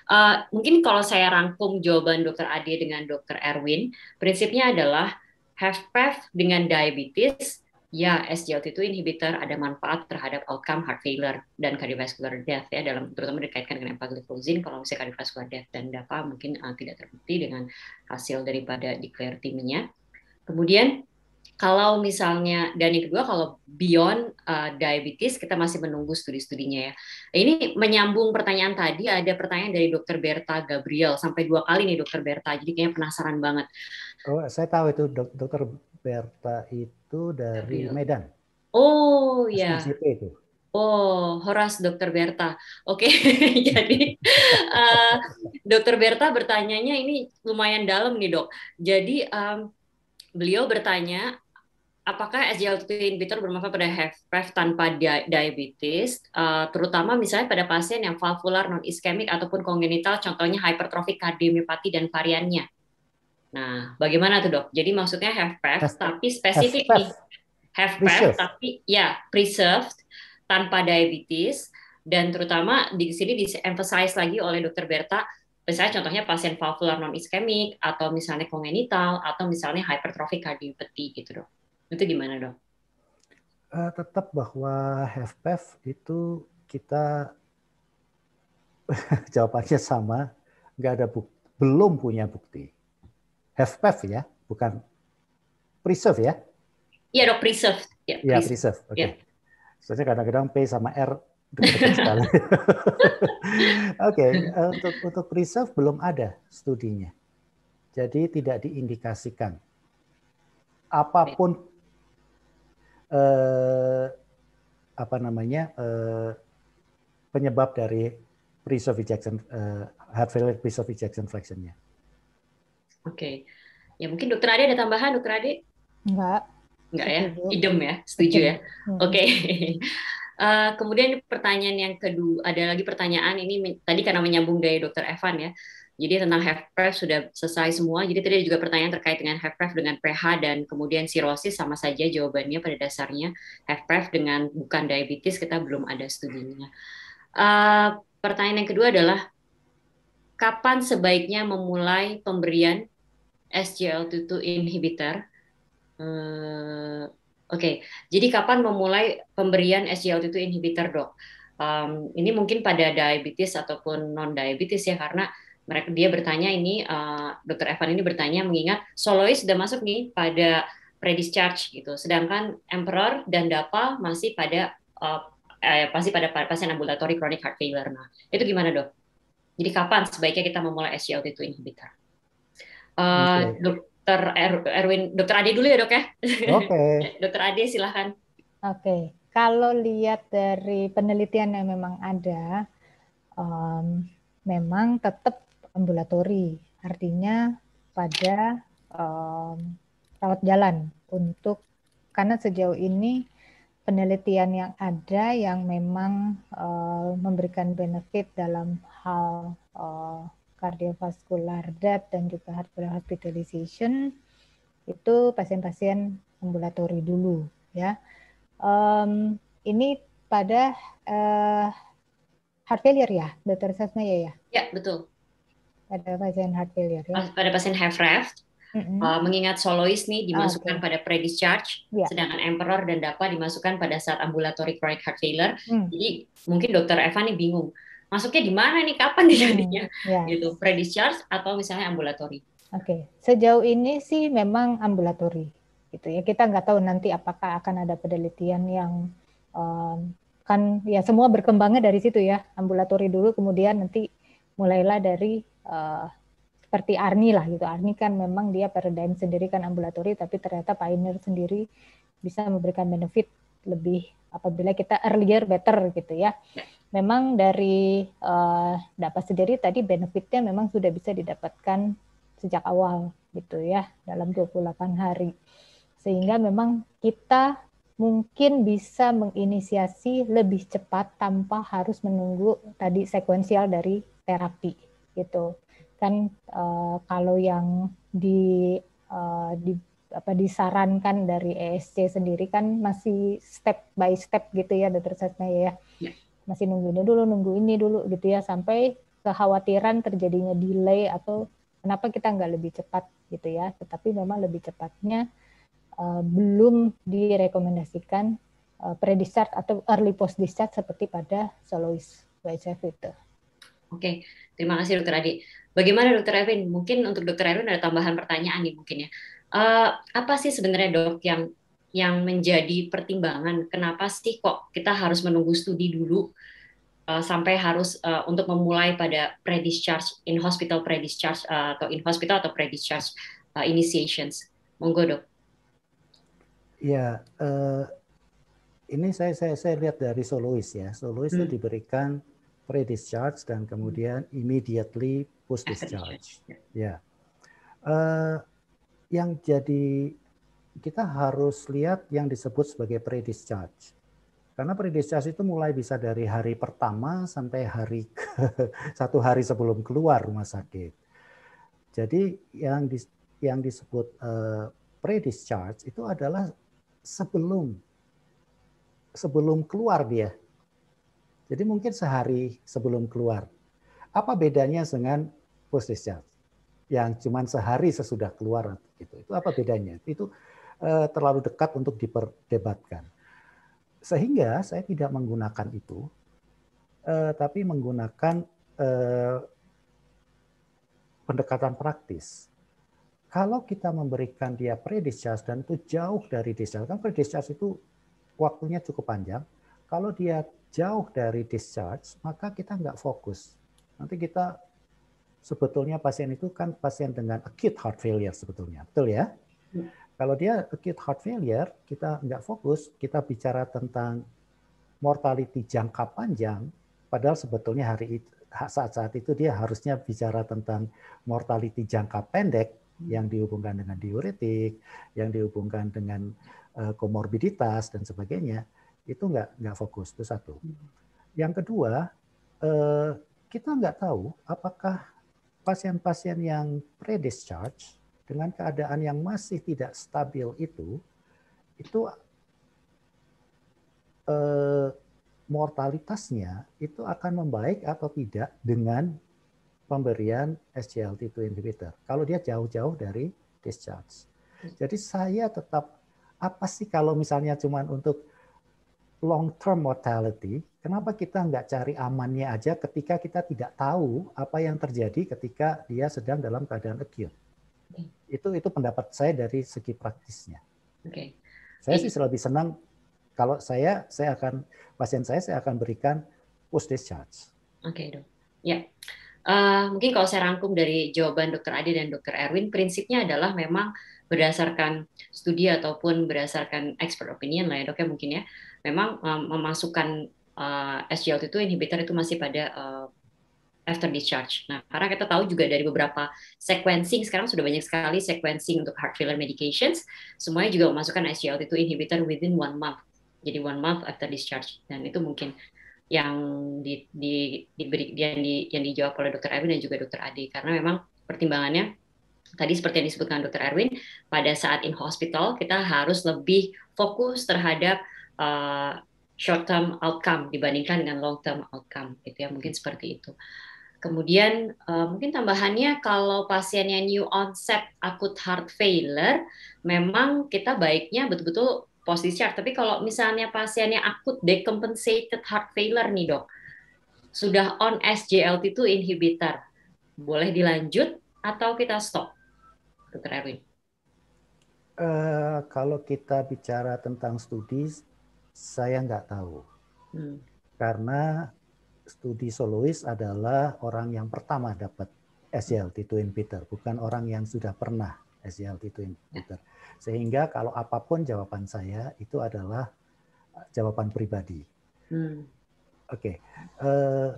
Uh, mungkin kalau saya rangkum jawaban Dokter Ade dengan Dokter Erwin, prinsipnya adalah HFpEF dengan diabetes ya SGLT2 inhibitor ada manfaat terhadap outcome heart failure dan cardiovascular death ya dalam terutama dikaitkan dengan empagliflozin kalau misalnya cardiovascular death dan DAPA mungkin uh, tidak terbukti dengan hasil daripada declare timnya. Kemudian kalau misalnya dan yang kedua kalau beyond uh, diabetes kita masih menunggu studi-studinya ya. Ini menyambung pertanyaan tadi ada pertanyaan dari Dokter Berta Gabriel sampai dua kali nih Dokter Berta jadi kayaknya penasaran banget. Oh saya tahu itu Dokter Berta itu dari Medan. Oh ya. itu. Oh, Horas Dokter Berta. Oke, okay. jadi uh, Dokter Berta bertanyanya ini lumayan dalam nih dok. Jadi um, beliau bertanya apakah SGLT2 inhibitor bermanfaat pada HFpEF tanpa diabetes, uh, terutama misalnya pada pasien yang valvular non iskemik ataupun kongenital, contohnya hypertrophic kardiomyopati dan variannya. Nah, bagaimana tuh dok? Jadi maksudnya path tapi spesifik nih. Path tapi ya preserved tanpa diabetes dan terutama di sini di emphasize lagi oleh dokter Berta misalnya contohnya pasien valvular non iskemik atau misalnya kongenital atau misalnya hypertrophic cardiopathy gitu dok. Itu gimana dok? Uh, tetap bahwa HFpEF itu kita jawabannya sama, nggak ada bukti, belum punya bukti HFpEF ya, bukan preserve ya? Iya dok, preserve. Ya, ya preserve. Oke. Okay. Ya. Soalnya kadang-kadang P sama R sekali. Oke, okay. untuk untuk preserve belum ada studinya. Jadi tidak diindikasikan. Apa pun eh, apa namanya eh, penyebab dari pre-soft ejection uh, heart failure pre-soft ejection fractionnya. Oke, okay. ya mungkin dokter Ade ada tambahan dokter Ade? Enggak. Enggak ya, idem ya, setuju ya. Hmm. Oke. Okay. Eh, kemudian pertanyaan yang kedua, ada lagi pertanyaan ini tadi karena menyambung dari dokter Evan ya. Jadi tentang HFrEF sudah selesai semua. Jadi tadi juga pertanyaan terkait dengan HFrEF dengan pH dan kemudian sirosis sama saja jawabannya pada dasarnya HFrEF dengan bukan diabetes kita belum ada studinya. Uh, pertanyaan yang kedua adalah kapan sebaiknya memulai pemberian SGLT2 inhibitor? Uh, Oke, okay. jadi kapan memulai pemberian SGLT2 inhibitor dok? Um, ini mungkin pada diabetes ataupun non diabetes ya karena mereka dia bertanya ini uh, dokter Evan ini bertanya mengingat solois sudah masuk nih pada predischarge gitu sedangkan emperor dan dapa masih pada uh, eh, pasti pada pasien ambulatory chronic heart failure nah itu gimana dok jadi kapan sebaiknya kita memulai SGLT2 inhibitor uh, okay. Dokter er, Erwin dokter Ade dulu ya dok ya oke okay. dokter Ade silahkan oke okay. kalau lihat dari penelitian yang memang ada um, memang tetap ambulatori, artinya pada um, rawat jalan untuk karena sejauh ini penelitian yang ada yang memang uh, memberikan benefit dalam hal uh, cardiovascular death dan juga heart failure hospitalization itu pasien-pasien ambulatori dulu ya. Um, ini pada uh, heart failure ya, dokter Sasma ya? Ya, betul pada pasien heart failure ya. Pada pasien HFrEF, mm-hmm. uh, mengingat solois nih dimasukkan okay. pada pre-discharge, yeah. sedangkan emperor dan dapa dimasukkan pada saat ambulatory chronic heart failure. Mm. Jadi mungkin dokter Evan nih bingung, masuknya di mana nih, kapan dijadinya, mm. yeah. gitu, pre-discharge atau misalnya ambulatory. Oke, okay. sejauh ini sih memang ambulatory, gitu ya. Kita nggak tahu nanti apakah akan ada penelitian yang um, kan ya semua berkembangnya dari situ ya, ambulatory dulu, kemudian nanti mulailah dari uh, seperti Arni lah gitu. Arni kan memang dia paradigm sendiri kan ambulatori, tapi ternyata Pioneer sendiri bisa memberikan benefit lebih apabila kita earlier better gitu ya. Memang dari uh, dapat sendiri tadi benefitnya memang sudah bisa didapatkan sejak awal gitu ya dalam 28 hari. Sehingga memang kita mungkin bisa menginisiasi lebih cepat tanpa harus menunggu tadi sekuensial dari terapi gitu kan uh, kalau yang di uh, di apa disarankan dari ESC sendiri kan masih step by step gitu ya dokter Sasma ya. ya masih nunggu ini dulu nunggu ini dulu gitu ya sampai kekhawatiran terjadinya delay atau kenapa kita nggak lebih cepat gitu ya tetapi memang lebih cepatnya uh, belum direkomendasikan uh, pre-discharge atau early post discharge seperti pada soloist WHF itu. Oke, terima kasih Dokter Adi. Bagaimana Dokter Erwin? Mungkin untuk Dokter Erwin ada tambahan pertanyaan nih mungkin ya. Uh, apa sih sebenarnya dok yang yang menjadi pertimbangan kenapa sih kok kita harus menunggu studi dulu uh, sampai harus uh, untuk memulai pada pre-discharge in hospital pre-discharge uh, atau in hospital atau pre-discharge uh, initiations. Monggo dok. Ya, uh, ini saya saya saya lihat dari solois ya. Solois hmm. itu diberikan pre-discharge dan kemudian immediately post-discharge. Ya, uh, yang jadi kita harus lihat yang disebut sebagai pre-discharge. Karena pre-discharge itu mulai bisa dari hari pertama sampai hari ke, satu hari sebelum keluar rumah sakit. Jadi yang di, yang disebut uh, pre-discharge itu adalah sebelum sebelum keluar dia jadi mungkin sehari sebelum keluar. Apa bedanya dengan post discharge yang cuma sehari sesudah keluar gitu. Itu apa bedanya? Itu uh, terlalu dekat untuk diperdebatkan. Sehingga saya tidak menggunakan itu, uh, tapi menggunakan uh, pendekatan praktis. Kalau kita memberikan dia pre-discharge dan itu jauh dari discharge, kan pre-discharge itu waktunya cukup panjang. Kalau dia jauh dari discharge, maka kita nggak fokus. Nanti kita sebetulnya pasien itu kan pasien dengan acute heart failure sebetulnya, betul ya? Hmm. Kalau dia acute heart failure, kita nggak fokus, kita bicara tentang mortality jangka panjang, padahal sebetulnya hari itu, saat-saat itu dia harusnya bicara tentang mortality jangka pendek yang dihubungkan dengan diuretik, yang dihubungkan dengan uh, komorbiditas dan sebagainya, itu nggak nggak fokus itu satu. Yang kedua, uh, kita nggak tahu apakah pasien-pasien yang pre-discharge dengan keadaan yang masih tidak stabil itu, itu uh, mortalitasnya itu akan membaik atau tidak dengan pemberian SGLT2 inhibitor. Kalau dia jauh-jauh dari discharge. Jadi saya tetap apa sih kalau misalnya cuma untuk long term mortality, kenapa kita nggak cari amannya aja ketika kita tidak tahu apa yang terjadi ketika dia sedang dalam keadaan acute? Okay. Itu itu pendapat saya dari segi praktisnya. Oke. Okay. Saya sih lebih senang kalau saya saya akan pasien saya saya akan berikan post discharge. Oke okay, dok. Ya. Uh, mungkin kalau saya rangkum dari jawaban Dr. Adi dan Dr. Erwin, prinsipnya adalah memang berdasarkan studi ataupun berdasarkan expert opinion lah ya dok ya mungkin ya, memang um, memasukkan uh, SGLT2 inhibitor itu masih pada uh, after discharge. Nah, karena kita tahu juga dari beberapa sequencing, sekarang sudah banyak sekali sequencing untuk heart failure medications, semuanya juga memasukkan SGLT2 inhibitor within one month. Jadi one month after discharge. Dan itu mungkin yang di, di, diberi yang, di, yang dijawab oleh Dr. Erwin dan juga Dr. Adi karena memang pertimbangannya tadi seperti yang disebutkan Dr. Erwin pada saat in hospital kita harus lebih fokus terhadap uh, short term outcome dibandingkan dengan long term outcome gitu ya mungkin seperti itu. Kemudian uh, mungkin tambahannya kalau pasiennya new onset acute heart failure memang kita baiknya betul-betul discharge. Tapi kalau misalnya pasiennya akut decompensated heart failure nih dok, sudah on SGLT2 inhibitor, boleh dilanjut atau kita stop, Dr. Erwin? Uh, kalau kita bicara tentang studi, saya nggak tahu. Hmm. Karena studi solois adalah orang yang pertama dapat SGLT2 inhibitor, bukan orang yang sudah pernah SGLT2 inhibitor. Ya. Sehingga kalau apa pun jawaban saya itu adalah eh, jawaban pribadi. Hmm. Oke, okay. uh, eh,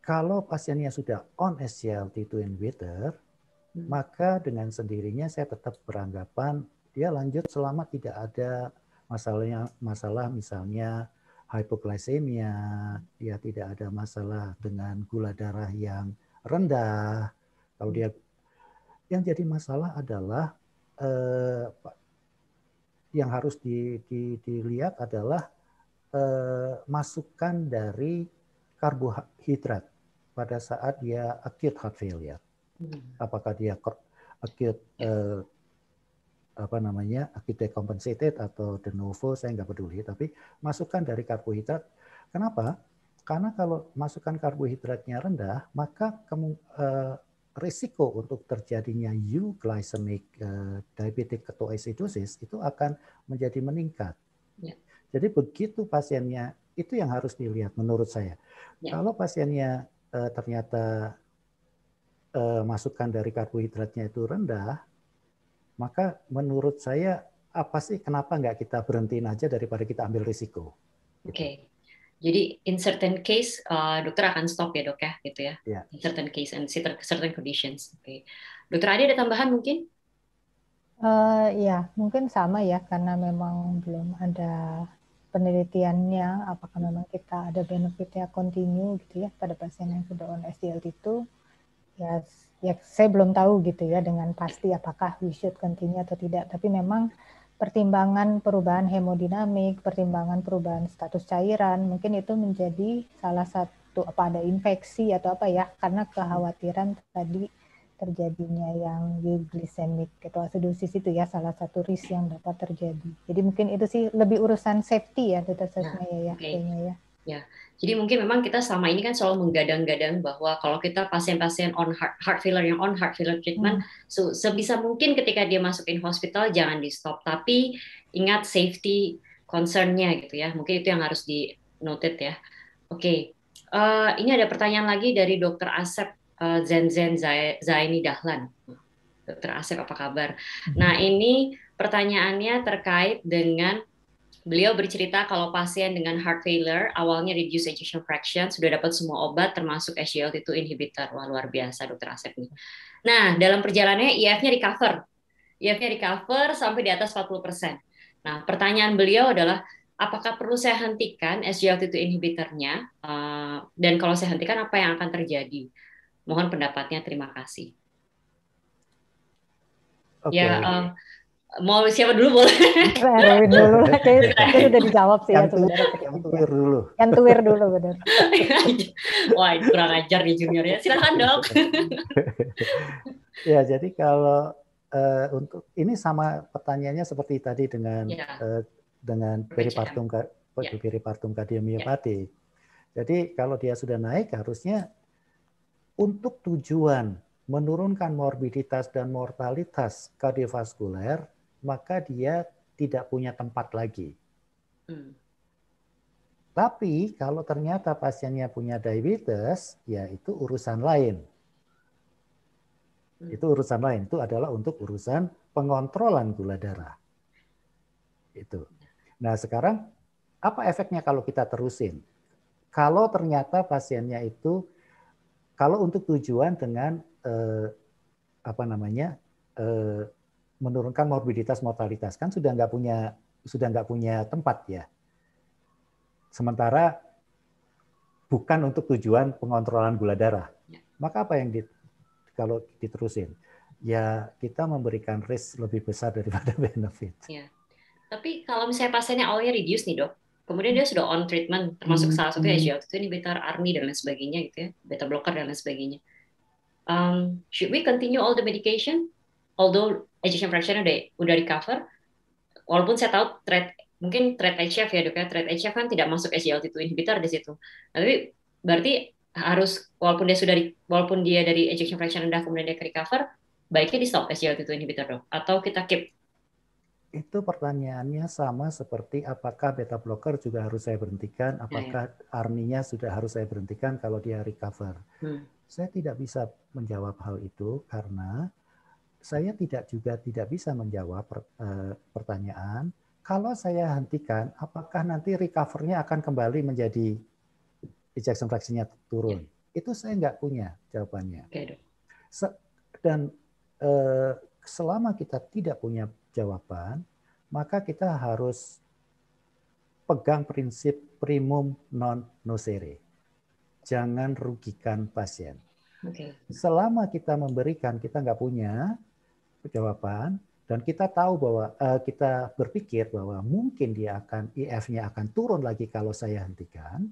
kalau pasiennya sudah on SGLT2 inhibitor, hmm. maka dengan sendirinya saya tetap beranggapan dia lanjut selama tidak ada masalahnya masalah misalnya hypoglycemia, ya tidak ada masalah dengan gula darah yang rendah. Kalau dia yang jadi masalah adalah eh, yang harus di, di, dilihat adalah eh, masukan dari karbohidrat pada saat dia acute heart failure. Hmm. Apakah dia acute eh, apa namanya acute decompensated atau de novo saya nggak peduli tapi masukan dari karbohidrat kenapa karena kalau masukan karbohidratnya rendah maka kemu, eh, risiko untuk terjadinya euglycemic uh, diabetic ketoacidosis itu akan menjadi meningkat. Ya. Jadi begitu pasiennya itu yang harus dilihat menurut saya. Ya. Kalau pasiennya uh, ternyata uh, masukan dari karbohidratnya itu rendah, maka menurut saya apa sih kenapa nggak kita berhentiin aja daripada kita ambil risiko? Oke. Okay. Jadi in certain case uh, dokter akan stop ya dok ya gitu ya. Yeah. In certain case and certain conditions. Oke. Okay. Dokter Adi ada tambahan mungkin? Uh, ya mungkin sama ya karena memang belum ada penelitiannya apakah memang kita ada benefitnya continue gitu ya pada pasien yang sudah on SGLT itu ya ya saya belum tahu gitu ya dengan pasti apakah we should continue atau tidak tapi memang pertimbangan perubahan hemodinamik, pertimbangan perubahan status cairan, mungkin itu menjadi salah satu apa ada infeksi atau apa ya, karena kekhawatiran tadi terjadinya yang euglycemic ketoacidosis itu ya salah satu risk yang dapat terjadi. Jadi mungkin itu sih lebih urusan safety ya. Sesmaya nah, ya, okay. kayaknya ya. Ya, jadi mungkin memang kita selama ini kan selalu menggadang-gadang bahwa kalau kita pasien-pasien on heart, heart failure yang on heart failure treatment, hmm. so, sebisa mungkin ketika dia masukin hospital jangan di stop, tapi ingat safety concernnya gitu ya. Mungkin itu yang harus di noted ya. Oke, okay. uh, eh, ini ada pertanyaan lagi dari Dokter Asep uh, Zen Zen Zaini Dahlan. Dokter Asep apa kabar? Nah ini pertanyaannya terkait dengan beliau bercerita kalau pasien dengan heart failure awalnya reduce ejection fraction sudah dapat semua obat termasuk SGLT2 inhibitor. Wah luar biasa dokter Asep nih. Nah dalam perjalanannya IF-nya recover. IF-nya recover sampai di atas 40%. Nah pertanyaan beliau adalah apakah perlu saya hentikan SGLT2 inhibitornya? Uh, dan kalau saya hentikan apa yang akan terjadi? Mohon pendapatnya. Terima kasih. Okay. Ya, um, mau siapa dulu boleh? Erwin dulu lah, kayak itu udah dijawab sih yang ya sebenarnya. Yang tuwir dulu. Yang tuwir dulu benar. Wah, kurang ajar nih juniornya. Silakan dok. ya, jadi kalau uh, untuk ini sama pertanyaannya seperti tadi dengan ya. uh, dengan peripartum ya. peripartum kardiomiopati. Ya. Jadi kalau dia sudah naik harusnya untuk tujuan menurunkan morbiditas dan mortalitas kardiovaskuler, maka dia tidak punya tempat lagi. Hmm. Tapi kalau ternyata pasiennya punya diabetes, ya itu urusan lain. Hmm. Itu urusan lain. Itu adalah untuk urusan pengontrolan gula darah. Itu. Nah sekarang apa efeknya kalau kita terusin? Kalau ternyata pasiennya itu, kalau untuk tujuan dengan eh, apa namanya eh, menurunkan morbiditas mortalitas kan sudah nggak punya sudah nggak punya tempat ya. Sementara bukan untuk tujuan pengontrolan gula darah. Ya. Maka apa yang di, kalau diterusin? Ya kita memberikan risk lebih besar daripada benefit. Ya. Tapi kalau misalnya pasiennya awalnya reduce nih dok, kemudian dia sudah on treatment, termasuk hmm. salah satu SGLT2 inhibitor, ARNI dan lain sebagainya gitu ya, beta blocker dan lain sebagainya um, should we continue all the medication? Although ejection fraction udah udah recover, walaupun saya tahu threat mungkin threat HF ya dok ya, threat HF kan tidak masuk SGLT2 inhibitor di situ. Tapi berarti harus walaupun dia sudah walaupun dia dari ejection fraction rendah kemudian dia ke recover, baiknya di stop SGLT2 inhibitor dok atau kita keep itu pertanyaannya sama seperti apakah beta blocker juga harus saya berhentikan, ya, ya. apakah yeah. arninya sudah harus saya berhentikan kalau dia recover. Hmm. Saya tidak bisa menjawab hal itu karena saya tidak juga tidak bisa menjawab uh, pertanyaan kalau saya hentikan apakah nanti recovernya akan kembali menjadi ejection fraction-nya turun. Yeah. Itu saya nggak punya jawabannya. Dan uh, selama kita tidak punya jawaban, maka kita harus pegang prinsip primum non nocere jangan rugikan pasien. Okay. Selama kita memberikan, kita nggak punya jawaban, dan kita tahu bahwa uh, kita berpikir bahwa mungkin dia akan IF-nya akan turun lagi kalau saya hentikan,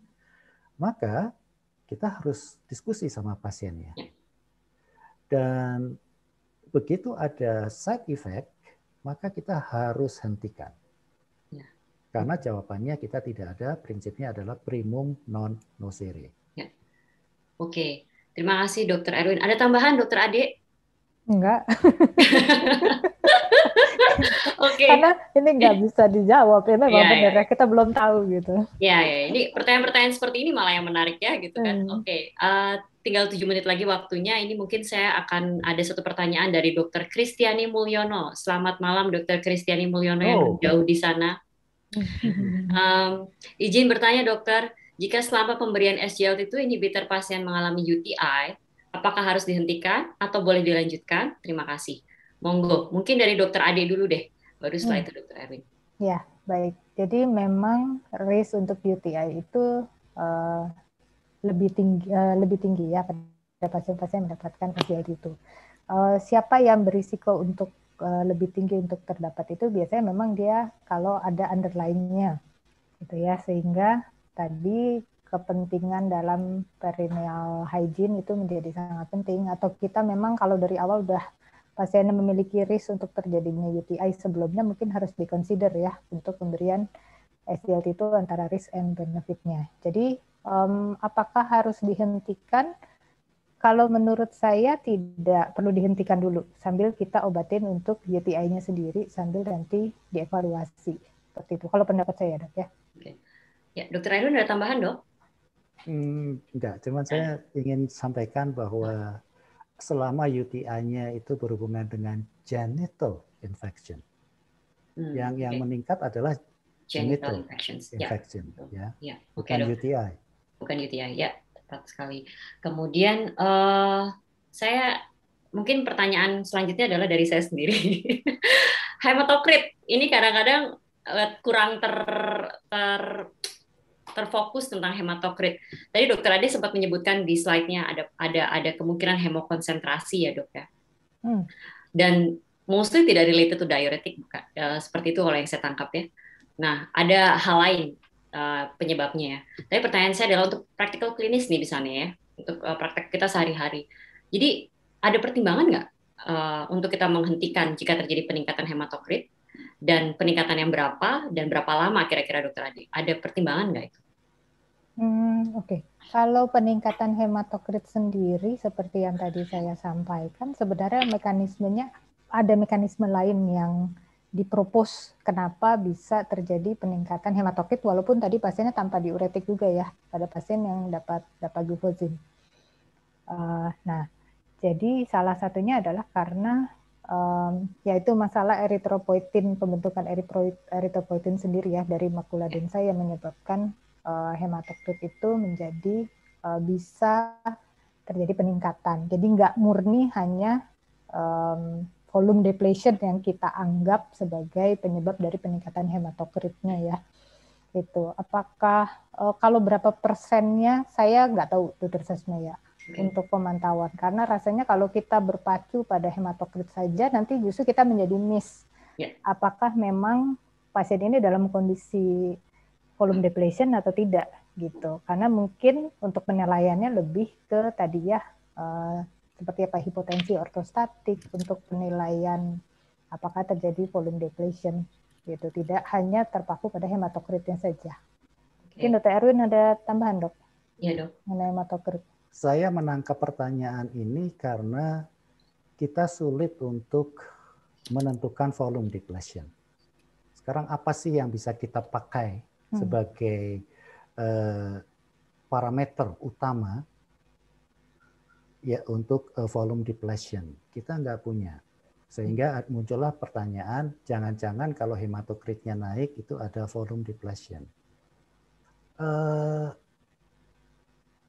maka kita harus diskusi sama pasiennya. Ya. Dan begitu ada side effect, maka kita harus hentikan. Ya. Karena jawabannya kita tidak ada, prinsipnya adalah primum non nocere. Oke, terima kasih Dokter Erwin. Ada tambahan Dokter Ade? Enggak. Oke. okay. Karena ini nggak bisa dijawab, ya memang yeah, benar yeah. kita belum tahu gitu. Ya, ya. Ini pertanyaan-pertanyaan seperti ini malah yang menarik ya, gitu kan. Hmm. Oke, okay. uh, eh, tinggal tujuh menit lagi waktunya. Ini mungkin saya akan ada satu pertanyaan dari Dokter Kristiani Mulyono. Selamat malam, Dokter Kristiani Mulyono oh. yang jauh di sana. um, izin bertanya, Dokter jika selama pemberian SGLT2 inhibitor pasien mengalami UTI, apakah harus dihentikan atau boleh dilanjutkan? Terima kasih. Monggo, mungkin dari dokter Ade dulu deh, baru setelah hmm. itu dokter Erwin. Ya, baik. Jadi memang risk untuk UTI itu uh, lebih tinggi, uh, lebih tinggi ya pada pasien-pasien mendapatkan SGLT2. Uh, siapa yang berisiko untuk uh, lebih tinggi untuk terdapat itu biasanya memang dia kalau ada underlying-nya gitu ya sehingga tadi kepentingan dalam perineal hygiene itu menjadi sangat penting atau kita memang kalau dari awal udah pasiennya memiliki risk untuk terjadinya UTI sebelumnya mungkin harus dikonsider ya untuk pemberian SGLT itu antara risk and benefitnya. Jadi um, apakah harus dihentikan? Kalau menurut saya tidak perlu dihentikan dulu sambil kita obatin untuk UTI-nya sendiri sambil nanti dievaluasi seperti itu. Kalau pendapat saya dok ya. Ya, Dokter Ainun ada tambahan dok? Hmm, enggak, cuman saya ingin sampaikan bahwa selama UTI-nya itu berhubungan dengan genital infection, hmm, yang okay. yang meningkat adalah genital, genital infections, ya. infection, ya, ya. ya. bukan okay, UTI. Bukan UTI, ya, tepat sekali. Kemudian uh, saya mungkin pertanyaan selanjutnya adalah dari saya sendiri. Hematokrit ini kadang-kadang uh, kurang ter, ter terfokus tentang hematokrit. Tadi dokter Ade sempat menyebutkan di slide-nya ada ada ada kemungkinan hemokonsentrasi ya dok ya. Hmm. Dan mostly tidak related to diuretik bukan uh, seperti itu kalau yang saya tangkap ya. Nah ada hal lain uh, penyebabnya ya. Tapi pertanyaan saya adalah untuk praktikal klinis nih misalnya ya untuk uh, praktek kita sehari-hari. Jadi ada pertimbangan nggak uh, untuk kita menghentikan jika terjadi peningkatan hematokrit dan peningkatan yang berapa dan berapa lama kira-kira dokter Ade? Ada pertimbangan nggak itu? Hmm, oke. Okay. Kalau peningkatan hematokrit sendiri seperti yang tadi saya sampaikan, sebenarnya mekanismenya ada mekanisme lain yang dipropos kenapa bisa terjadi peningkatan hematokrit walaupun tadi pasiennya tanpa diuretik juga ya pada pasien yang dapat dapat glufozin. Uh, nah, jadi salah satunya adalah karena um, yaitu masalah eritropoietin pembentukan eritropoietin sendiri ya dari makula densa yang menyebabkan uh, hematokrit itu menjadi uh, bisa terjadi peningkatan. Jadi nggak murni hanya um, volume depletion yang kita anggap sebagai penyebab dari peningkatan hematokritnya ya. Itu apakah uh, kalau berapa persennya saya nggak tahu dokter Sesma ya untuk pemantauan karena rasanya kalau kita berpacu pada hematokrit saja nanti justru kita menjadi miss. Yeah. Apakah memang pasien ini dalam kondisi volume depletion atau tidak gitu. Karena mungkin untuk penilaiannya lebih ke tadi ya uh, seperti apa hipotensi ortostatik untuk penilaian apakah terjadi volume depletion gitu. Tidak hanya terpaku pada hematokritnya saja. Mungkin Dr. Erwin ada tambahan dok? Iya dok. Mengenai hematokrit. Saya menangkap pertanyaan ini karena kita sulit untuk menentukan volume depletion. Sekarang apa sih yang bisa kita pakai. Sebagai uh, parameter utama ya untuk uh, volume depletion. Kita nggak punya. Sehingga muncullah pertanyaan, jangan-jangan kalau hematokritnya naik itu ada volume depletion. Uh,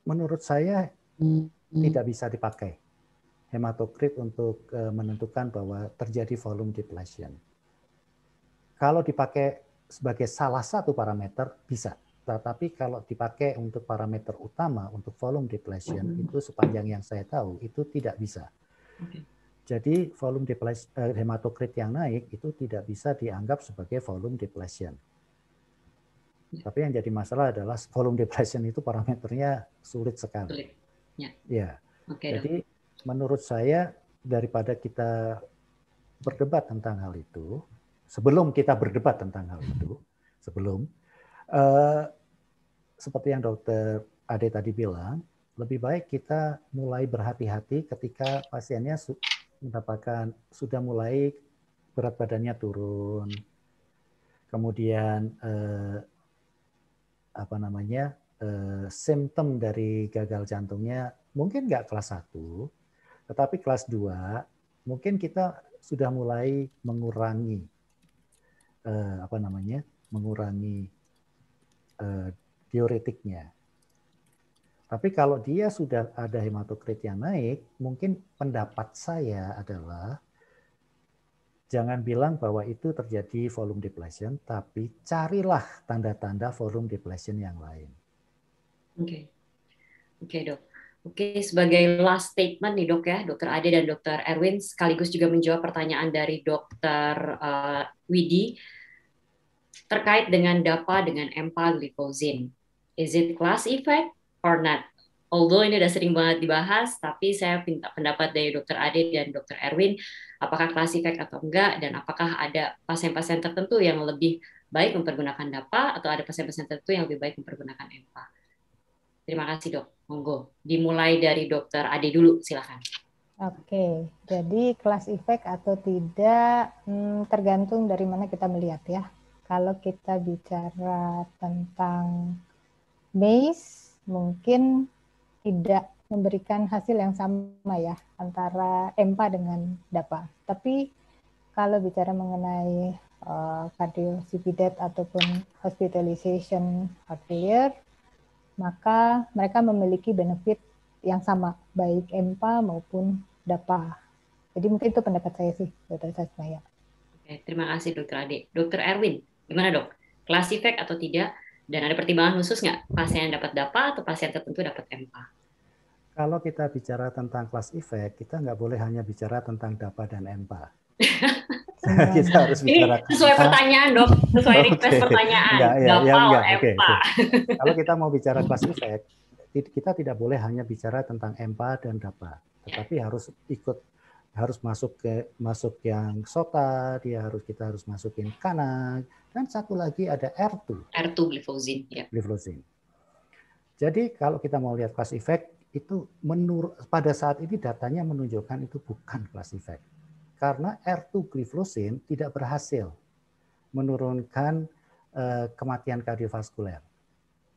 menurut saya hmm. tidak bisa dipakai hematokrit untuk uh, menentukan bahwa terjadi volume depletion. Kalau dipakai sebagai salah satu parameter bisa. Tetapi kalau dipakai untuk parameter utama untuk volume depletion mm-hmm. itu sepanjang yang saya tahu itu tidak bisa. Okay. Jadi volume depletion eh, hematokrit yang naik itu tidak bisa dianggap sebagai volume depletion. Yeah. Tapi yang jadi masalah adalah volume depletion itu parameternya sulit sekali. Sulit. Yeah. Ya. Okay, jadi dong. menurut saya daripada kita berdebat tentang hal itu, sebelum kita berdebat tentang hal itu, sebelum uh, seperti yang dokter Ade tadi bilang, lebih baik kita mulai berhati-hati ketika pasiennya mendapatkan sudah mulai berat badannya turun, kemudian eh, apa namanya eh, simptom dari gagal jantungnya mungkin nggak kelas 1, tetapi kelas 2 mungkin kita sudah mulai mengurangi uh, apa namanya mengurangi uh, diuretiknya. Tapi kalau dia sudah ada hematokrit yang naik, mungkin pendapat saya adalah jangan bilang bahwa itu terjadi volume depletion, tapi carilah tanda-tanda volume depletion yang lain. Oke, okay. oke okay, dok. Oke, sebagai last statement nih dok ya, dokter Ade dan dokter Erwin sekaligus juga menjawab pertanyaan dari dokter uh, Widi terkait dengan DAPA dengan empagliflozin. Is it class effect or not? Although ini udah sering banget dibahas, tapi saya minta pendapat dari Dr. Ade dan Dr. Erwin, apakah class effect atau enggak, dan apakah ada pasien-pasien tertentu yang lebih baik mempergunakan DAPA, atau ada pasien-pasien tertentu yang lebih baik mempergunakan EMPA. Terima kasih dok, monggo. Dimulai dari Dr. Ade dulu, silakan. Oke, jadi class effect atau tidak hmm, tergantung dari mana kita melihat ya kalau kita bicara tentang MACE mungkin tidak memberikan hasil yang sama ya antara EMPA dengan DAPA. Tapi kalau bicara mengenai uh, CPDET ataupun hospitalization heart failure, maka mereka memiliki benefit yang sama, baik EMPA maupun DAPA. Jadi mungkin itu pendapat saya sih, Dr. Sasmaya. Oke, terima kasih Dr. Ade. Dr. Erwin, gimana dok? Class effect atau tidak? Dan ada pertimbangan khusus nggak? Pasien dapat DAPA atau pasien tertentu dapat EMPA? Kalau kita bicara tentang class effect, kita nggak boleh hanya bicara tentang DAPA dan EMPA. kita harus bicara Ini sesuai pertanyaan dok, sesuai request okay. pertanyaan. Enggak, ya, ya, enggak. Okay, okay. Kalau kita mau bicara class effect, kita tidak boleh hanya bicara tentang EMPA dan DAPA, tetapi harus ikut harus masuk ke masuk yang SOTA, dia harus kita harus masukin kanan dan satu lagi ada R2. R2 gliflozin ya. Jadi kalau kita mau lihat class effect, itu menur pada saat ini datanya menunjukkan itu bukan class effect. Karena R2 gliflosin tidak berhasil menurunkan uh, kematian kardiovaskuler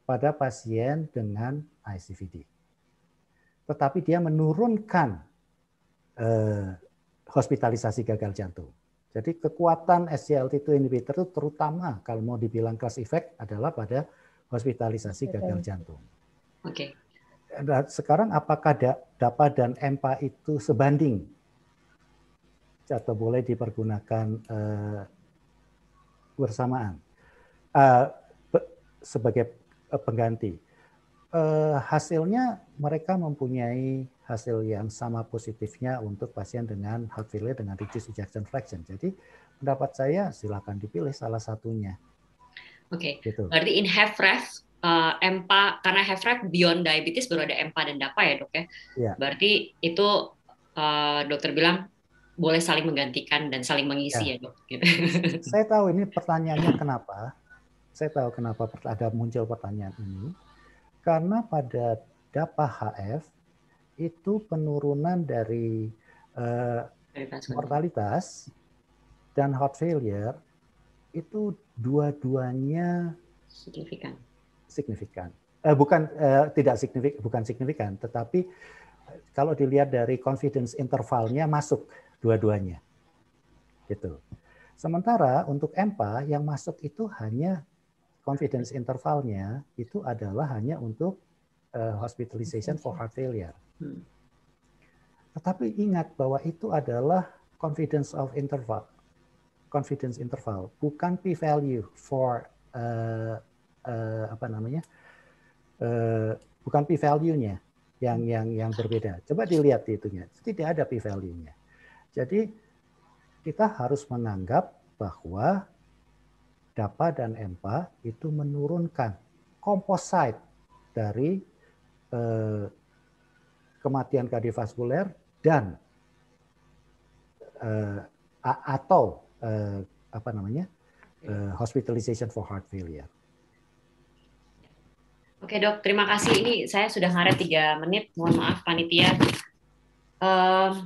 pada pasien dengan ICVD. Tetapi dia menurunkan uh, hospitalisasi gagal jantung. Jadi kekuatan SGLT2 inhibitor itu terutama kalau mau dibilang class effect adalah pada hospitalisasi gagal jantung. Oke. Okay sekarang apakah DAPA dan EMPA itu sebanding atau boleh dipergunakan uh, bersamaan uh, sebagai pengganti? Uh, hasilnya mereka mempunyai hasil yang sama positifnya untuk pasien dengan heart failure dengan reduced ejection fraction. Jadi pendapat saya silakan dipilih salah satunya. Oke, okay. gitu. berarti in HFrEF uh, EMPA karena HFrEF beyond diabetes baru ada EMPA dan DAPA ya dok ya. Yeah. Berarti itu uh, dokter bilang boleh saling menggantikan dan saling mengisi yeah. ya dok. Gitu. Saya tahu ini pertanyaannya kenapa. Saya tahu kenapa ada muncul pertanyaan ini. Karena pada DAPA HF itu penurunan dari uh, mortalitas dan heart failure itu dua-duanya signifikan signifikan. Eh, bukan eh, tidak signifikan, bukan signifikan, tetapi kalau dilihat dari confidence intervalnya masuk dua-duanya, gitu. Sementara untuk EMPA yang masuk itu hanya confidence intervalnya itu adalah hanya untuk uh, hospitalization for heart failure. Hmm. Tetapi ingat bahwa itu adalah confidence of interval, confidence interval, bukan p-value for uh, uh, apa namanya uh, bukan p value-nya yang yang yang berbeda. Coba dilihat itunya, tidak ada p value-nya. Jadi kita harus menganggap bahwa DAPA dan EMPA itu menurunkan komposit dari eh, kematian kardiovaskuler dan eh, atau eh, apa namanya eh, hospitalization for heart failure. Oke dok, terima kasih. Ini saya sudah ngaret tiga menit. Mohon maaf panitia. Uh,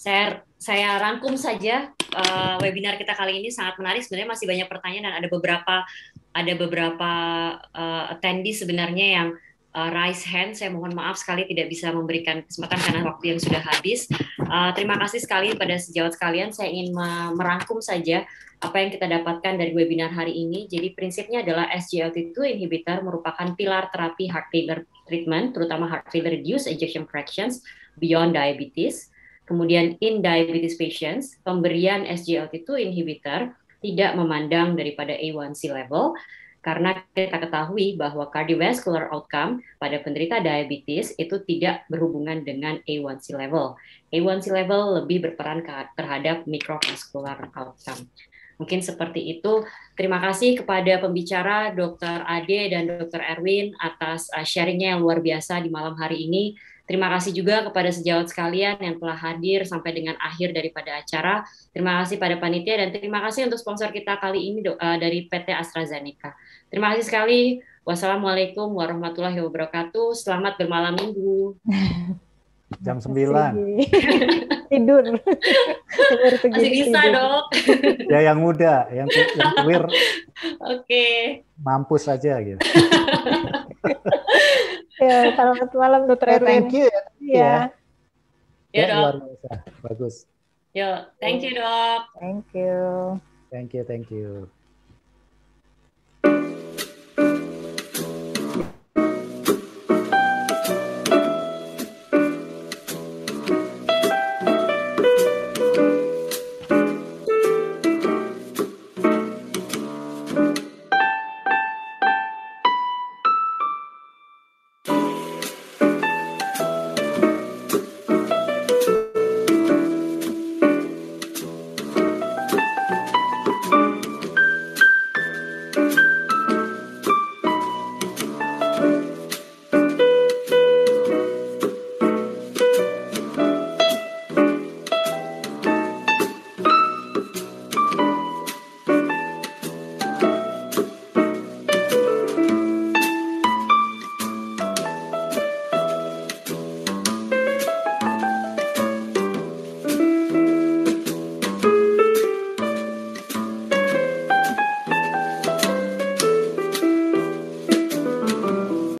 saya saya rangkum saja uh, webinar kita kali ini sangat menarik. Sebenarnya masih banyak pertanyaan dan ada beberapa ada beberapa uh, attendees sebenarnya yang uh, raise hand. Saya mohon maaf sekali tidak bisa memberikan kesempatan karena waktu yang sudah habis. Uh, terima kasih sekali pada sejawat sekalian. Saya ingin merangkum saja apa yang kita dapatkan dari webinar hari ini. Jadi prinsipnya adalah SGLT2 inhibitor merupakan pilar terapi heart failure treatment, terutama heart failure reduced ejection fractions beyond diabetes. Kemudian in diabetes patients, pemberian SGLT2 inhibitor tidak memandang daripada A1C level, karena kita ketahui bahwa cardiovascular outcome pada penderita diabetes itu tidak berhubungan dengan A1C level. A1C level lebih berperan terhadap microvascular outcome. Mungkin seperti itu. Terima kasih kepada pembicara Dr. Ade dan Dr. Erwin atas uh, sharingnya yang luar biasa di malam hari ini. Terima kasih juga kepada sejawat sekalian yang telah hadir sampai dengan akhir daripada acara. Terima kasih pada panitia dan terima kasih untuk sponsor kita kali ini uh, dari PT AstraZeneca. Terima kasih sekali. Wassalamualaikum warahmatullahi wabarakatuh. Selamat bermalam minggu. Jam Masa 9. sih? Tidur. Tidur Masih bisa tidur. dok. Ya yang muda, yang yang queer Oke. mampus saja gitu. Ya, selamat malam Dokter Eh, Erwin. thank you ya. Iya, Ya dok. luar biasa. Bagus. Yo, thank you dok. thank you. Thank you, thank you.